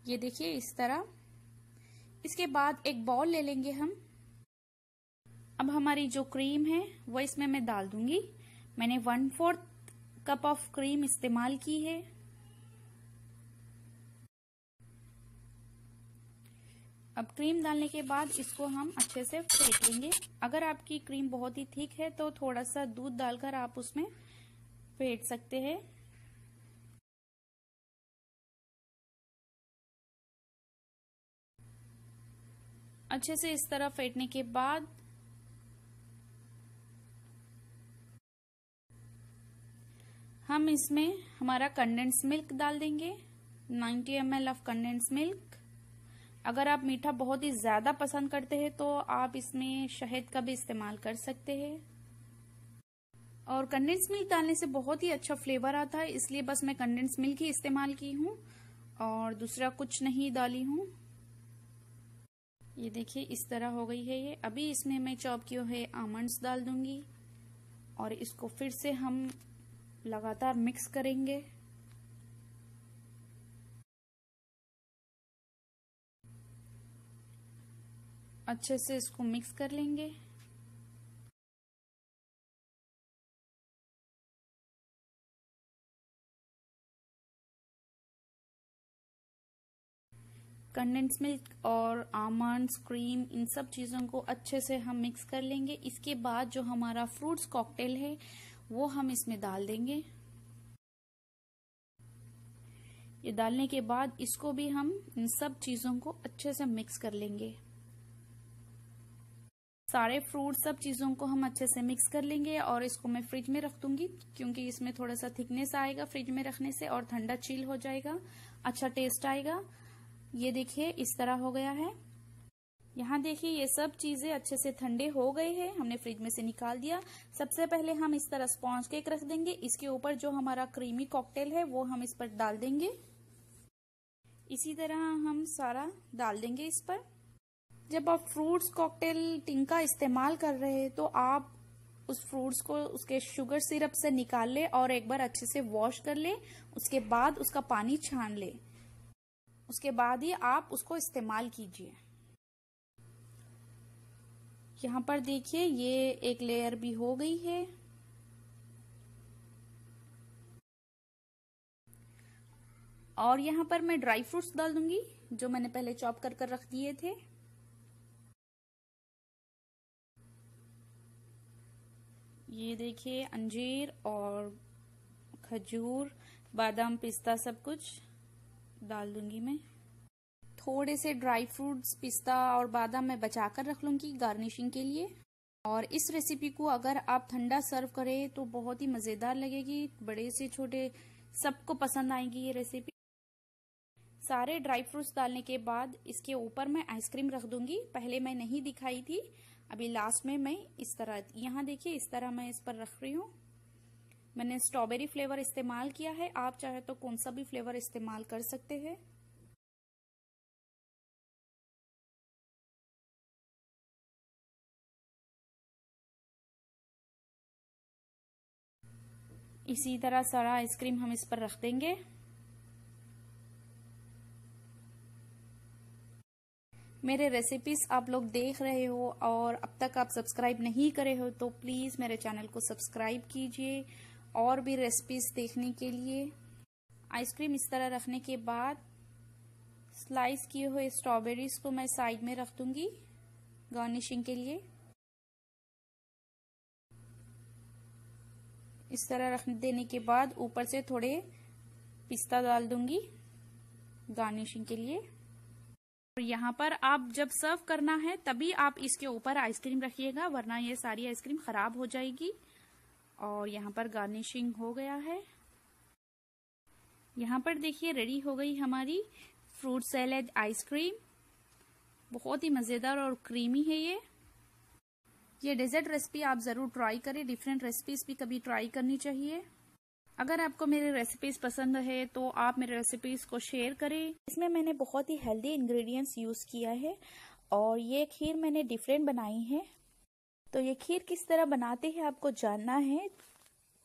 ये देखिए इस तरह। इसके बाद एक बॉल ले लेंगे हम। अब हमारी जो क्रीम है, वो इसमें मैं डाल दूँगी। मैंने one fourth cup of cream इस्तेमाल की है। अब क्रीम डालने के बाद इसको हम अच्छे से फेंट लेंगे। अगर आपकी क्रीम बहुत ही थिक है तो थोड़ा सा दूध डालकर आप उसमें फेंट सकते हैं। अच्छे से इस तरह फेंटने के बाद हम इसमें हमारा कंडेंस मिल्क डाल देंगे 90 M L of condensed milk अगर आप मीठा बहुत ही ज़्यादा पसंद करते हैं तो आप इसमें शहद का भी इस्तेमाल कर सकते हैं। और कंडेंस मिल्क डालने से बहुत ही अच्छा फ्लेवर आता है, इसलिए बस मैं कंडेंस मिल्क ही इस्तेमाल की हूँ, और दूसरा कुछ नहीं डाली हूँ। ये देखिए, इस तरह हो गई है ये। अभी इसमें मैं चॉप किए हुए आमंड्स डाल दूँगी, और इसको फिर से हम लगातार मिक्स करेंगे। अच्छे से इसको मिक्स कर लेंगे। कंडेंस मिल्क और आमंड्स क्रीम इन सब चीज़ों को अच्छे से हम मिक्स कर लेंगे। इसके बाद जो हमारा फ्रूट्स कॉकटेल है वो हम इसमें डाल देंगे। ये डालने के बाद इसको भी हम इन सब चीज़ों को अच्छे से मिक्स कर लेंगे। सारे फ्रूट सब चीज़ों को हम अच्छे से मिक्स कर लेंगे और इसको मैं फ्रिज में रख दूँगी क्योंकि इसमें थोड़ा सा थिकनेस आएगा फ्रिज में रखने से और ठंडा चील हो जाएगा अच्छा टेस्ट आएगा। ये देखिए इस तरह हो गया है। यहाँ देखिए, ये सब चीज़ें अच्छे से ठंडे हो गए हैं। हमने फ्रिज में से निकाल दिया। सबसे पहले हम इस तरह स्पॉन्ज केक रख देंगे। इसके ऊपर जो हमारा क्रीमी कॉकटेल है, वो हम इस पर डाल देंगे। इसी तरह हम सारा डाल देंगे इस पर। जब आप फ्रूट्स कॉकटेल टिंका इस्तेमाल कर रहे हैं तो आप उस फ्रूट्स को उसके शुगर सिरप से निकाल ले और एक बार अच्छे से वॉश कर ले। उसके बाद उसका पानी छान ले। उसके बाद ही आप उसको इस्तेमाल कीजिए। यहाँ पर देखिए, ये एक लेयर भी हो गई है। और यहाँ पर मैं ड्राई फ्रूट्स डाल दूँगी, जो मैंने पहले चॉप कर कर रख दिए थे। ये देखिए, अंजीर और खजूर, बादाम, पिस्ता सब कुछ डाल दूँगी मैं। थोड़े से ड्राई फ्रूट्स पिस्ता और बादाम मैं बचा कर रख लूँगी गार्निशिंग के लिए। और इस रेसिपी को अगर आप ठंडा सर्व करें तो बहुत ही मज़ेदार लगेगी। बड़े से छोटे सबको पसंद आएगी ये रेसिपी सारे ड्राई फ्रूट्स डालने के बाद इसके ऊपर मैं आइसक्रीम रख दूँगी। पहले मैं नहीं दिखाई थी। अभी लास्ट में मैं इस तरह, यहाँ देखिए इस तरह मैं इस पर रख रही हूँ। मैंने स्ट्रॉबेरी फ्लेवर इस्तेमाल किया है। आप चाहे तो कौन सा भी फ्लेवर इस्तेमाल कर सकते हैं। इसी तरह सारा आइसक्रीम हम इस पर रख देंगे। मेरे रेसिपीज़ आप लोग देख रहे हो और अब तक आप सब्सक्राइब नहीं करे हो तो प्लीज़ मेरे चैनल को सब्सक्राइब कीजिए और भी रेसिपीज़ देखने के लिए। आइसक्रीम इस तरह रखने के बाद स्लाइस किए हुए स्ट्रॉबेरीज को मैं साइड में रख दूँगी गार्निशिंग के लिए। इस तरह रख देने के बाद ऊपर से थोड़े पिस्ता डाल दूँगी गार्निशिंग के लिए। और यहाँ पर आप जब सर्व करना है, तभी आप इसके ऊपर आइसक्रीम रखिएगा, वरना ये सारी आइसक्रीम खराब हो जाएगी। और यहाँ पर गार्निशिंग हो गया है। यहाँ पर देखिए, रेडी हो गई हमारी फ्रूट सैलेड आइसक्रीम। बहुत ही मज़ेदार और क्रीमी है ये। ये डेजर्ट रेसिपी आप ज़रूर ट्राई करें। डिफरेंट रेसिपीज़ भी कभी ट्राई करनी चाहिए। अगर आपको मेरी रेसिपीज़ पसंद है तो आप मेरे रेसिपीज़ को शेयर करें। इसमें मैंने बहुत ही हेल्दी इंग्रेडिएंट्स यूज़ किया है और ये खीर मैंने डिफरेंट बनाई है। तो ये खीर किस तरह बनाते हैं आपको जानना है।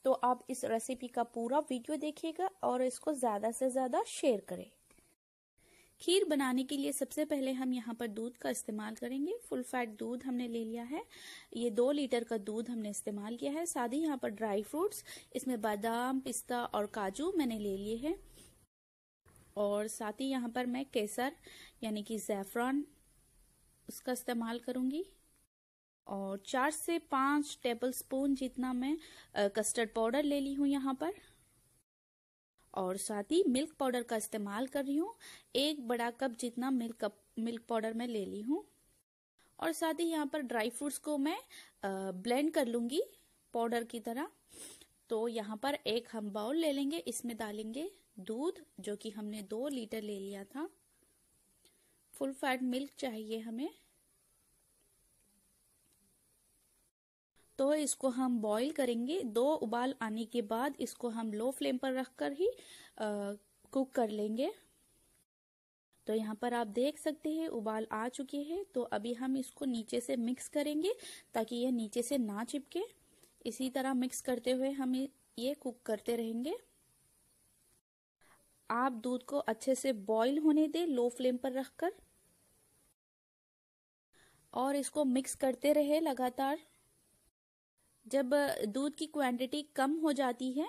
तो आप इस रेसिपी का पूरा वीडियो देखिएगा और इसको ज़्यादा से ज़्यादा शेयर करें। खीर बनाने के लिए सबसे पहले हम यहाँ पर दूध का इस्तेमाल करेंगे। फुल फैट दूध हमने ले लिया है। ये दो लीटर का दूध हमने इस्तेमाल किया है। साथ ही यहाँ पर ड्राई फ्रूट्स इसमें बादाम, पिस्ता और काजू मैंने ले लिए हैं। और साथ ही यहाँ पर मैं केसर, यानी कि जैफरान उसका इस्तेमाल करूँगी। और चार से पाँच टेबल स्पून जितना मैं कस्टर्ड पाउडर ले ली हूँ यहाँ पर। और साथ ही मिल्क पाउडर का इस्तेमाल कर रही हूँ। एक बड़ा कप जितना मिल्क कप मिल्क पाउडर मैं ले ली हूँ। और साथ ही यहाँ पर ड्राई फ्रूट्स को मैं ब्लेंड कर लूँगी पाउडर की तरह। तो यहाँ पर एक हम बाउल ले लेंगे, इसमें डालेंगे दूध, जो कि हमने दो लीटर ले लिया था। फुल फैट मिल्क चाहिए हमें। तो इसको हम बॉईल करेंगे। दो उबाल आने के बाद इसको हम लो फ्लेम पर रखकर ही आ, कुक कर लेंगे। तो यहाँ पर आप देख सकते हैं उबाल आ चुके हैं। तो अभी हम इसको नीचे से मिक्स करेंगे ताकि ये नीचे से ना चिपके। इसी तरह मिक्स करते हुए हम ये कुक करते रहेंगे। आप दूध को अच्छे से बॉईल होने दें लो फ्लेम पर रखकर। और इसको मिक्स करते रहे लगातार। जब दूध की क्वांटिटी कम हो जाती है,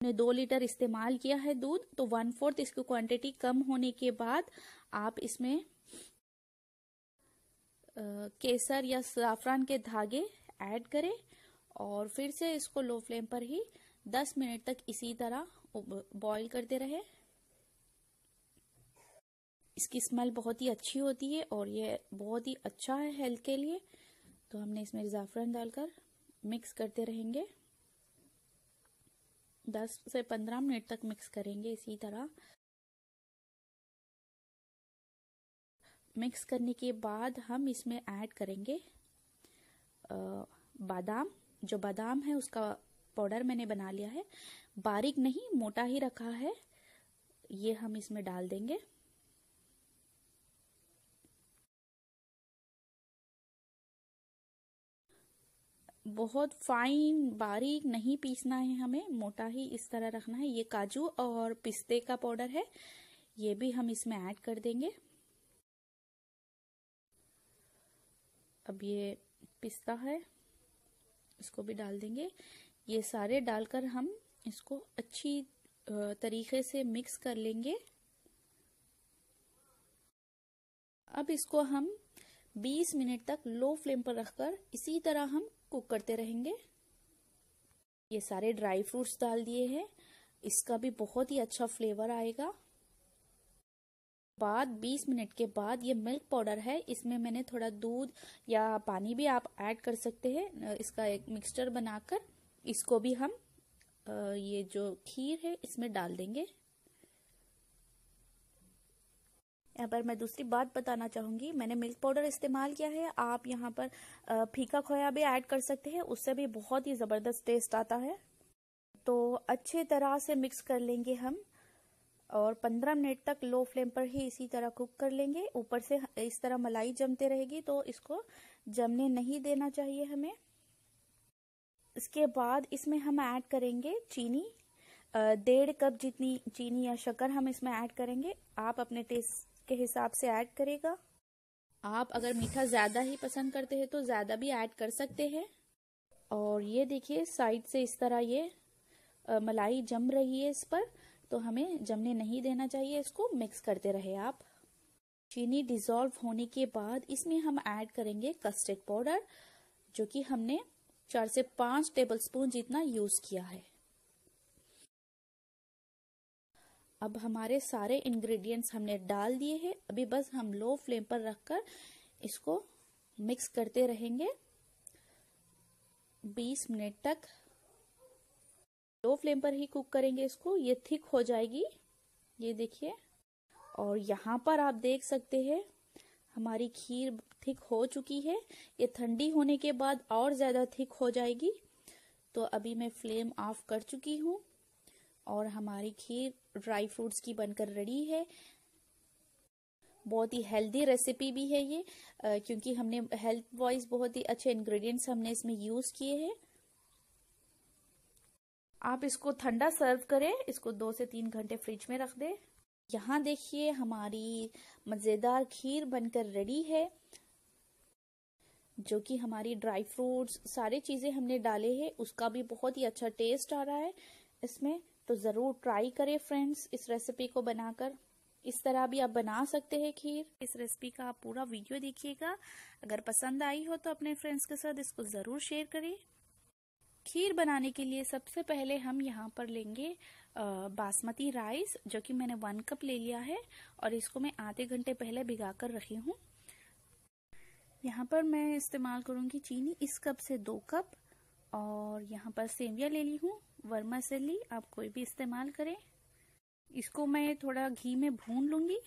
ने दो लीटर इस्तेमाल किया है दूध तो वन फोर्थ इसकी क्वांटिटी कम होने के बाद आप इसमें केसर या साफरान के धागे ऐड करें और फिर से इसको लो फ्लेम पर ही 10 मिनट तक इसी तरह बॉईल करते रहे। इसकी स्मेल बहुत ही अच्छी होती है और ये बहुत ही अच्छा है हेल्थ के लिए। तो हमने इसमें ज़ाफ़रान डालकर मिक्स करते रहेंगे। 10 से 15 मिनट तक मिक्स करेंगे इसी तरह। मिक्स करने के बाद हम इसमें ऐड करेंगे बादाम। जो बादाम है, उसका पाउडर मैंने बना लिया है। बारीक नहीं, मोटा ही रखा है। ये हम इसमें डाल देंगे। बहुत फाइन बारीक नहीं पीसना है हमें, मोटा ही इस तरह रखना है। ये काजू और पिस्ते का पाउडर है, ये भी हम इसमें ऐड कर देंगे। अब ये पिस्ता है, इसको भी डाल देंगे। ये सारे डालकर हम इसको अच्छी तरीके से मिक्स कर लेंगे। अब इसको हम 20 मिनट तक लो फ्लेम पर रखकर इसी तरह हम कुक करते रहेंगे। ये सारे ड्राई फ्रूट्स डाल दिए हैं। इसका भी बहुत ही अच्छा फ्लेवर आएगा। बाद 20 मिनट के बाद ये मिल्क पाउडर है। इसमें मैंने थोड़ा दूध या पानी भी आप ऐड कर सकते हैं। इसका एक मिक्सचर बनाकर इसको भी हम ये जो खीर है, इसमें डाल देंगे। यहाँ पर मैं दूसरी बात बताना चाहूँगी, मैंने मिल्क पाउडर इस्तेमाल किया है। आप यहाँ पर फीका खोया भी ऐड कर सकते हैं, उससे भी बहुत ही ज़बरदस्त टेस्ट आता है। तो अच्छे तरह से मिक्स कर लेंगे हम और 15 मिनट तक लो फ्लेम पर ही इसी तरह कुक कर लेंगे। ऊपर से इस तरह मलाई जमते रहेगी तो इसको जमने नहीं देना चाहिए हमें। इसके बाद इसमें हम ऐड करेंगे चीनी। डेढ़ कप जितनी चीनी या शक्कर हम इसमें ऐड करेंगे। आप अपने टेस्ट के हिसाब से ऐड करेगा। आप अगर मीठा ज़्यादा ही पसंद करते हैं तो ज़्यादा भी ऐड कर सकते हैं। और ये देखिए साइड से इस तरह ये मलाई जम रही है इस पर तो हमें जमने नहीं देना चाहिए, इसको मिक्स करते रहे आप। चीनी डिजोल्व होने के बाद इसमें हम ऐड करेंगे कस्टर्ड पाउडर जो कि हमने चार से पाँच टेबल स्पून जितना यूज़ किया है। अब हमारे सारे इंग्रेडिएंट्स हमने डाल दिए हैं। अभी बस हम लो फ्लेम पर रखकर इसको मिक्स करते रहेंगे। 20 मिनट तक लो फ्लेम पर ही कुक करेंगे इसको। ये थिक हो जाएगी। ये देखिए। और यहाँ पर आप देख सकते हैं, हमारी खीर थिक हो चुकी है। ये ठंडी होने के बाद और ज़्यादा थिक हो जाएगी। तो अभी मैं फ्लेम ऑफ़ कर चुकी हूँ। और हमारी खीर ड्राई फ्रूट्स की बनकर रेडी है। बहुत ही हेल्दी रेसिपी भी है ये आ, क्योंकि हमने हेल्थ वाइज बहुत ही अच्छे इंग्रेडिएंट्स हमने इसमें यूज़ किए हैं। आप इसको ठंडा सर्व करें इसको दो से तीन घंटे फ्रिज में रख दें। यहाँ देखिए हमारी मज़ेदार खीर बनकर रेडी है जो कि हमारी ड्राई फ्रूट्स सारी चीज़ें हमने डाले हैं उसका भी बहुत ही अच्छा टेस्ट आ रहा है इसमें। तो ज़रूर ट्राई करें फ्रेंड्स इस रेसिपी को बनाकर। इस तरह भी आप बना सकते हैं खीर। इस रेसिपी का आप पूरा वीडियो देखिएगा। अगर पसंद आई हो तो अपने फ्रेंड्स के साथ इसको ज़रूर शेयर करें। खीर बनाने के लिए सबसे पहले हम यहाँ पर लेंगे बासमती राइस जो कि मैंने वन कप ले लिया है और इसको मैं आधे घंटे पहले भिगा कर रखी हूँ। यहाँ पर मैं इस्तेमाल करूँगी चीनी इस कप से दो कप और यहाँ पर सेविया ले ली हूँ वर्मासेली आप कोई भी इस्तेमाल करें। इसको मैं थोड़ा घी में भून लूँगी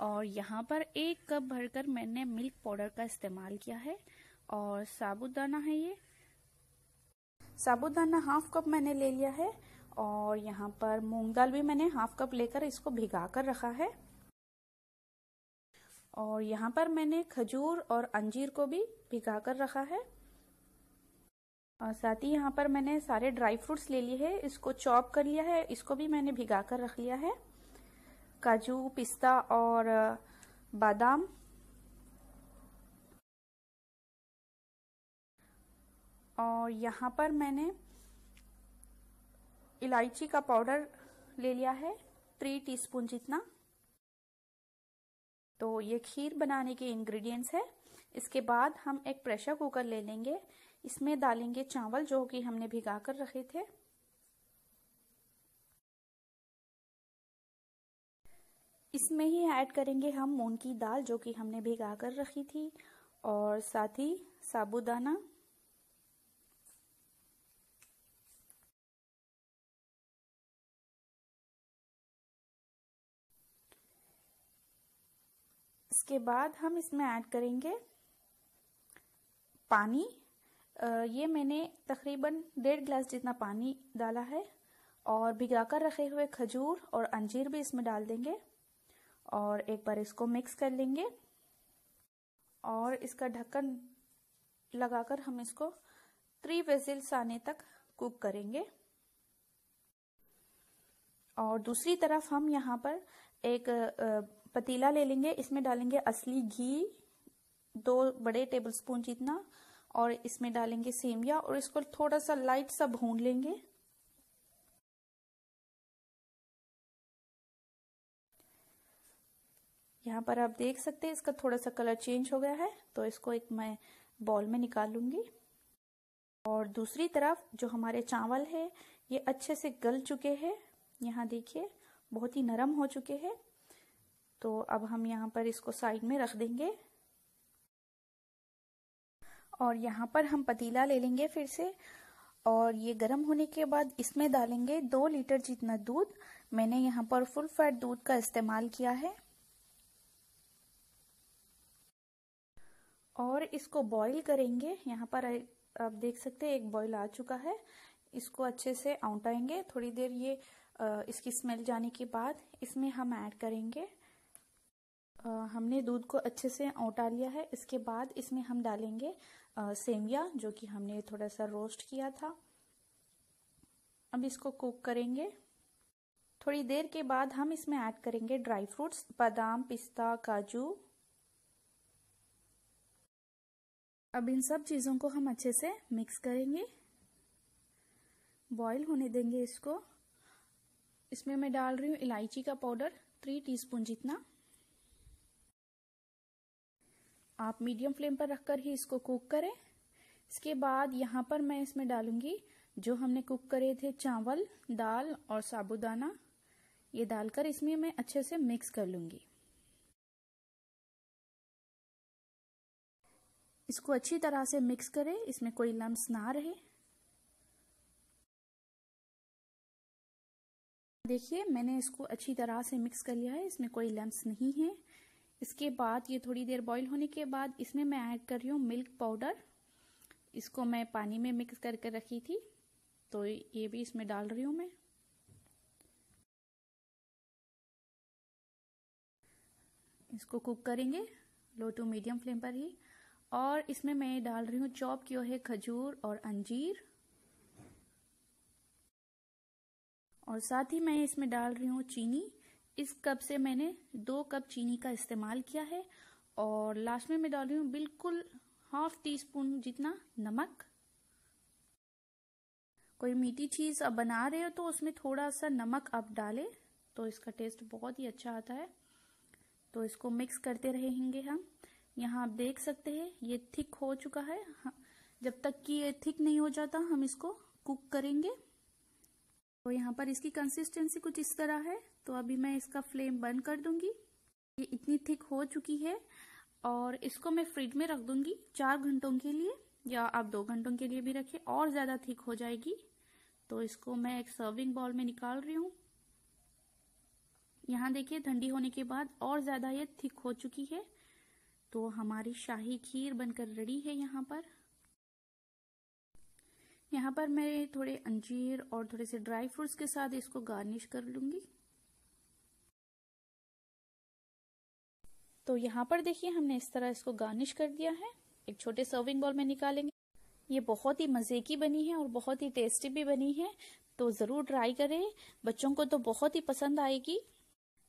और यहाँ पर एक कप भरकर मैंने मिल्क पाउडर का इस्तेमाल किया है और साबुदाना है ये। साबुदाना हाफ़ कप मैंने ले लिया है और यहाँ पर मूंग दाल भी मैंने हाफ़ कप लेकर इसको भिगा कर रखा है। और यहाँ पर मैंने खजूर और अंजीर को भी भिगा कर रखा है। और साथ ही यहाँ पर मैंने सारे ड्राई फ्रूट्स ले लिए हैं, इसको चॉप कर लिया है, इसको भी मैंने भिगा कर रख लिया है। काजू, पिस्ता और बादाम। और यहाँ पर मैंने इलायची का पाउडर ले लिया है थ्री टीस्पून जितना। तो ये खीर बनाने के इंग्रेडिएंट्स है। इसके बाद हम एक प्रेशर कुकर ले लेंगे। इसमें डालेंगे चावल जो कि हमने भिगा कर रखे थे। इसमें ही ऐड करेंगे हम मूंग की दाल जो कि हमने भिगा कर रखी थी और साथ ही साबुदाना। इसके बाद हम इसमें ऐड करेंगे पानी। ये मैंने तकरीबन डेढ़ गिलास जितना पानी डाला है और भिगाकर रखे हुए खजूर और अंजीर भी इसमें डाल देंगे और एक बार इसको मिक्स कर लेंगे। और इसका ढक्कन लगाकर हम इसको थ्री वेजिल्स आने तक कुक करेंगे। और दूसरी तरफ़ हम यहाँ पर एक पतीला ले लेंगे। इसमें डालेंगे असली घी, दो बड़े टेबल स्पून जितना और इसमें डालेंगे सेमिया और इसको थोड़ा सा लाइट सा भून लेंगे। यहाँ पर आप देख सकते हैं, इसका थोड़ा सा कलर चेंज हो गया है तो इसको एक मैं बॉल में निकाल लूँगी। और दूसरी तरफ़ जो हमारे चावल है, ये अच्छे से गल चुके हैं। यहाँ देखिए, बहुत ही नरम हो चुके हैं। तो अब हम यहाँ पर इसको साइड में रख देंगे। और यहाँ पर हम पतीला ले लेंगे फिर से। और ये गर्म होने के बाद इसमें डालेंगे दो लीटर जितना दूध। मैंने यहाँ पर फुल फैट दूध का इस्तेमाल किया है। और इसको बॉईल करेंगे। यहाँ पर आप देख सकते हैं, एक बॉईल आ चुका है। इसको अच्छे से आउटाएँगे। थोड़ी देर ये इसकी स्मेल जाने के बाद इसमें हम ऐड करेंगे। हमने दूध को अच्छे से औटा लिया है। इसके बाद इसमें हम डालेंगे सेमिया, जो कि हमने थोड़ा सा रोस्ट किया था। अब इसको कुक करेंगे। थोड़ी देर के बाद हम इसमें ऐड करेंगे ड्राई फ्रूट्स, बादाम, पिस्ता, काजू। अब इन सब चीज़ों को हम अच्छे से मिक्स करेंगे। बॉईल होने देंगे इसको। इसमें मैं डाल रही हूँ इलायची का पाउडर, थ्री टीस्पून जितना। आप मीडियम फ्लेम पर रखकर ही इसको कुक करें। इसके बाद यहाँ पर मैं इसमें डालूँगी जो हमने कुक करे थे चावल, दाल और साबुदाना। ये डालकर इसमें मैं अच्छे से मिक्स कर लूँगी। इसको अच्छी तरह से मिक्स करें, इसमें कोई लम्स ना रहे। देखिए, मैंने इसको अच्छी तरह से मिक्स कर लिया है, इसमें कोई लम्स नहीं है। इसके बाद, ये थोड़ी देर बॉईल होने के बाद, इसमें मैं ऐड कर रही हूँ मिल्क पाउडर इसको मैं पानी में मिक्स करके रखी थी तो ये भी इसमें डाल रही हूँ मैं। इसको कुक करेंगे लो टू मीडियम फ्लेम पर ही। और इसमें मैं डाल रही हूँ चॉप किया है खजूर और अंजीर। और साथ ही मैं इसमें डाल रही हूँ चीनी। इस कप से मैंने दो कप चीनी का इस्तेमाल किया है और लास्ट में मैं डाल रही हूँ बिल्कुल हाफ़ टी स्पून जितना नमक। कोई मीठी चीज़ अब बना रहे हो तो उसमें थोड़ा सा नमक आप डालें तो इसका टेस्ट बहुत ही अच्छा आता है। तो इसको मिक्स करते रहेंगे हम। यहाँ आप देख सकते हैं ये थिक हो चुका है। हाँ, जब तक कि ये थिक नहीं हो जाता हम इसको कुक करेंगे। तो यहाँ पर इसकी कंसिस्टेंसी कुछ इस तरह है। तो अभी मैं इसका फ्लेम बंद कर दूँगी। ये इतनी थिक हो चुकी है और इसको मैं फ्रिज में रख दूँगी चार घंटों के लिए या आप दो घंटों के लिए भी रखें, और ज़्यादा थिक हो जाएगी। तो इसको मैं एक सर्विंग बॉल में निकाल रही हूँ। यहाँ देखिए, ठंडी होने के बाद और ज़्यादा ये थिक हो चुकी है। तो हमारी शाही खीर बनकर रेडी है यहाँ पर। यहाँ पर मैं थोड़े अंजीर और थोड़े से ड्राई फ्रूट्स के साथ इसको गार्निश कर लूँगी। तो यहाँ पर देखिए, हमने इस तरह इसको गार्निश कर दिया है। एक छोटे सर्विंग बॉल में निकालेंगे। ये बहुत ही मज़े की बनी है और बहुत ही टेस्टी भी बनी है। तो ज़रूर ट्राई करें। बच्चों को तो बहुत ही पसंद आएगी।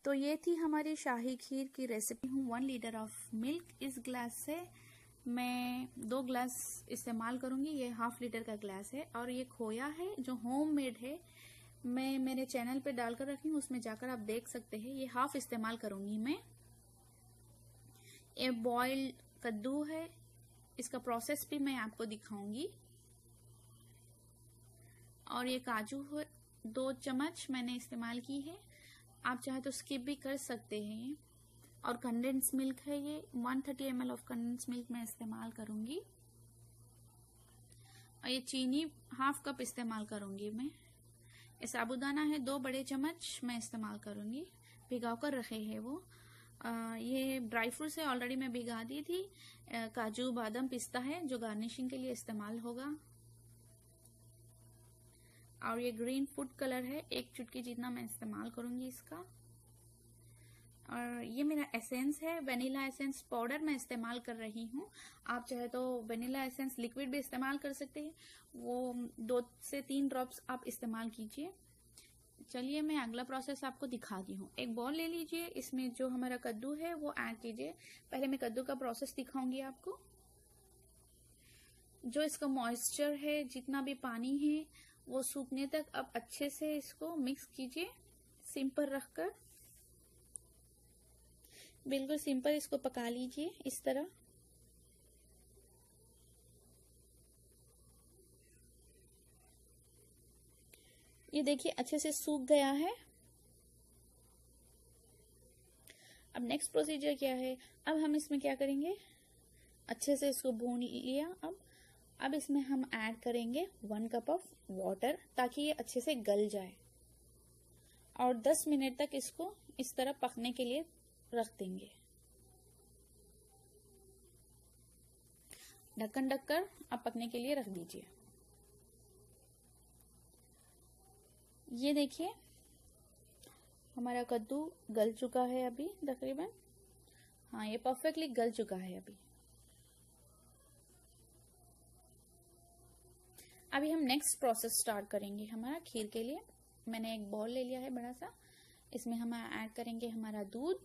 तो ये थी हमारी शाही खीर की रेसिपी हूँ वन लीटर ऑफ़ मिल्क इस ग्लास से। मैं दो ग्लास इस्तेमाल करूँगी, ये हाफ़ लीटर का ग्लास है और ये खोया है जो होम मेड है, मैं मेरे चैनल पे डालकर रखी हूँ, उसमें जाकर आप देख सकते हैं, ये हाफ़ इस्तेमाल करूँगी मैं। ये बॉइल कद्दू है, इसका प्रोसेस भी मैं आपको दिखाऊँगी। और ये काजू है, दो चम्मच मैंने इस्तेमाल की है, आप चाहे तो स्किप भी कर सकते हैं। और कंडेंस मिल्क है ये। 130 thirty M of condensed milk मैं इस्तेमाल करूँगी। और ये चीनी हाफ़ कप इस्तेमाल करूँगी मैं। ये साबुदाना है दो बड़े चम्मच मैं इस्तेमाल करूँगी। भिगा कर रखे है वो। आ, ये ड्राई फ्रूट्स है ऑलरेडी मैं भिगा दी थी। काजू बादाम पिस्ता है जो गार्निशिंग के लिए इस्तेमाल होगा। और ये ग्रीन फ़ूड कलर है एक चुटकी जितना मैं इस्तेमाल करूँगी इसका। और ये मेरा एसेंस है, वेनिला एसेंस पाउडर मैं इस्तेमाल कर रही हूँ। आप चाहे तो वेनिला एसेंस लिक्विड भी इस्तेमाल कर सकते हैं। वो दो से तीन ड्रॉप्स आप इस्तेमाल कीजिए। चलिए मैं अगला प्रोसेस आपको दिखाती हूँ। एक बॉल ले लीजिए, इसमें जो हमारा कद्दू है वो ऐड कीजिए। पहले मैं कद्दू का प्रोसेस दिखाऊँगी आपको। जो इसका मॉइस्चर है, जितना भी पानी है, वो सूखने तक अब अच्छे से इसको मिक्स कीजिए, सिम पर रखकर। बिल्कुल सिंपल, इसको पका लीजिए, इस तरह। ये देखिए, अच्छे से सूख गया है। अब नेक्स्ट प्रोसीजर क्या है? अब हम इसमें क्या करेंगे? अच्छे से इसको भून लिया। अब अब इसमें हम ऐड करेंगे वन कप ऑफ़ वाटर ताकि ये अच्छे से गल जाए। और 10 मिनट तक इसको इस तरह पकने के लिए रख देंगे। ढक्कन ढककर अब पकने के लिए रख दीजिए। ये देखिए, हमारा कद्दू गल चुका है अभी तकरीबन। हाँ ये परफेक्टली गल चुका है अभी। अभी हम नेक्स्ट प्रोसेस स्टार्ट करेंगे हमारा खीर के लिए। मैंने एक बॉल ले लिया है बड़ा सा। इसमें हम ऐड करेंगे हमारा दूध।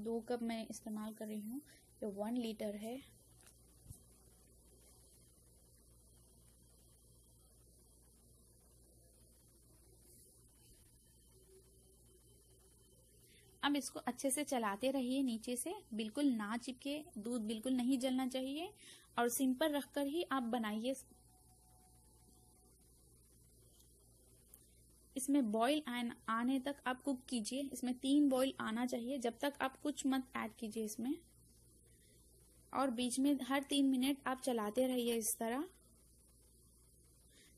दो कप मैं इस्तेमाल कर रही हूँ। ये वन लीटर है। अब इसको अच्छे से चलाते रहिए नीचे से। बिल्कुल ना चिपके, दूध बिल्कुल नहीं जलना चाहिए। और सिम पर रखकर ही आप बनाइए इसमें बॉईल आने तक आप कुक कीजिए। इसमें तीन बॉईल आना चाहिए। जब तक आप कुछ मत ऐड कीजिए इसमें। और बीच में हर तीन मिनट आप चलाते रहिए इस तरह।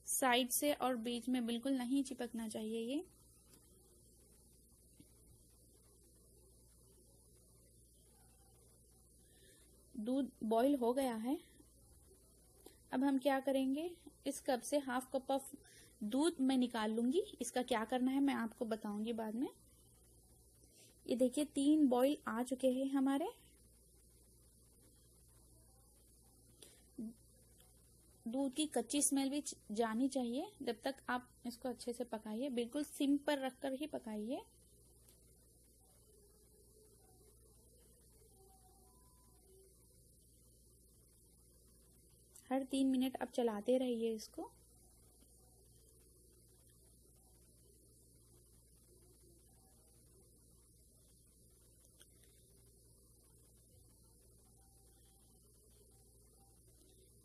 साइड से और बीच में बिल्कुल नहीं चिपकना चाहिए ये। दूध बॉईल हो गया है। अब हम क्या करेंगे? इस कप से हाफ़ कप ऑफ़ दूध मैं निकाल लूँगी। इसका क्या करना है मैं आपको बताऊँगी बाद में। ये देखिए, तीन बॉईल आ चुके हैं हमारे। दूध की कच्ची स्मेल भी जानी चाहिए। जब तक आप इसको अच्छे से पकाइए, बिल्कुल सिम पर रखकर ही पकाइए। हर तीन मिनट आप चलाते रहिए इसको।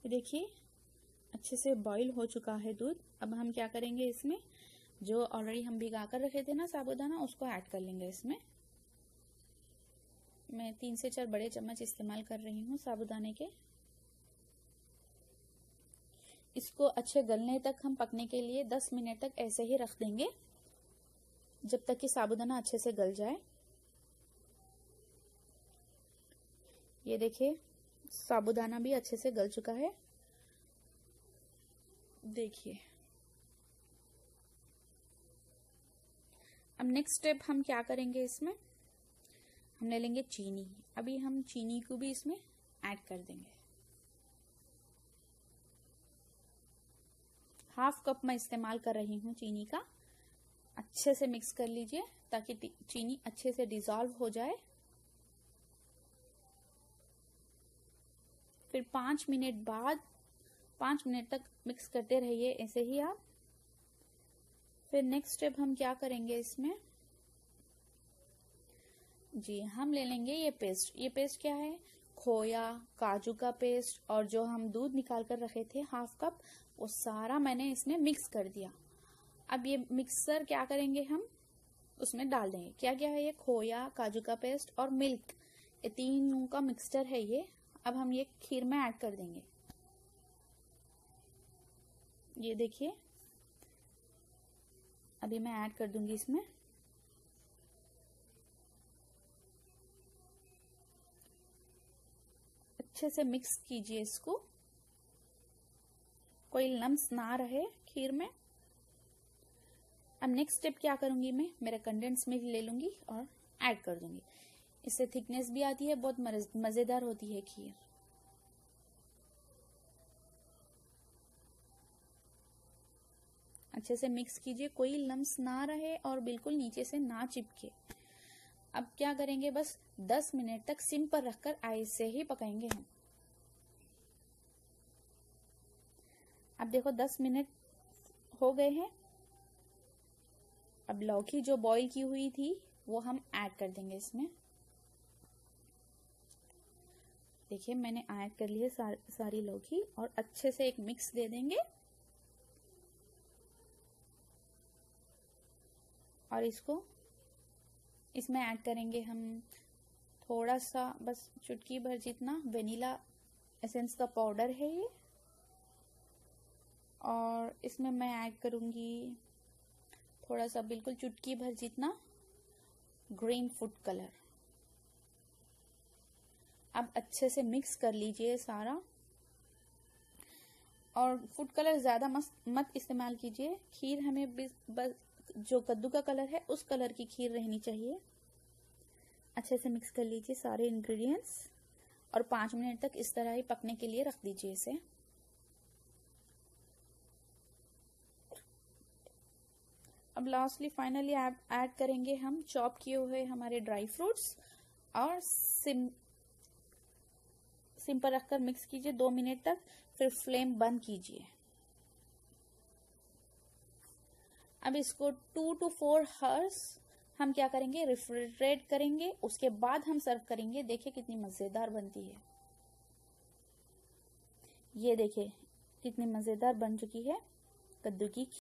देखिए, अच्छे से बॉईल हो चुका है दूध। अब हम क्या करेंगे इसमें? जो ऑलरेडी हम भिगा कर रखे थे ना साबुदाना, उसको ऐड कर लेंगे इसमें। मैं तीन से चार बड़े चम्मच इस्तेमाल कर रही हूँ साबुदाने के। इसको अच्छे गलने तक हम पकने के लिए 10 मिनट तक ऐसे ही रख देंगे, जब तक कि साबुदाना अच्छे से गल जाए। ये देखिए साबुदाना भी अच्छे से गल चुका है। देखिए। अब नेक्स्ट स्टेप हम क्या करेंगे इसमें? हम ले लेंगे चीनी। अभी हम चीनी को भी इसमें ऐड कर देंगे। हाफ़ कप मैं इस्तेमाल कर रही हूँ चीनी का। अच्छे से मिक्स कर लीजिए ताकि चीनी अच्छे से डिजॉल्व हो जाए। फिर पाँच मिनट बाद, पाँच मिनट तक मिक्स करते रहिए, ऐसे ही आप। फिर नेक्स्ट स्टेप हम क्या करेंगे इसमें? जी, हम ले लेंगे ये पेस्ट ये पेस्ट क्या है? खोया, काजू का पेस्ट और जो हम दूध निकाल कर रखे थे हाफ़ कप वो सारा मैंने इसमें मिक्स कर दिया। अब ये मिक्सर क्या करेंगे हम? उसमें डाल देंगे। क्या क्या है ये? खोया, काजू का पेस्ट और मिल्क ये तीनों का मिक्सचर है ये। अब हम ये खीर में ऐड कर देंगे। ये देखिए। अभी मैं ऐड कर दूँगी इसमें। अच्छे से मिक्स कीजिए इसको। कोई लम्स ना रहे खीर में। अब नेक्स्ट स्टेप क्या करूँगी मैं? मेरा कंडेंस मिल्क ले लूँगी और ऐड कर दूँगी। इससे थिकनेस भी आती है, बहुत मज़ेदार होती है खीर। अच्छे से मिक्स कीजिए, कोई लम्स ना रहे और बिल्कुल नीचे से ना चिपके। अब क्या करेंगे, बस 10 मिनट तक सिम पर रखकर आइस से ही पकाएँगे हम। अब देखो 10 मिनट हो गए हैं। अब लौकी जो बॉईल की हुई थी, वो हम ऐड कर देंगे इसमें। देखिए मैंने ऐड कर ली है सार, सारी लौकी और अच्छे से एक मिक्स दे देंगे। और इसको इसमें ऐड करेंगे हम थोड़ा सा बस चुटकी भर जितना वेनिला एसेंस का पाउडर है ये। और इसमें मैं ऐड करूँगी थोड़ा सा बिल्कुल चुटकी भर जितना ग्रीन फ़ूड कलर अब अच्छे से मिक्स कर लीजिए सारा। और फ़ूड कलर ज़्यादा मत इस्तेमाल कीजिए। खीर हमें बस जो कद्दू का कलर है, उस कलर की खीर रहनी चाहिए। अच्छे से मिक्स कर लीजिए सारे इंग्रेडिएंट्स और पाँच मिनट तक इस तरह ही पकने के लिए रख दीजिए इसे। अब लास्टली फाइनली ऐड करेंगे हम चॉप किए हुए हमारे ड्राई फ्रूट्स और सिम सिम पर रखकर मिक्स कीजिए दो मिनट तक, फिर फ्लेम बंद कीजिए। अब इसको टू टू फोर हर्स हम क्या करेंगे? रिफ्रिजरेट करेंगे, उसके बाद हम सर्व करेंगे। देखिए कितनी मज़ेदार बनती है। ये देखिए, कितनी मज़ेदार बन चुकी है, कद्दू की